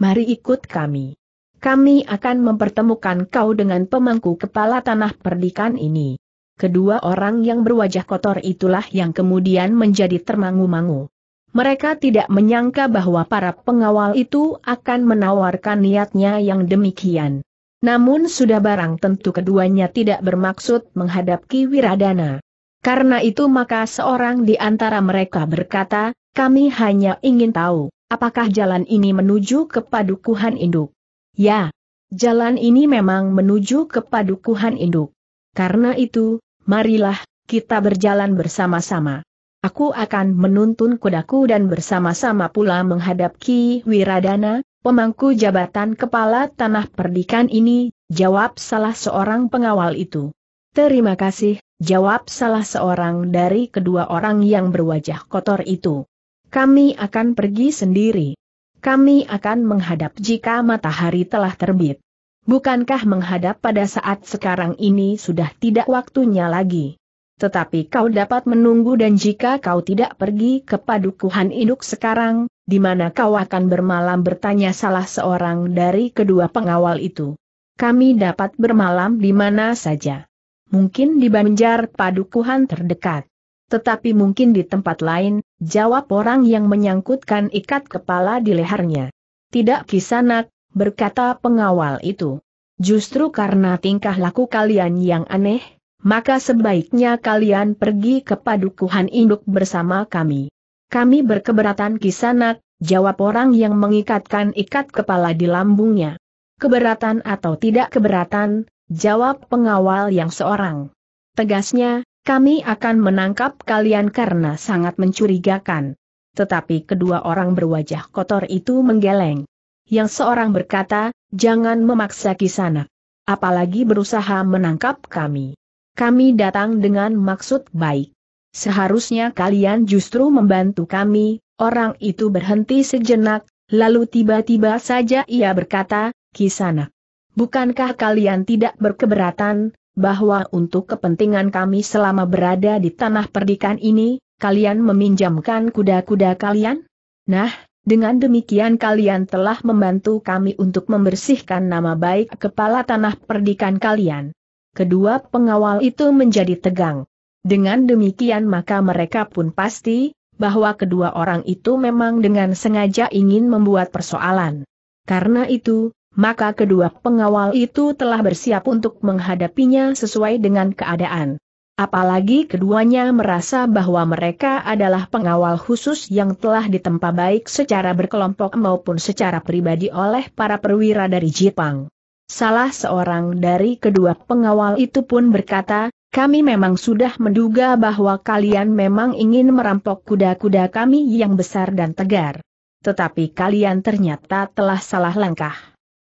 Mari ikut kami. Kami akan mempertemukan kau dengan pemangku kepala tanah perdikan ini. Kedua orang yang berwajah kotor itulah yang kemudian menjadi termangu-mangu. Mereka tidak menyangka bahwa para pengawal itu akan menawarkan niatnya yang demikian. Namun sudah barang tentu keduanya tidak bermaksud menghadap Ki Wiradana. Karena itu maka seorang di antara mereka berkata, kami hanya ingin tahu, Apakah jalan ini menuju ke padukuhan induk? Ya, jalan ini memang menuju ke padukuhan induk. Karena itu, marilah, kita berjalan bersama-sama. Aku akan menuntun kudaku dan bersama-sama pula menghadap Ki Wiradana, pemangku jabatan kepala tanah perdikan ini, jawab salah seorang pengawal itu. Terima kasih, jawab salah seorang dari kedua orang yang berwajah kotor itu. Kami akan pergi sendiri. Kami akan menghadap jika matahari telah terbit. Bukankah menghadap pada saat sekarang ini sudah tidak waktunya lagi? Tetapi kau dapat menunggu dan jika kau tidak pergi ke padukuhan induk sekarang, di mana kau akan bermalam bertanya salah seorang dari kedua pengawal itu. Kami dapat bermalam di mana saja. Mungkin di Banjar padukuhan terdekat. Tetapi mungkin di tempat lain, jawab orang yang menyangkutkan ikat kepala di lehernya. Tidak kisanak, berkata pengawal itu. Justru karena tingkah laku kalian yang aneh, maka sebaiknya kalian pergi ke padukuhan induk bersama kami. Kami berkeberatan kisanak, jawab orang yang mengikatkan ikat kepala di lambungnya. Keberatan atau tidak keberatan, jawab pengawal yang seorang. Tegasnya, kami akan menangkap kalian karena sangat mencurigakan. Tetapi kedua orang berwajah kotor itu menggeleng. Yang seorang berkata, jangan memaksa kisana. Apalagi berusaha menangkap kami. Kami datang dengan maksud baik. Seharusnya kalian justru membantu kami, orang itu berhenti sejenak, lalu tiba-tiba saja ia berkata, Kisana. Bukankah kalian tidak berkeberatan, bahwa untuk kepentingan kami selama berada di tanah perdikan ini, kalian meminjamkan kuda-kuda kalian? Nah, dengan demikian kalian telah membantu kami untuk membersihkan nama baik kepala tanah perdikan kalian. Kedua pengawal itu menjadi tegang. Dengan demikian maka mereka pun pasti, bahwa kedua orang itu memang dengan sengaja ingin membuat persoalan. Karena itu, maka kedua pengawal itu telah bersiap untuk menghadapinya sesuai dengan keadaan. Apalagi keduanya merasa bahwa mereka adalah pengawal khusus yang telah ditempa baik secara berkelompok maupun secara pribadi oleh para perwira dari Jepang. Salah seorang dari kedua pengawal itu pun berkata, kami memang sudah menduga bahwa kalian memang ingin merampok kuda-kuda kami yang besar dan tegar. Tetapi kalian ternyata telah salah langkah.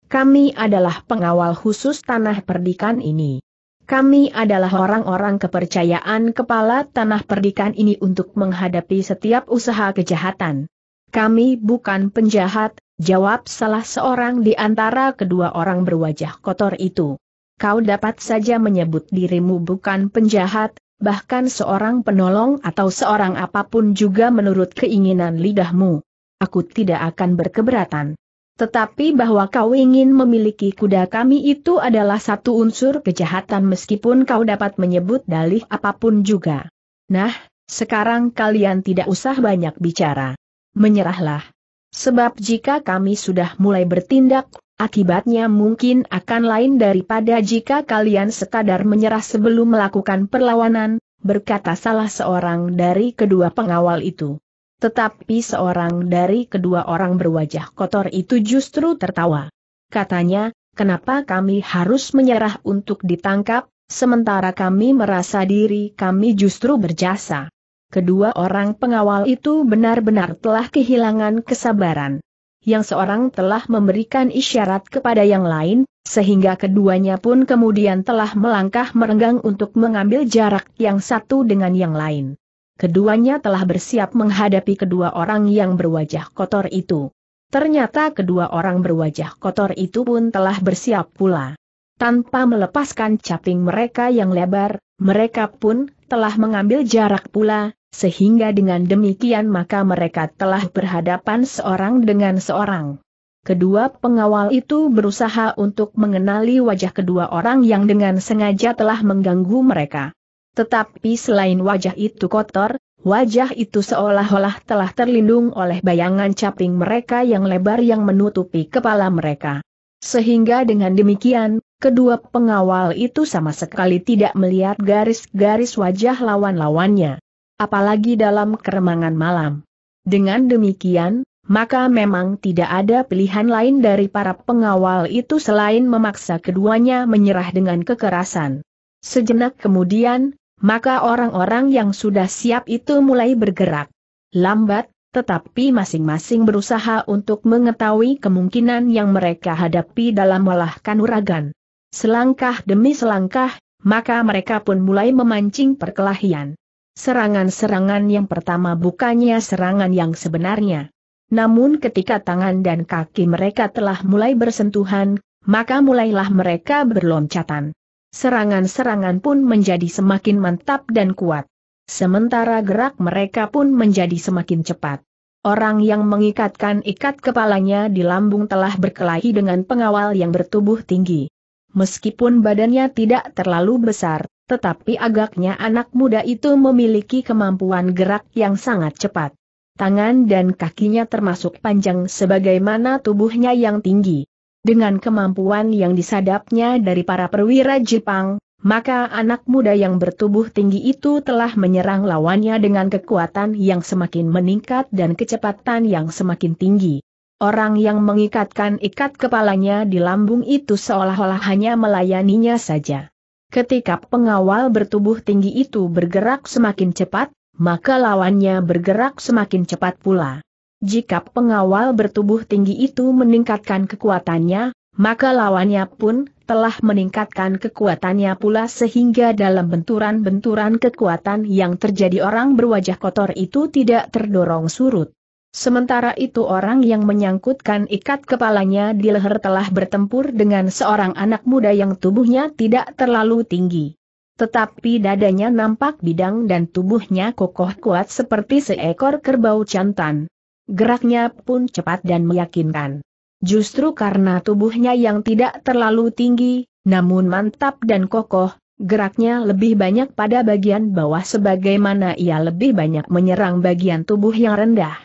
Kami adalah pengawal khusus tanah perdikan ini. Kami adalah orang-orang kepercayaan kepala tanah perdikan ini untuk menghadapi setiap usaha kejahatan. Kami bukan penjahat, jawab salah seorang di antara kedua orang berwajah kotor itu. Kau dapat saja menyebut dirimu bukan penjahat, bahkan seorang penolong atau seorang apa pun juga menurut keinginan lidahmu. Aku tidak akan berkeberatan. Tetapi bahwa kau ingin memiliki kuda kami itu adalah satu unsur kejahatan meskipun kau dapat menyebut dalih apa pun juga. Nah, sekarang kalian tidak usah banyak bicara. Menyerahlah. Sebab jika kami sudah mulai bertindak, akibatnya mungkin akan lain daripada jika kalian sekadar menyerah sebelum melakukan perlawanan, berkata salah seorang dari kedua pengawal itu. Tetapi seorang dari kedua orang berwajah kotor itu justru tertawa. Katanya, kenapa kami harus menyerah untuk ditangkap, sementara kami merasa diri kami justru berjasa. Kedua orang pengawal itu benar-benar telah kehilangan kesabaran. Yang seorang telah memberikan isyarat kepada yang lain, sehingga keduanya pun kemudian telah melangkah merenggang untuk mengambil jarak yang satu dengan yang lain. Keduanya telah bersiap menghadapi kedua orang yang berwajah kotor itu. Ternyata kedua orang berwajah kotor itu pun telah bersiap pula. Tanpa melepaskan caping mereka yang lebar, mereka pun telah mengambil jarak pula, sehingga dengan demikian maka mereka telah berhadapan seorang dengan seorang. Kedua pengawal itu berusaha untuk mengenali wajah kedua orang yang dengan sengaja telah mengganggu mereka. Tetapi selain wajah itu kotor, wajah itu seolah-olah telah terlindung oleh bayangan caping mereka yang lebar yang menutupi kepala mereka. Sehingga dengan demikian, kedua pengawal itu sama sekali tidak melihat garis-garis wajah lawan-lawannya. Apalagi dalam keremangan malam. Dengan demikian, maka memang tidak ada pilihan lain dari para pengawal itu selain memaksa keduanya menyerah dengan kekerasan. Sejenak kemudian, maka orang-orang yang sudah siap itu mulai bergerak. Lambat, tetapi masing-masing berusaha untuk mengetahui kemungkinan yang mereka hadapi dalam olah kanuragan. Selangkah demi selangkah, maka mereka pun mulai memancing perkelahian. Serangan-serangan yang pertama bukannya serangan yang sebenarnya. Namun ketika tangan dan kaki mereka telah mulai bersentuhan, maka mulailah mereka berloncatan serangan-serangan pun menjadi semakin mantap dan kuat. Sementara gerak mereka pun menjadi semakin cepat. Orang yang mengikatkan ikat kepalanya di lambung telah berkelahi dengan pengawal yang bertubuh tinggi. Meskipun badannya tidak terlalu besar, tetapi agaknya anak muda itu memiliki kemampuan gerak yang sangat cepat. Tangan dan kakinya termasuk panjang sebagaimana tubuhnya yang tinggi. Dengan kemampuan yang disadapnya dari para perwira Jepang, maka anak muda yang bertubuh tinggi itu telah menyerang lawannya dengan kekuatan yang semakin meningkat dan kecepatan yang semakin tinggi. Orang yang mengikatkan ikat kepalanya di lambung itu seolah-olah hanya melayaninya saja. Ketika pengawal bertubuh tinggi itu bergerak semakin cepat, maka lawannya bergerak semakin cepat pula. Jika pengawal bertubuh tinggi itu meningkatkan kekuatannya, maka lawannya pun telah meningkatkan kekuatannya pula sehingga dalam benturan-benturan kekuatan yang terjadi orang berwajah kotor itu tidak terdorong surut. Sementara itu orang yang menyangkutkan ikat kepalanya di leher telah bertempur dengan seorang anak muda yang tubuhnya tidak terlalu tinggi. Tetapi dadanya nampak bidang dan tubuhnya kokoh kuat seperti seekor kerbau jantan. Geraknya pun cepat dan meyakinkan. Justru karena tubuhnya yang tidak terlalu tinggi, namun mantap dan kokoh, Geraknya lebih banyak pada bagian bawah sebagaimana ia lebih banyak menyerang bagian tubuh yang rendah.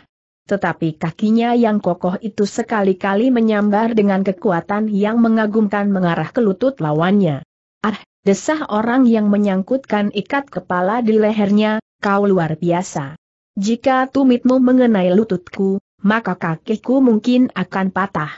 Tetapi kakinya yang kokoh itu sekali-kali menyambar dengan kekuatan yang mengagumkan mengarah ke lutut lawannya. Ah, desah orang yang menyangkutkan ikat kepala di lehernya, kau luar biasa. Jika tumitmu mengenai lututku, maka kakiku mungkin akan patah.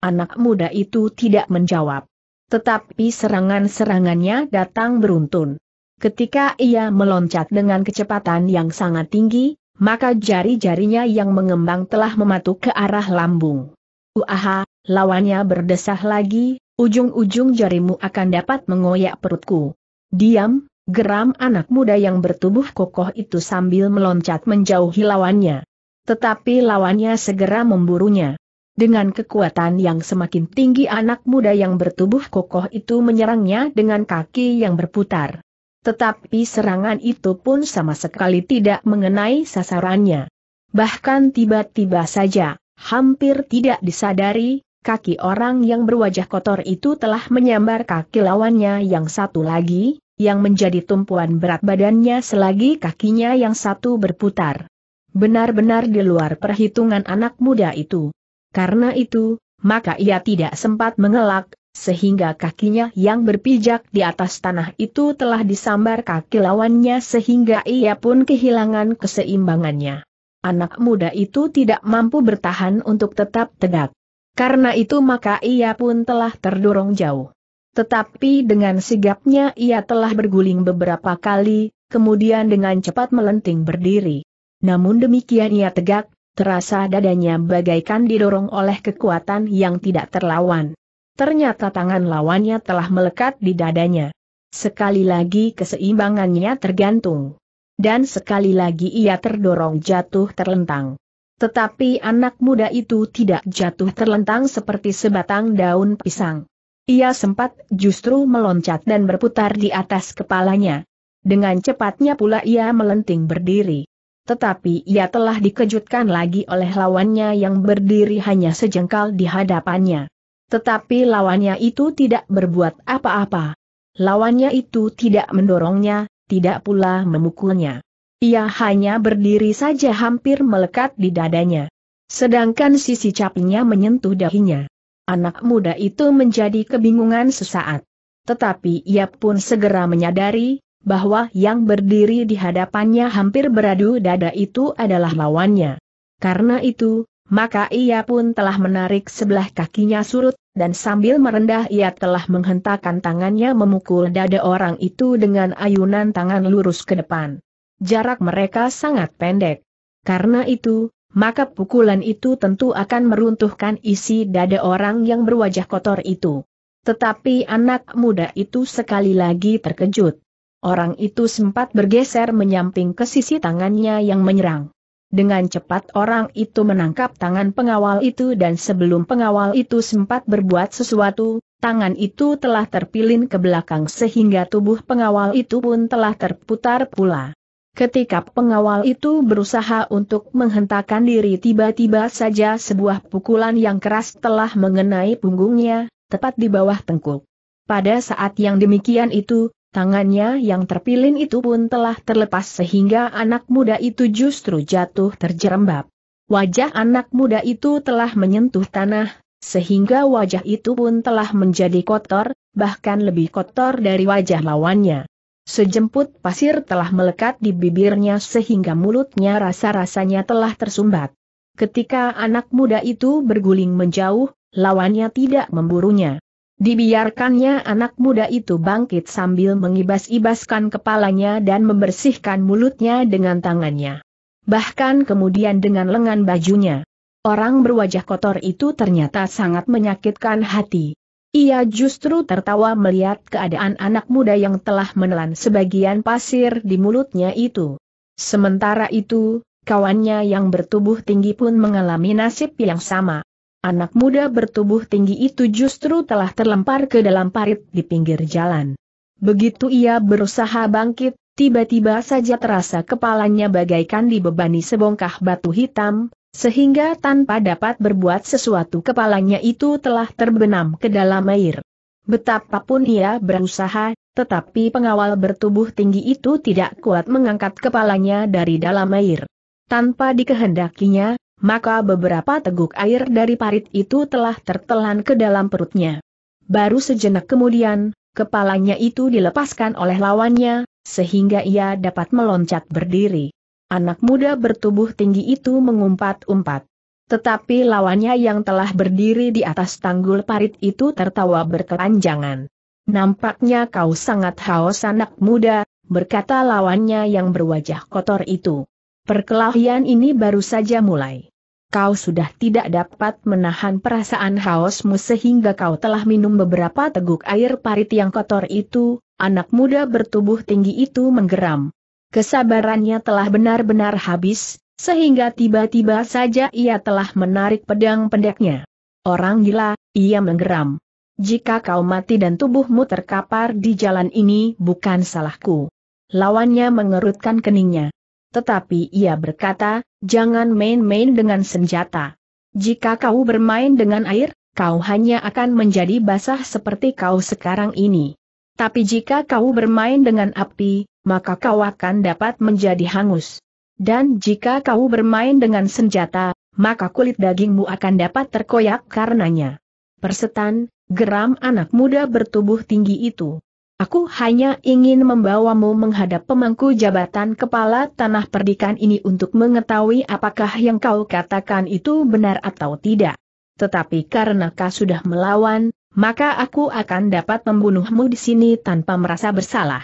Anak muda itu tidak menjawab. Tetapi serangan-serangannya datang beruntun. Ketika ia meloncat dengan kecepatan yang sangat tinggi, maka jari-jarinya yang mengembang telah mematuk ke arah lambung. Uaha, lawannya berdesah lagi, ujung-ujung jarimu akan dapat mengoyak perutku. Diam, geram anak muda yang bertubuh kokoh itu sambil meloncat menjauhi lawannya. Tetapi lawannya segera memburunya. Dengan kekuatan yang semakin tinggi anak muda yang bertubuh kokoh itu menyerangnya dengan kaki yang berputar. Tetapi serangan itu pun sama sekali tidak mengenai sasarannya. Bahkan tiba-tiba saja, hampir tidak disadari, kaki orang yang berwajah kotor itu telah menyambar kaki lawannya yang satu lagi, yang menjadi tumpuan berat badannya selagi kakinya yang satu berputar. Benar-benar di luar perhitungan anak muda itu. Karena itu, maka ia tidak sempat mengelak, sehingga kakinya yang berpijak di atas tanah itu telah disambar kaki lawannya sehingga ia pun kehilangan keseimbangannya. Anak muda itu tidak mampu bertahan untuk tetap tegak. Karena itu maka ia pun telah terdorong jauh. Tetapi dengan sigapnya ia telah berguling beberapa kali, kemudian dengan cepat melenting berdiri. Namun demikian ia tegak, terasa dadanya bagaikan didorong oleh kekuatan yang tidak terlawan. Ternyata tangan lawannya telah melekat di dadanya. Sekali lagi keseimbangannya tergantung. Dan sekali lagi ia terdorong jatuh terlentang. Tetapi anak muda itu tidak jatuh terlentang seperti sebatang daun pisang. Ia sempat justru meloncat dan berputar di atas kepalanya. Dengan cepatnya pula ia melenting berdiri tetapi ia telah dikejutkan lagi oleh lawannya yang berdiri hanya sejengkal di hadapannya. Tetapi lawannya itu tidak berbuat apa-apa. Lawannya itu tidak mendorongnya, tidak pula memukulnya. Ia hanya berdiri saja hampir melekat di dadanya. Sedangkan sisi capinya menyentuh dahinya. Anak muda itu menjadi kebingungan sesaat. Tetapi ia pun segera menyadari, bahwa yang berdiri di hadapannya hampir beradu dada itu adalah lawannya. Karena itu, maka ia pun telah menarik sebelah kakinya surut, dan sambil merendah ia telah menghentakkan tangannya memukul dada orang itu dengan ayunan tangan lurus ke depan. Jarak mereka sangat pendek. Karena itu, maka pukulan itu tentu akan meruntuhkan isi dada orang yang berwajah kotor itu. Tetapi anak muda itu sekali lagi terkejut orang itu sempat bergeser menyamping ke sisi tangannya yang menyerang. Dengan cepat orang itu menangkap tangan pengawal itu dan sebelum pengawal itu sempat berbuat sesuatu, tangan itu telah terpilin ke belakang sehingga tubuh pengawal itu pun telah terputar pula. Ketika pengawal itu berusaha untuk menghentakkan diri tiba-tiba saja sebuah pukulan yang keras telah mengenai punggungnya, tepat di bawah tengkuk. Pada saat yang demikian itu, Tangannya yang terpilin itu pun telah terlepas sehingga anak muda itu justru jatuh terjerembab. Wajah anak muda itu telah menyentuh tanah, sehingga wajah itu pun telah menjadi kotor, bahkan lebih kotor dari wajah lawannya. Sejemput pasir telah melekat di bibirnya sehingga mulutnya rasa-rasanya telah tersumbat. Ketika anak muda itu berguling menjauh, lawannya tidak memburunya. Dibiarkannya anak muda itu bangkit sambil mengibas-ibaskan kepalanya dan membersihkan mulutnya dengan tangannya. Bahkan kemudian dengan lengan bajunya. Orang berwajah kotor itu ternyata sangat menyakitkan hati. Ia justru tertawa melihat keadaan anak muda yang telah menelan sebagian pasir di mulutnya itu. Sementara itu, kawannya yang bertubuh tinggi pun mengalami nasib yang sama anak muda bertubuh tinggi itu justru telah terlempar ke dalam parit di pinggir jalan. Begitu ia berusaha bangkit, tiba-tiba saja terasa kepalanya bagaikan dibebani sebongkah batu hitam, sehingga tanpa dapat berbuat sesuatu kepalanya itu telah terbenam ke dalam air. Betapapun ia berusaha, Tetapi pengawal bertubuh tinggi itu tidak kuat mengangkat kepalanya dari dalam air. Tanpa dikehendakinya, maka beberapa teguk air dari parit itu telah tertelan ke dalam perutnya. Baru sejenak kemudian, kepalanya itu dilepaskan oleh lawannya, sehingga ia dapat meloncat berdiri. Anak muda bertubuh tinggi itu mengumpat-umpat. Tetapi lawannya yang telah berdiri di atas tanggul parit itu tertawa berkelanjangan. Nampaknya kau sangat haus anak muda, berkata lawannya yang berwajah kotor itu. Perkelahian ini baru saja mulai. Kau sudah tidak dapat menahan perasaan hausmu sehingga kau telah minum beberapa teguk air parit yang kotor itu, anak muda bertubuh tinggi itu menggeram. Kesabarannya telah benar-benar habis, sehingga tiba-tiba saja ia telah menarik pedang pendeknya. Orang gila, ia menggeram. Jika kau mati dan tubuhmu terkapar di jalan ini bukan salahku. Lawannya mengerutkan keningnya. Tetapi ia berkata, jangan main-main dengan senjata. Jika kau bermain dengan air, kau hanya akan menjadi basah seperti kau sekarang ini. Tapi jika kau bermain dengan api, maka kau akan dapat menjadi hangus. Dan jika kau bermain dengan senjata, maka kulit dagingmu akan dapat terkoyak karenanya. Persetan, geram anak muda bertubuh tinggi itu. Aku hanya ingin membawamu menghadap pemangku jabatan kepala tanah perdikan ini untuk mengetahui apakah yang kau katakan itu benar atau tidak. Tetapi karena kau sudah melawan, maka aku akan dapat membunuhmu di sini tanpa merasa bersalah.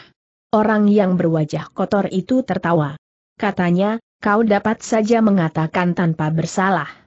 Orang yang berwajah kotor itu tertawa. Katanya, kau dapat saja mengatakan tanpa bersalah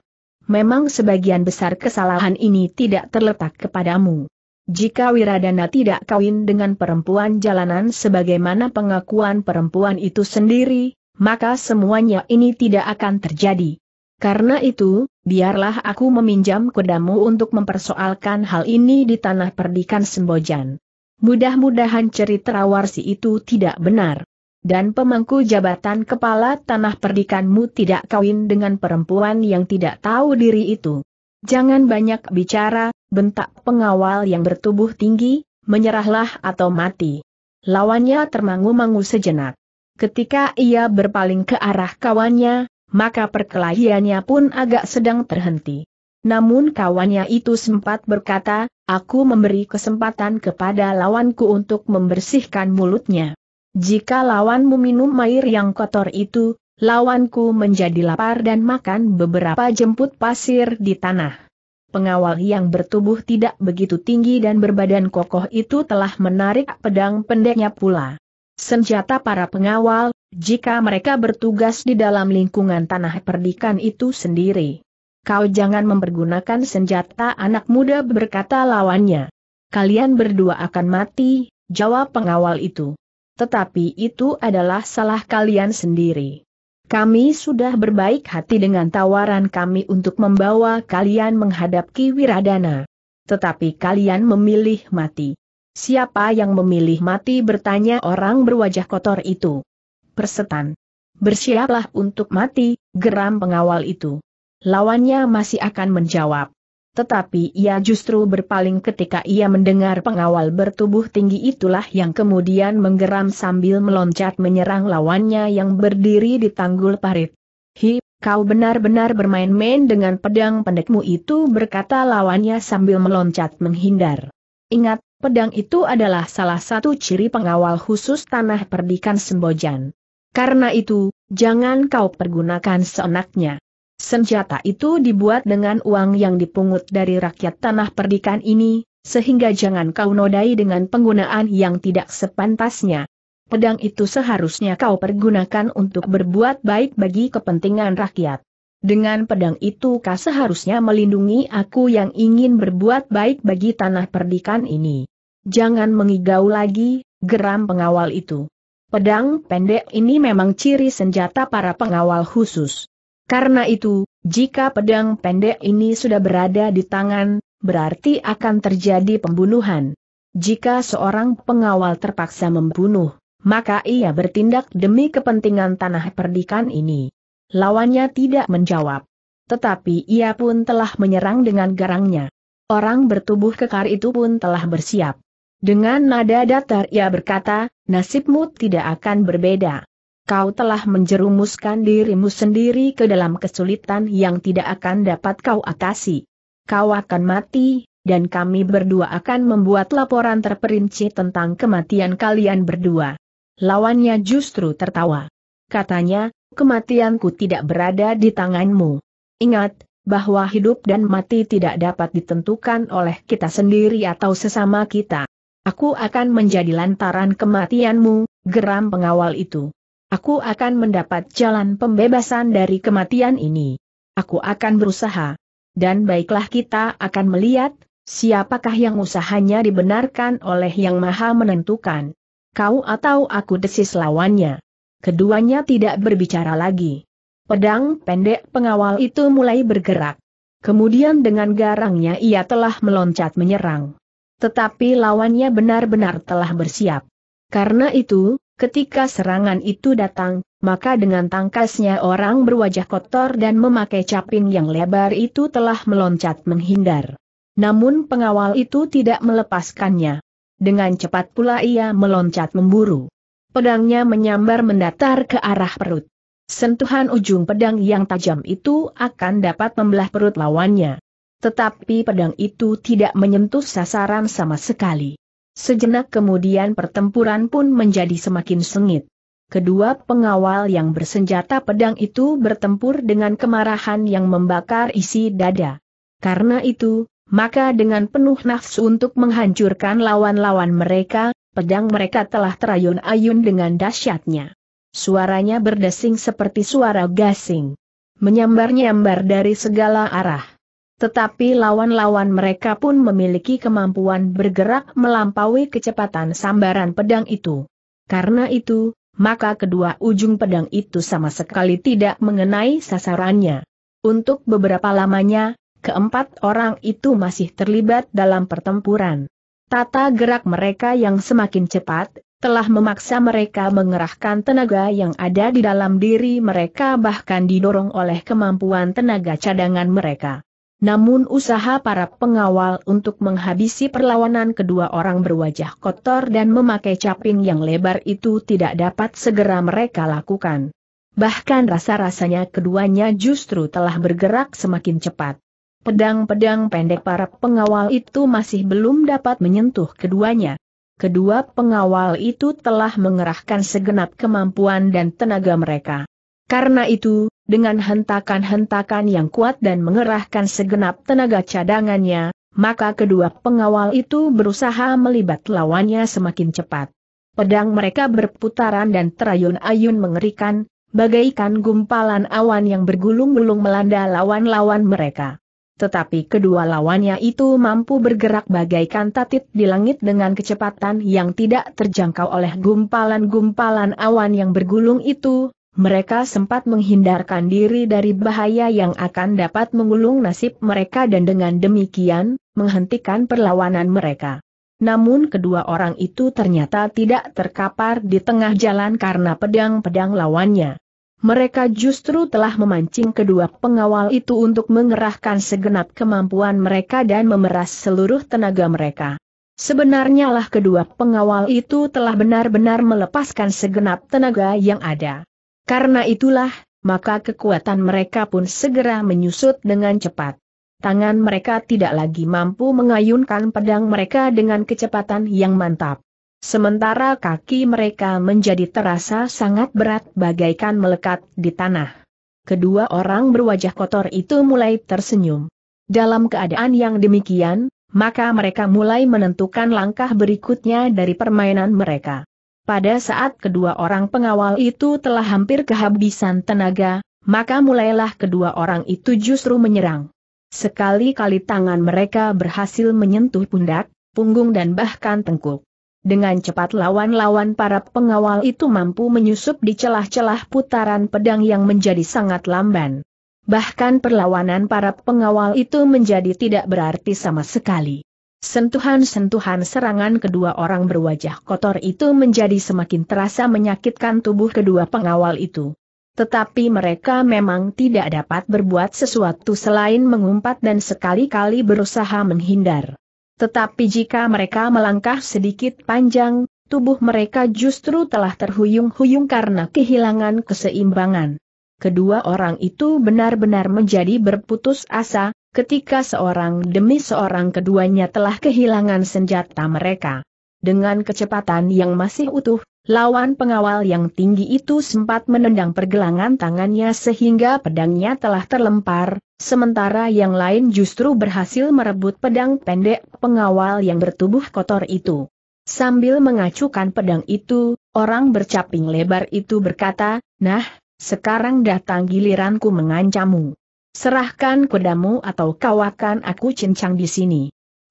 memang sebagian besar kesalahan ini tidak terletak kepadamu. Jika Wiradana tidak kawin dengan perempuan jalanan sebagaimana pengakuan perempuan itu sendiri, maka semuanya ini tidak akan terjadi. Karena itu, biarlah aku meminjam kudamu untuk mempersoalkan hal ini di tanah perdikan Sembojan. Mudah-mudahan cerita Warsi itu tidak benar dan pemangku jabatan kepala tanah perdikanmu tidak kawin dengan perempuan yang tidak tahu diri itu. Jangan banyak bicara, bentak pengawal yang bertubuh tinggi, menyerahlah atau mati. Lawannya termangu-mangu sejenak. Ketika ia berpaling ke arah kawannya, maka perkelahiannya pun agak sedang terhenti. Namun kawannya itu sempat berkata, aku memberi kesempatan kepada lawanku untuk membersihkan mulutnya. Jika lawanmu minum air yang kotor itu, lawanku menjadi lapar dan makan beberapa jemput pasir di tanah. Pengawal yang bertubuh tidak begitu tinggi dan berbadan kokoh itu telah menarik pedang pendeknya pula. Senjata para pengawal, jika mereka bertugas di dalam lingkungan tanah perdikan itu sendiri. Kau jangan mempergunakan senjata anak muda berkata lawannya. Kalian berdua akan mati, jawab pengawal itu tetapi itu adalah salah kalian sendiri. Kami sudah berbaik hati dengan tawaran kami untuk membawa kalian menghadap Wiradana. Tetapi kalian memilih mati. Siapa yang memilih mati bertanya orang berwajah kotor itu. Persetan. Bersiaplah untuk mati, geram pengawal itu. Lawannya masih akan menjawab tetapi ia justru berpaling ketika ia mendengar pengawal bertubuh tinggi itulah yang kemudian menggeram sambil meloncat menyerang lawannya yang berdiri di tanggul parit. Hi, kau benar-benar bermain-main dengan pedang pendekmu itu berkata lawannya sambil meloncat menghindar. Ingat, pedang itu adalah salah satu ciri pengawal khusus tanah perdikan Sembojan. Karena itu, jangan kau pergunakan seenaknya. Senjata itu dibuat dengan uang yang dipungut dari rakyat tanah perdikan ini, sehingga jangan kau nodai dengan penggunaan yang tidak sepantasnya. Pedang itu seharusnya kau pergunakan untuk berbuat baik bagi kepentingan rakyat. Dengan pedang itu kau seharusnya melindungi aku yang ingin berbuat baik bagi tanah perdikan ini. Jangan mengigau lagi, geram pengawal itu. Pedang pendek ini memang ciri senjata para pengawal khusus. Karena itu, jika pedang pendek ini sudah berada di tangan, berarti akan terjadi pembunuhan. Jika seorang pengawal terpaksa membunuh, maka ia bertindak demi kepentingan tanah perdikan ini. Lawannya tidak menjawab. Tetapi ia pun telah menyerang dengan garangnya. Orang bertubuh kekar itu pun telah bersiap. Dengan nada datar ia berkata, nasibmu tidak akan berbeda. Kau telah menjerumuskan dirimu sendiri ke dalam kesulitan yang tidak akan dapat kau atasi. Kau akan mati, dan kami berdua akan membuat laporan terperinci tentang kematian kalian berdua. Lawannya justru tertawa. Katanya, kematianku tidak berada di tanganmu. Ingat, bahwa hidup dan mati tidak dapat ditentukan oleh kita sendiri atau sesama kita. Aku akan menjadi lantaran kematianmu, geram pengawal itu. Aku akan mendapat jalan pembebasan dari kematian ini. Aku akan berusaha. Dan baiklah kita akan melihat, siapakah yang usahanya dibenarkan oleh Yang Maha Menentukan. Kau atau aku desis lawannya. Keduanya tidak berbicara lagi. Pedang pendek pengawal itu mulai bergerak. Kemudian dengan garangnya ia telah meloncat menyerang. Tetapi lawannya benar-benar telah bersiap. Karena itu, ketika serangan itu datang, maka dengan tangkasnya orang berwajah kotor dan memakai caping yang lebar itu telah meloncat menghindar. Namun pengawal itu tidak melepaskannya. Dengan cepat pula ia meloncat memburu. Pedangnya menyambar mendatar ke arah perut. Sentuhan ujung pedang yang tajam itu akan dapat membelah perut lawannya tetapi pedang itu tidak menyentuh sasaran sama sekali. Sejenak kemudian pertempuran pun menjadi semakin sengit. Kedua pengawal yang bersenjata pedang itu bertempur dengan kemarahan yang membakar isi dada. Karena itu, maka dengan penuh nafsu untuk menghancurkan lawan-lawan mereka, pedang mereka telah terayun-ayun dengan dahsyatnya. Suaranya berdesing seperti suara gasing. Menyambar-nyambar dari segala arah. Tetapi lawan-lawan mereka pun memiliki kemampuan bergerak melampaui kecepatan sambaran pedang itu. Karena itu, maka kedua ujung pedang itu sama sekali tidak mengenai sasarannya. Untuk beberapa lamanya, keempat orang itu masih terlibat dalam pertempuran. Tata gerak mereka yang semakin cepat, telah memaksa mereka mengerahkan tenaga yang ada di dalam diri mereka bahkan didorong oleh kemampuan tenaga cadangan mereka. Namun usaha para pengawal untuk menghabisi perlawanan kedua orang berwajah kotor dan memakai caping yang lebar itu tidak dapat segera mereka lakukan. Bahkan rasa-rasanya keduanya justru telah bergerak semakin cepat. Pedang-pedang pendek para pengawal itu masih belum dapat menyentuh keduanya. Kedua pengawal itu telah mengerahkan segenap kemampuan dan tenaga mereka. Karena itu, dengan hentakan-hentakan yang kuat dan mengerahkan segenap tenaga cadangannya, maka kedua pengawal itu berusaha melibat lawannya semakin cepat. Pedang mereka berputaran dan terayun-ayun mengerikan, bagaikan gumpalan awan yang bergulung-gulung melanda lawan-lawan mereka. Tetapi kedua lawannya itu mampu bergerak bagaikan tatit di langit dengan kecepatan yang tidak terjangkau oleh gumpalan-gumpalan awan yang bergulung itu, mereka sempat menghindarkan diri dari bahaya yang akan dapat mengulung nasib mereka dan dengan demikian, menghentikan perlawanan mereka. Namun kedua orang itu ternyata tidak terkapar di tengah jalan karena pedang-pedang lawannya. Mereka justru telah memancing kedua pengawal itu untuk mengerahkan segenap kemampuan mereka dan memeras seluruh tenaga mereka. Sebenarnya lah kedua pengawal itu telah benar-benar melepaskan segenap tenaga yang ada. Karena itulah, maka kekuatan mereka pun segera menyusut dengan cepat. Tangan mereka tidak lagi mampu mengayunkan pedang mereka dengan kecepatan yang mantap. Sementara kaki mereka menjadi terasa sangat berat bagaikan melekat di tanah. Kedua orang berwajah kotor itu mulai tersenyum. Dalam keadaan yang demikian, maka mereka mulai menentukan langkah berikutnya dari permainan mereka. Pada saat kedua orang pengawal itu telah hampir kehabisan tenaga, maka mulailah kedua orang itu justru menyerang. Sekali-kali tangan mereka berhasil menyentuh pundak, punggung dan bahkan tengkuk. Dengan cepat lawan-lawan para pengawal itu mampu menyusup di celah-celah putaran pedang yang menjadi sangat lamban. Bahkan perlawanan para pengawal itu menjadi tidak berarti sama sekali. Sentuhan-sentuhan serangan kedua orang berwajah kotor itu menjadi semakin terasa menyakitkan tubuh kedua pengawal itu. Tetapi mereka memang tidak dapat berbuat sesuatu selain mengumpat dan sekali-kali berusaha menghindar. Tetapi jika mereka melangkah sedikit panjang, tubuh mereka justru telah terhuyung-huyung karena kehilangan keseimbangan. Kedua orang itu benar-benar menjadi berputus asa, ketika seorang demi seorang keduanya telah kehilangan senjata mereka. Dengan kecepatan yang masih utuh, Lawan pengawal yang tinggi itu sempat menendang pergelangan tangannya sehingga pedangnya telah terlempar, sementara yang lain justru berhasil merebut pedang pendek pengawal yang bertubuh kotor itu. Sambil mengacukan pedang itu, orang bercaping lebar itu berkata, Nah, sekarang datang giliranku mengancammu. Serahkan kudamu atau kau akan aku cincang di sini.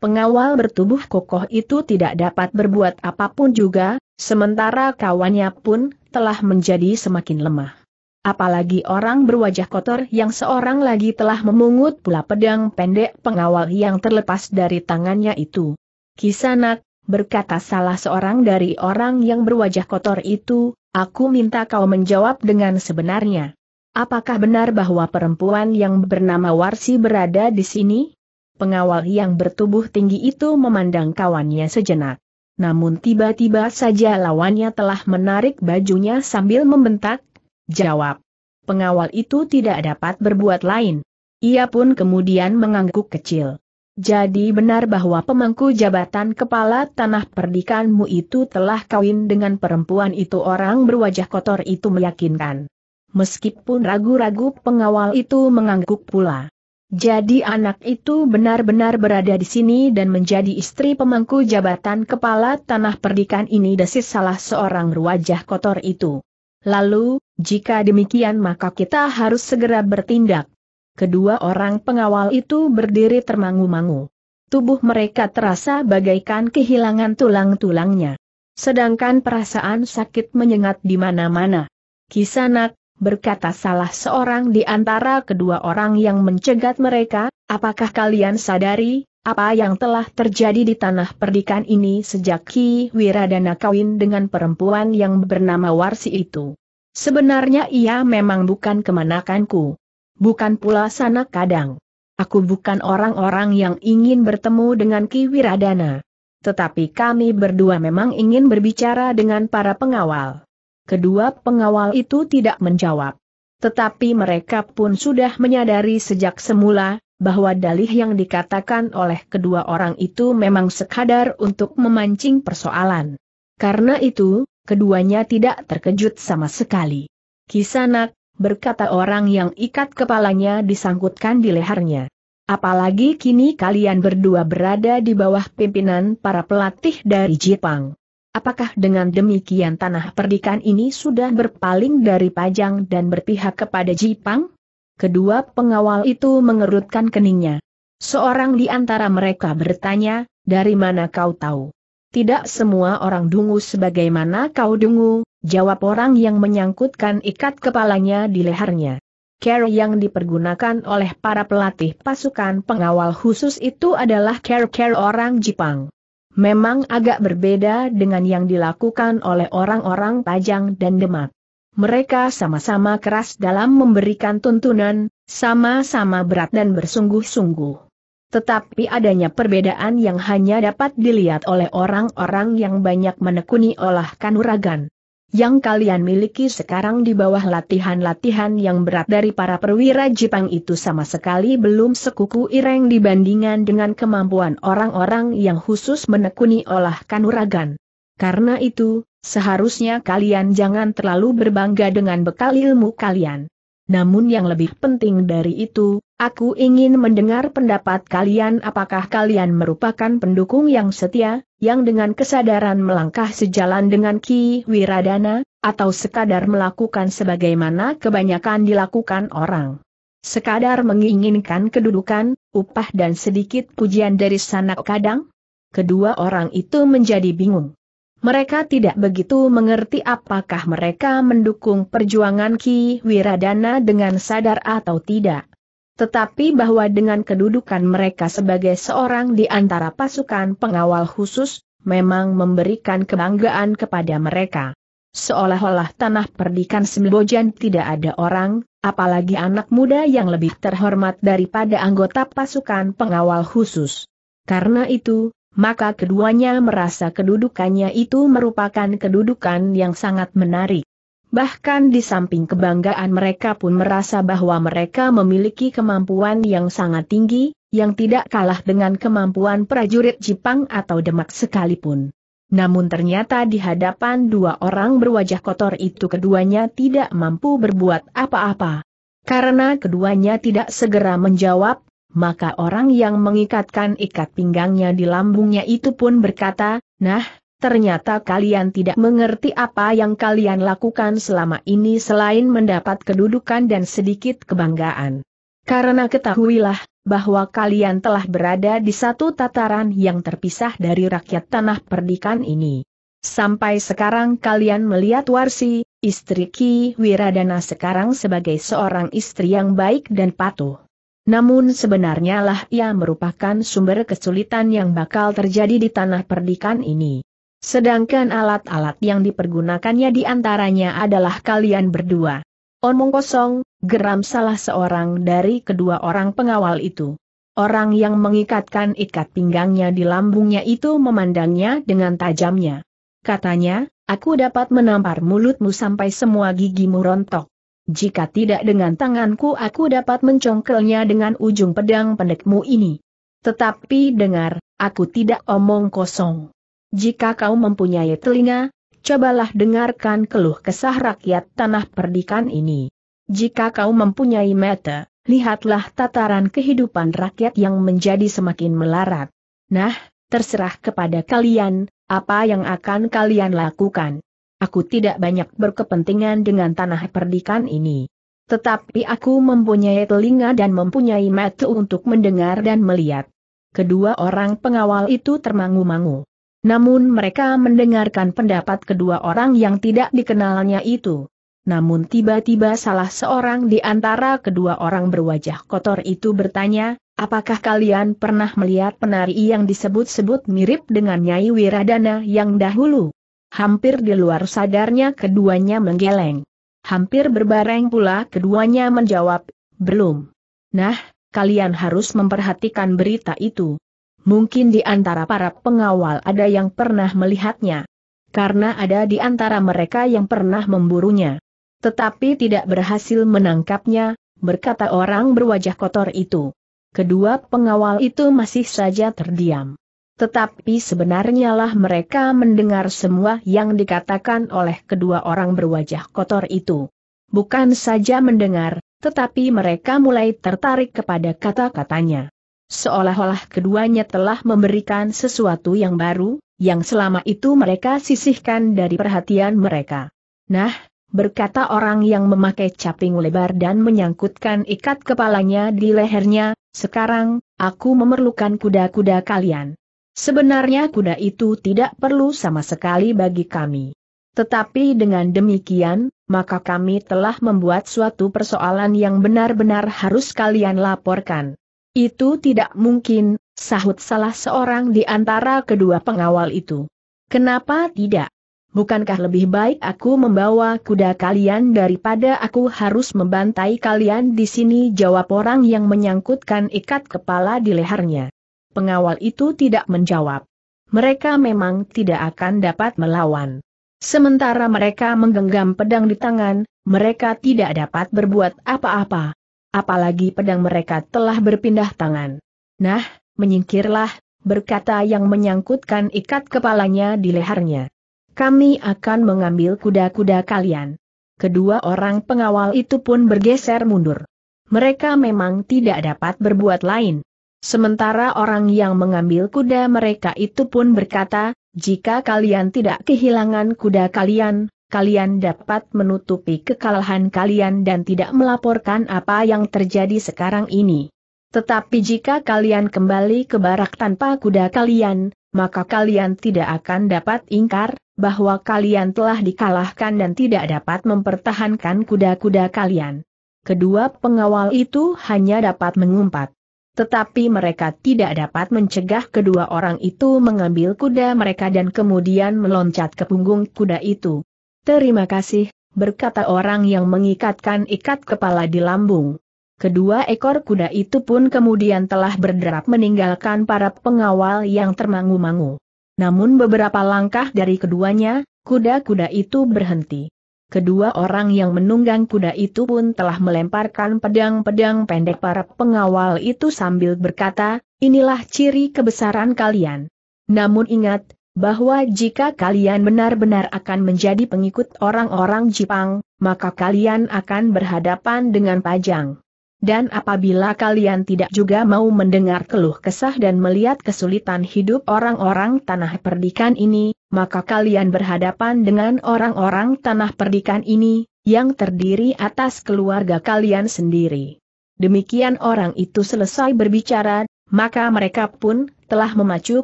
Pengawal bertubuh kokoh itu tidak dapat berbuat apa pun juga, Sementara kawannya pun telah menjadi semakin lemah. Apalagi orang berwajah kotor yang seorang lagi telah memungut pula pedang pendek pengawal yang terlepas dari tangannya itu. Kisanak, berkata salah seorang dari orang yang berwajah kotor itu, aku minta kau menjawab dengan sebenarnya. Apakah benar bahwa perempuan yang bernama Warsi berada di sini? Pengawal yang bertubuh tinggi itu memandang kawannya sejenak. Namun tiba-tiba saja lawannya telah menarik bajunya sambil membentak, jawab. Pengawal itu tidak dapat berbuat lain. Ia pun kemudian mengangguk kecil. Jadi benar bahwa pemangku jabatan kepala tanah perdikanmu itu telah kawin dengan perempuan itu orang berwajah kotor itu meyakinkan. Meskipun ragu-ragu pengawal itu mengangguk pula. Jadi anak itu benar-benar berada di sini dan menjadi istri pemangku jabatan kepala tanah perdikan ini desis salah seorang wajah kotor itu. Lalu, jika demikian maka kita harus segera bertindak. Kedua orang pengawal itu berdiri termangu-mangu. Tubuh mereka terasa bagaikan kehilangan tulang-tulangnya. Sedangkan perasaan sakit menyengat di mana-mana. Kisanak, berkata salah seorang di antara kedua orang yang mencegat mereka, apakah kalian sadari, apa yang telah terjadi di tanah perdikan ini sejak Ki Wiradana kawin dengan perempuan yang bernama Warsi itu? Sebenarnya ia memang bukan kemanakanku. Bukan pula sanak kadang. Aku bukan orang-orang yang ingin bertemu dengan Ki Wiradana. Tetapi kami berdua memang ingin berbicara dengan para pengawal. Kedua pengawal itu tidak menjawab. Tetapi mereka pun sudah menyadari sejak semula, bahwa dalih yang dikatakan oleh kedua orang itu memang sekadar untuk memancing persoalan. Karena itu, keduanya tidak terkejut sama sekali. Kisanak, berkata orang yang ikat kepalanya disangkutkan di lehernya. Apalagi kini kalian berdua berada di bawah pimpinan para pelatih dari Jepang. Apakah dengan demikian tanah perdikan ini sudah berpaling dari Pajang dan berpihak kepada Jipang? Kedua pengawal itu mengerutkan keningnya. Seorang di antara mereka bertanya, dari mana kau tahu? Tidak semua orang dungu sebagaimana kau dungu, jawab orang yang menyangkutkan ikat kepalanya di lehernya. Care yang dipergunakan oleh para pelatih pasukan pengawal khusus itu adalah care-care orang Jepang memang agak berbeda dengan yang dilakukan oleh orang-orang Pajang dan Demak. Mereka sama-sama keras dalam memberikan tuntunan, sama-sama berat dan bersungguh-sungguh. Tetapi adanya perbedaan yang hanya dapat dilihat oleh orang-orang yang banyak menekuni olah kanuragan yang kalian miliki sekarang di bawah latihan-latihan yang berat dari para perwira Jepang itu sama sekali belum sekuku ireng dibandingkan dengan kemampuan orang-orang yang khusus menekuni olah kanuragan. Karena itu, seharusnya kalian jangan terlalu berbangga dengan bekal ilmu kalian. Namun yang lebih penting dari itu, aku ingin mendengar pendapat kalian apakah kalian merupakan pendukung yang setia, yang dengan kesadaran melangkah sejalan dengan Ki Wiradana, atau sekadar melakukan sebagaimana kebanyakan dilakukan orang. Sekadar menginginkan kedudukan, upah dan sedikit pujian dari sanak kadang? Kedua orang itu menjadi bingung. Mereka tidak begitu mengerti apakah mereka mendukung perjuangan Ki Wiradana dengan sadar atau tidak. Tetapi bahwa dengan kedudukan mereka sebagai seorang di antara pasukan pengawal khusus, memang memberikan kebanggaan kepada mereka. Seolah-olah tanah perdikan Sembojan tidak ada orang, apalagi anak muda yang lebih terhormat daripada anggota pasukan pengawal khusus. Karena itu, maka keduanya merasa kedudukannya itu merupakan kedudukan yang sangat menarik. Bahkan di samping kebanggaan mereka pun merasa bahwa mereka memiliki kemampuan yang sangat tinggi, yang tidak kalah dengan kemampuan prajurit Jepang atau Demak sekalipun. Namun ternyata di hadapan dua orang berwajah kotor itu keduanya tidak mampu berbuat apa-apa. Karena keduanya tidak segera menjawab, maka orang yang mengikatkan ikat pinggangnya di lambungnya itu pun berkata, Nah, ternyata kalian tidak mengerti apa yang kalian lakukan selama ini selain mendapat kedudukan dan sedikit kebanggaan. Karena ketahuilah, bahwa kalian telah berada di satu tataran yang terpisah dari rakyat tanah perdikan ini. Sampai sekarang kalian melihat Warsi, istri Ki Wiradana sekarang sebagai seorang istri yang baik dan patuh. Namun sebenarnya lah ia merupakan sumber kesulitan yang bakal terjadi di tanah perdikan ini. Sedangkan alat-alat yang dipergunakannya di antaranya adalah kalian berdua. Omong kosong, geram salah seorang dari kedua orang pengawal itu. Orang yang mengikatkan ikat pinggangnya di lambungnya itu memandangnya dengan tajamnya. Katanya, aku dapat menampar mulutmu sampai semua gigimu rontok. Jika tidak dengan tanganku aku dapat mencongkelnya dengan ujung pedang pendekmu ini. Tetapi dengar, aku tidak omong kosong. Jika kau mempunyai telinga, cobalah dengarkan keluh kesah rakyat tanah perdikan ini. Jika kau mempunyai mata, lihatlah tataran kehidupan rakyat yang menjadi semakin melarat. Nah, terserah kepada kalian, apa yang akan kalian lakukan. Aku tidak banyak berkepentingan dengan tanah perdikan ini. Tetapi aku mempunyai telinga dan mempunyai mata untuk mendengar dan melihat. Kedua orang pengawal itu termangu-mangu. Namun mereka mendengarkan pendapat kedua orang yang tidak dikenalnya itu. Namun tiba-tiba salah seorang di antara kedua orang berwajah kotor itu bertanya, apakah kalian pernah melihat penari yang disebut-sebut mirip dengan Nyai Wiradana yang dahulu? Hampir di luar sadarnya keduanya menggeleng. Hampir berbareng pula keduanya menjawab, belum. Nah, kalian harus memperhatikan berita itu. Mungkin di antara para pengawal ada yang pernah melihatnya. Karena ada di antara mereka yang pernah memburunya. Tetapi tidak berhasil menangkapnya, berkata orang berwajah kotor itu. Kedua pengawal itu masih saja terdiam. Tetapi sebenarnya lah mereka mendengar semua yang dikatakan oleh kedua orang berwajah kotor itu. Bukan saja mendengar, tetapi mereka mulai tertarik kepada kata-katanya seolah-olah keduanya telah memberikan sesuatu yang baru, yang selama itu mereka sisihkan dari perhatian mereka. Nah, berkata orang yang memakai caping lebar dan menyangkutkan ikat kepalanya di lehernya, sekarang, aku memerlukan kuda-kuda kalian. Sebenarnya kuda itu tidak perlu sama sekali bagi kami. Tetapi dengan demikian, maka kami telah membuat suatu persoalan yang benar-benar harus kalian laporkan. Itu tidak mungkin, sahut salah seorang di antara kedua pengawal itu. Kenapa tidak? Bukankah lebih baik aku membawa kuda kalian daripada aku harus membantai kalian di sini jawab orang yang menyangkutkan ikat kepala di lehernya. Pengawal itu tidak menjawab. Mereka memang tidak akan dapat melawan. Sementara mereka menggenggam pedang di tangan, mereka tidak dapat berbuat apa-apa apalagi pedang mereka telah berpindah tangan. Nah, menyingkirlah, berkata yang menyangkutkan ikat kepalanya di lehernya. Kami akan mengambil kuda-kuda kalian. Kedua orang pengawal itu pun bergeser mundur. Mereka memang tidak dapat berbuat lain. Sementara orang yang mengambil kuda mereka itu pun berkata, jika kalian tidak kehilangan kuda kalian, kalian dapat menutupi kekalahan kalian dan tidak melaporkan apa yang terjadi sekarang ini. Tetapi jika kalian kembali ke barak tanpa kuda kalian, maka kalian tidak akan dapat ingkar, bahwa kalian telah dikalahkan dan tidak dapat mempertahankan kuda-kuda kalian. Kedua pengawal itu hanya dapat mengumpat. Tetapi mereka tidak dapat mencegah kedua orang itu mengambil kuda mereka dan kemudian meloncat ke punggung kuda itu. Terima kasih, berkata orang yang mengikatkan ikat kepala di lambung. Kedua ekor kuda itu pun kemudian telah berderap meninggalkan para pengawal yang termangu-mangu. Namun beberapa langkah dari keduanya, kuda-kuda itu berhenti. Kedua orang yang menunggang kuda itu pun telah melemparkan pedang-pedang pendek para pengawal itu sambil berkata, inilah ciri kebesaran kalian. Namun ingat, bahwa jika kalian benar-benar akan menjadi pengikut orang-orang Jepang, maka kalian akan berhadapan dengan Pajang. Dan apabila kalian tidak juga mau mendengar keluh kesah dan melihat kesulitan hidup orang-orang tanah perdikan ini, maka kalian berhadapan dengan orang-orang tanah perdikan ini, yang terdiri atas keluarga kalian sendiri. Demikian orang itu selesai berbicara, maka mereka pun telah memacu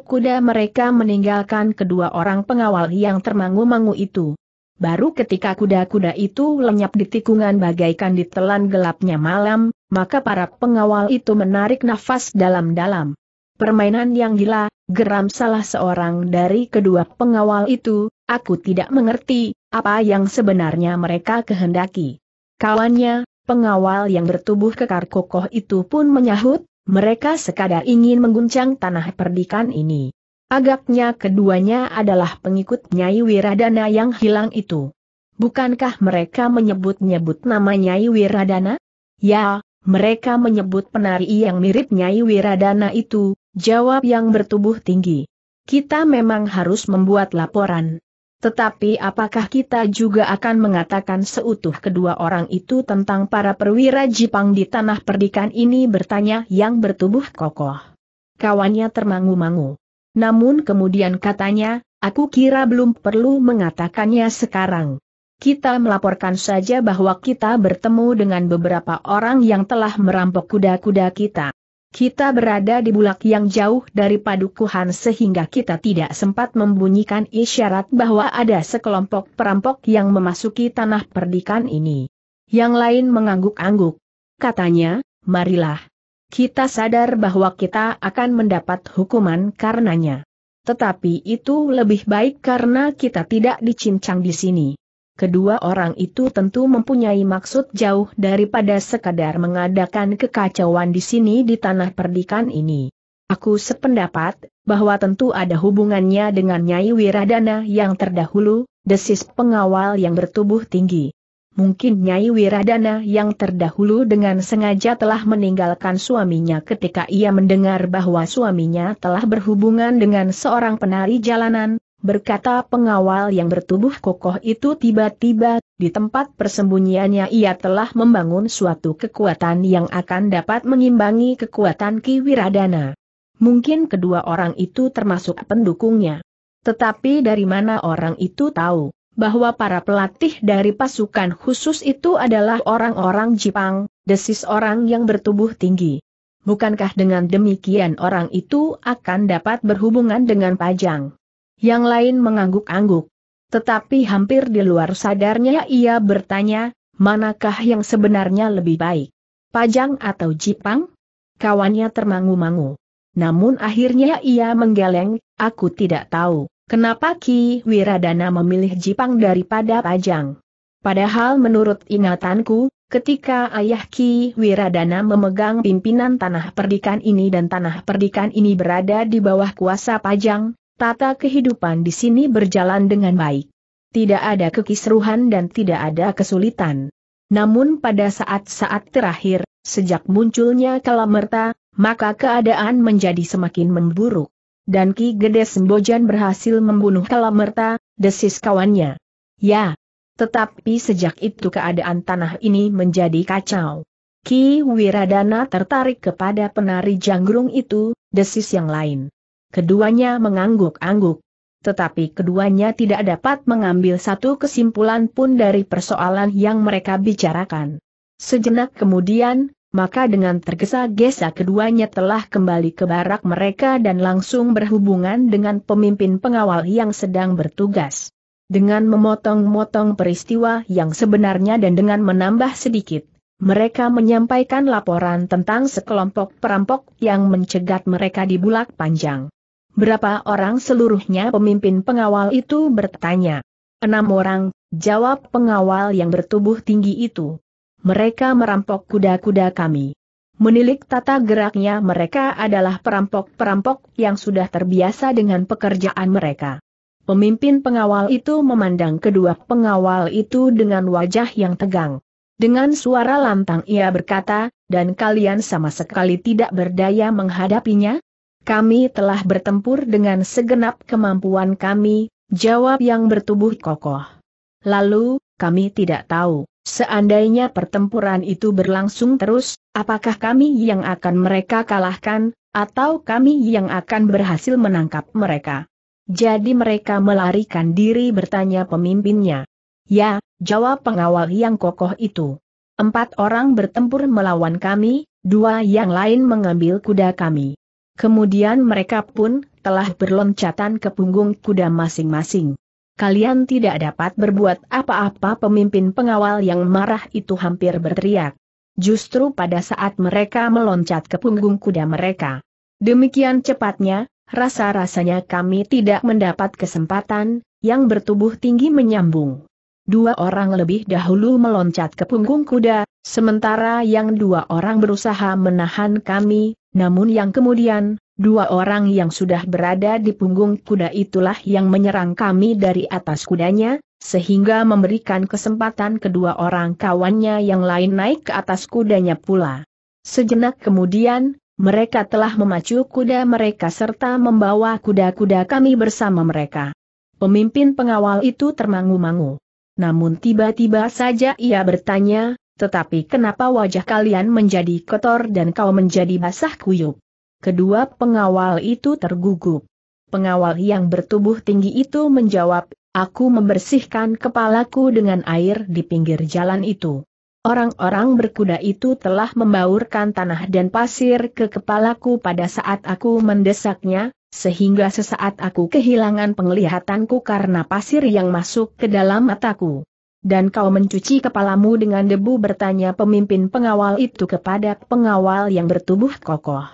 kuda mereka meninggalkan kedua orang pengawal yang termangu-mangu itu. Baru ketika kuda-kuda itu lenyap di tikungan bagaikan ditelan gelapnya malam, maka para pengawal itu menarik nafas dalam-dalam. Permainan yang gila, geram salah seorang dari kedua pengawal itu, aku tidak mengerti, apa yang sebenarnya mereka kehendaki. Kawannya, pengawal yang bertubuh kekar kokoh itu pun menyahut, mereka sekadar ingin mengguncang tanah perdikan ini. Agaknya keduanya adalah pengikut Nyai Wiradana yang hilang itu. Bukankah mereka menyebut-nyebut nama Nyai Wiradana? Ya, mereka menyebut penari yang mirip Nyai Wiradana itu, jawab yang bertubuh tinggi. Kita memang harus membuat laporan. Tetapi apakah kita juga akan mengatakan seutuh kedua orang itu tentang para perwira Jepang di tanah perdikan ini bertanya yang bertubuh kokoh. Kawannya termangu-mangu. Namun kemudian katanya, aku kira belum perlu mengatakannya sekarang. Kita melaporkan saja bahwa kita bertemu dengan beberapa orang yang telah merampok kuda-kuda kita. Kita berada di bulak yang jauh dari padukuhan sehingga kita tidak sempat membunyikan isyarat bahwa ada sekelompok perampok yang memasuki tanah perdikan ini. Yang lain mengangguk-angguk. Katanya, marilah kita sadar bahwa kita akan mendapat hukuman karenanya. Tetapi itu lebih baik karena kita tidak dicincang di sini. Kedua orang itu tentu mempunyai maksud jauh daripada sekadar mengadakan kekacauan di sini di tanah perdikan ini. Aku sependapat, bahwa tentu ada hubungannya dengan Nyai Wiradana yang terdahulu, desis pengawal yang bertubuh tinggi. Mungkin Nyai Wiradana yang terdahulu dengan sengaja telah meninggalkan suaminya ketika ia mendengar bahwa suaminya telah berhubungan dengan seorang penari jalanan, berkata pengawal yang bertubuh kokoh itu tiba-tiba, di tempat persembunyiannya ia telah membangun suatu kekuatan yang akan dapat mengimbangi kekuatan Ki Wiradana. Mungkin kedua orang itu termasuk pendukungnya. Tetapi dari mana orang itu tahu? bahwa para pelatih dari pasukan khusus itu adalah orang-orang Jepang, desis orang yang bertubuh tinggi. Bukankah dengan demikian orang itu akan dapat berhubungan dengan Pajang? Yang lain mengangguk-angguk. Tetapi hampir di luar sadarnya ia bertanya, manakah yang sebenarnya lebih baik? Pajang atau Jepang? Kawannya termangu-mangu. Namun akhirnya ia menggeleng, aku tidak tahu. Kenapa Ki Wiradana memilih Jipang daripada Pajang? Padahal menurut ingatanku, ketika ayah Ki Wiradana memegang pimpinan tanah perdikan ini dan tanah perdikan ini berada di bawah kuasa Pajang, tata kehidupan di sini berjalan dengan baik. Tidak ada kekisruhan dan tidak ada kesulitan. Namun pada saat-saat terakhir, sejak munculnya Kalamerta, maka keadaan menjadi semakin memburuk dan Ki Gede Sembojan berhasil membunuh Kalamerta, desis kawannya. Ya. Tetapi sejak itu keadaan tanah ini menjadi kacau. Ki Wiradana tertarik kepada penari janggrung itu, desis yang lain. Keduanya mengangguk-angguk. Tetapi keduanya tidak dapat mengambil satu kesimpulan pun dari persoalan yang mereka bicarakan. Sejenak kemudian, maka dengan tergesa-gesa keduanya telah kembali ke barak mereka dan langsung berhubungan dengan pemimpin pengawal yang sedang bertugas. Dengan memotong-motong peristiwa yang sebenarnya dan dengan menambah sedikit, mereka menyampaikan laporan tentang sekelompok perampok yang mencegat mereka di bulak panjang. Berapa orang seluruhnya pemimpin pengawal itu bertanya. Enam orang, jawab pengawal yang bertubuh tinggi itu. mereka merampok kuda-kuda kami. Menilik tata geraknya mereka adalah perampok-perampok yang sudah terbiasa dengan pekerjaan mereka. Pemimpin pengawal itu memandang kedua pengawal itu dengan wajah yang tegang. Dengan suara lantang ia berkata, dan kalian sama sekali tidak berdaya menghadapinya? Kami telah bertempur dengan segenap kemampuan kami, jawab yang bertubuh kokoh. Lalu, kami tidak tahu, seandainya pertempuran itu berlangsung terus, apakah kami yang akan mereka kalahkan, atau kami yang akan berhasil menangkap mereka. Jadi mereka melarikan diri bertanya pemimpinnya. Ya, jawab pengawal yang kokoh itu. Empat orang bertempur melawan kami, dua yang lain mengambil kuda kami. Kemudian mereka pun telah berloncatan ke punggung kuda masing-masing. Kalian tidak dapat berbuat apa-apa pemimpin pengawal yang marah itu hampir berteriak. Justru pada saat mereka meloncat ke punggung kuda mereka. Demikian cepatnya, rasa-rasanya kami tidak mendapat kesempatan, yang bertubuh tinggi menyambung. Dua orang lebih dahulu meloncat ke punggung kuda, sementara yang dua orang berusaha menahan kami, namun yang kemudian, dua orang yang sudah berada di punggung kuda itulah yang menyerang kami dari atas kudanya, sehingga memberikan kesempatan kedua orang kawannya yang lain naik ke atas kudanya pula. Sejenak kemudian, mereka telah memacu kuda mereka serta membawa kuda-kuda kami bersama mereka. Pemimpin pengawal itu termangu-mangu. Namun tiba-tiba saja ia bertanya, tetapi kenapa wajah kalian menjadi kotor dan kau menjadi basah kuyup? Kedua pengawal itu tergugup. Pengawal yang bertubuh tinggi itu menjawab, aku membersihkan kepalaku dengan air di pinggir jalan itu. Orang-orang berkuda itu telah membaurkan tanah dan pasir ke kepalaku pada saat aku mendesaknya, sehingga sesaat aku kehilangan penglihatanku karena pasir yang masuk ke dalam mataku. Dan kau mencuci kepalamu dengan debu bertanya pemimpin pengawal itu kepada pengawal yang bertubuh kokoh.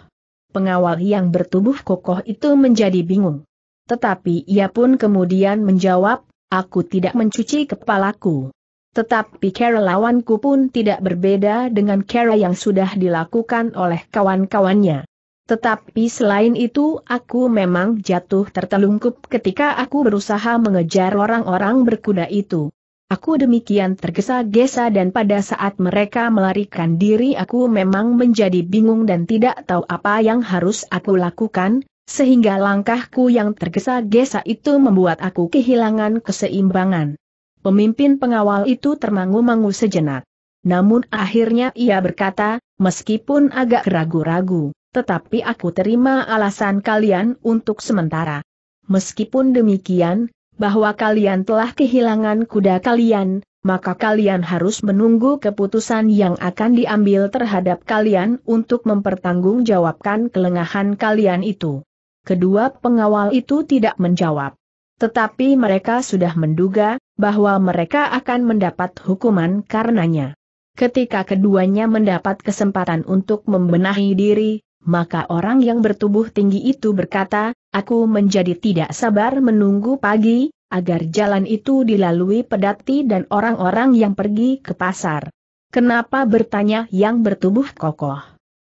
Pengawal yang bertubuh kokoh itu menjadi bingung. Tetapi ia pun kemudian menjawab, aku tidak mencuci kepalaku. Tetapi cara lawanku pun tidak berbeda dengan cara yang sudah dilakukan oleh kawan-kawannya. Tetapi selain itu aku memang jatuh tertelungkup ketika aku berusaha mengejar orang-orang berkuda itu. Aku demikian tergesa-gesa dan pada saat mereka melarikan diri aku memang menjadi bingung dan tidak tahu apa yang harus aku lakukan, sehingga langkahku yang tergesa-gesa itu membuat aku kehilangan keseimbangan. Pemimpin pengawal itu termangu-mangu sejenak. Namun akhirnya ia berkata, meskipun agak ragu-ragu, tetapi aku terima alasan kalian untuk sementara. Meskipun demikian, bahwa kalian telah kehilangan kuda kalian, maka kalian harus menunggu keputusan yang akan diambil terhadap kalian untuk mempertanggungjawabkan kelengahan kalian itu. Kedua pengawal itu tidak menjawab. Tetapi mereka sudah menduga, bahwa mereka akan mendapat hukuman karenanya. Ketika keduanya mendapat kesempatan untuk membenahi diri, maka orang yang bertubuh tinggi itu berkata, aku menjadi tidak sabar menunggu pagi, agar jalan itu dilalui pedati dan orang-orang yang pergi ke pasar. Kenapa bertanya yang bertubuh kokoh?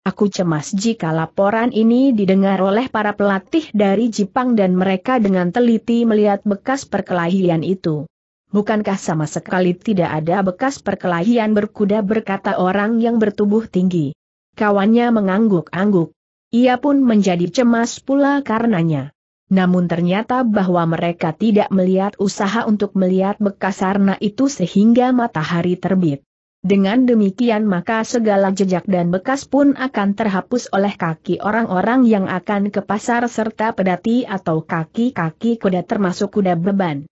Aku cemas jika laporan ini didengar oleh para pelatih dari Jepang dan mereka dengan teliti melihat bekas perkelahian itu. Bukankah sama sekali tidak ada bekas perkelahian berkuda berkata orang yang bertubuh tinggi. Kawannya mengangguk-angguk. Ia pun menjadi cemas pula karenanya. Namun ternyata bahwa mereka tidak melihat usaha untuk melihat bekas sarna itu sehingga matahari terbit. Dengan demikian maka segala jejak dan bekas pun akan terhapus oleh kaki orang-orang yang akan ke pasar serta pedati atau kaki-kaki kuda termasuk kuda beban.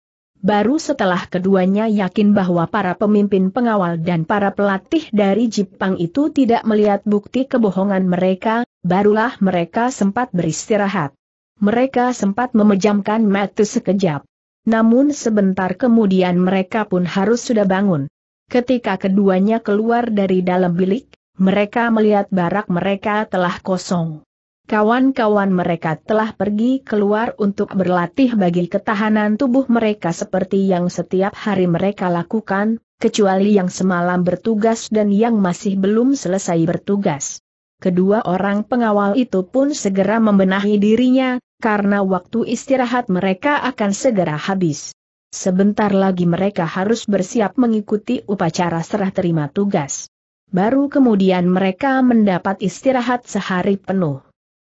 Baru setelah keduanya yakin bahwa para pemimpin pengawal dan para pelatih dari Jepang itu tidak melihat bukti kebohongan mereka, barulah mereka sempat beristirahat. Mereka sempat memejamkan mata sekejap. Namun sebentar kemudian mereka pun harus sudah bangun. Ketika keduanya keluar dari dalam bilik, mereka melihat barak mereka telah kosong. Kawan-kawan mereka telah pergi keluar untuk berlatih bagi ketahanan tubuh mereka seperti yang setiap hari mereka lakukan, kecuali yang semalam bertugas dan yang masih belum selesai bertugas. Kedua orang pengawal itu pun segera membenahi dirinya, karena waktu istirahat mereka akan segera habis. Sebentar lagi mereka harus bersiap mengikuti upacara serah terima tugas. Baru kemudian mereka mendapat istirahat sehari penuh.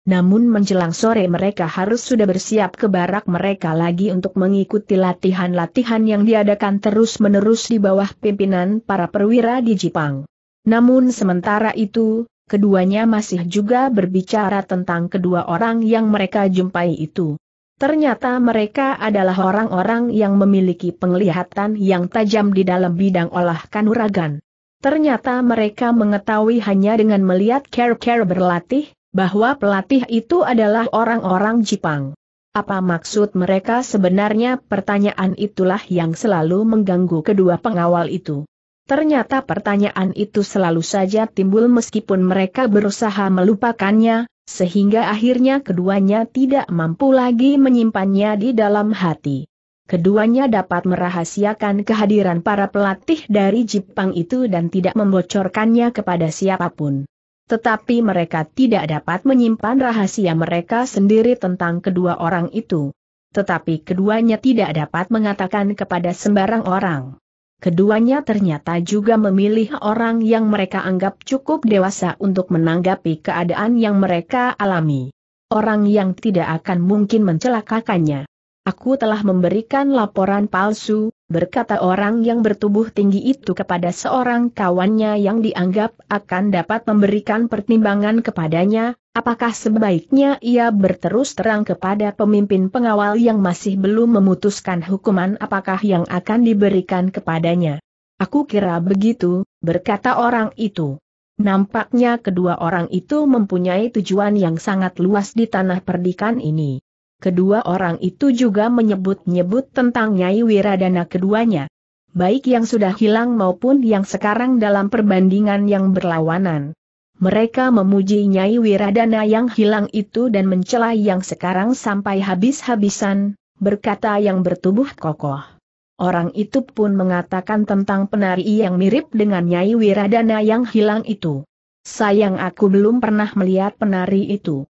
Namun menjelang sore mereka harus sudah bersiap ke barak mereka lagi untuk mengikuti latihan-latihan yang diadakan terus-menerus di bawah pimpinan para perwira di Jepang. Namun sementara itu, keduanya masih juga berbicara tentang kedua orang yang mereka jumpai itu. Ternyata mereka adalah orang-orang yang memiliki penglihatan yang tajam di dalam bidang olah kanuragan. Ternyata mereka mengetahui hanya dengan melihat care-care berlatih, bahwa pelatih itu adalah orang-orang Jepang. Apa maksud mereka sebenarnya pertanyaan itulah yang selalu mengganggu kedua pengawal itu. Ternyata pertanyaan itu selalu saja timbul meskipun mereka berusaha melupakannya, sehingga akhirnya keduanya tidak mampu lagi menyimpannya di dalam hati. Keduanya dapat merahasiakan kehadiran para pelatih dari Jepang itu dan tidak membocorkannya kepada siapa pun tetapi mereka tidak dapat menyimpan rahasia mereka sendiri tentang kedua orang itu. Tetapi keduanya tidak dapat mengatakan kepada sembarang orang. Keduanya ternyata juga memilih orang yang mereka anggap cukup dewasa untuk menanggapi keadaan yang mereka alami. Orang yang tidak akan mungkin mencelakakannya. Aku telah memberikan laporan palsu, berkata orang yang bertubuh tinggi itu kepada seorang kawannya yang dianggap akan dapat memberikan pertimbangan kepadanya, apakah sebaiknya ia berterus terang kepada pemimpin pengawal yang masih belum memutuskan hukuman apakah yang akan diberikan kepadanya. Aku kira begitu, berkata orang itu. Nampaknya kedua orang itu mempunyai tujuan yang sangat luas di tanah perdikan ini. Kedua orang itu juga menyebut-nyebut tentang Nyai Wiradana keduanya. Baik yang sudah hilang maupun yang sekarang dalam perbandingan yang berlawanan. Mereka memuji Nyai Wiradana yang hilang itu dan mencela yang sekarang sampai habis-habisan, berkata yang bertubuh kokoh. Orang itu pun mengatakan tentang penari yang mirip dengan Nyai Wiradana yang hilang itu. Sayang aku belum pernah melihat penari itu.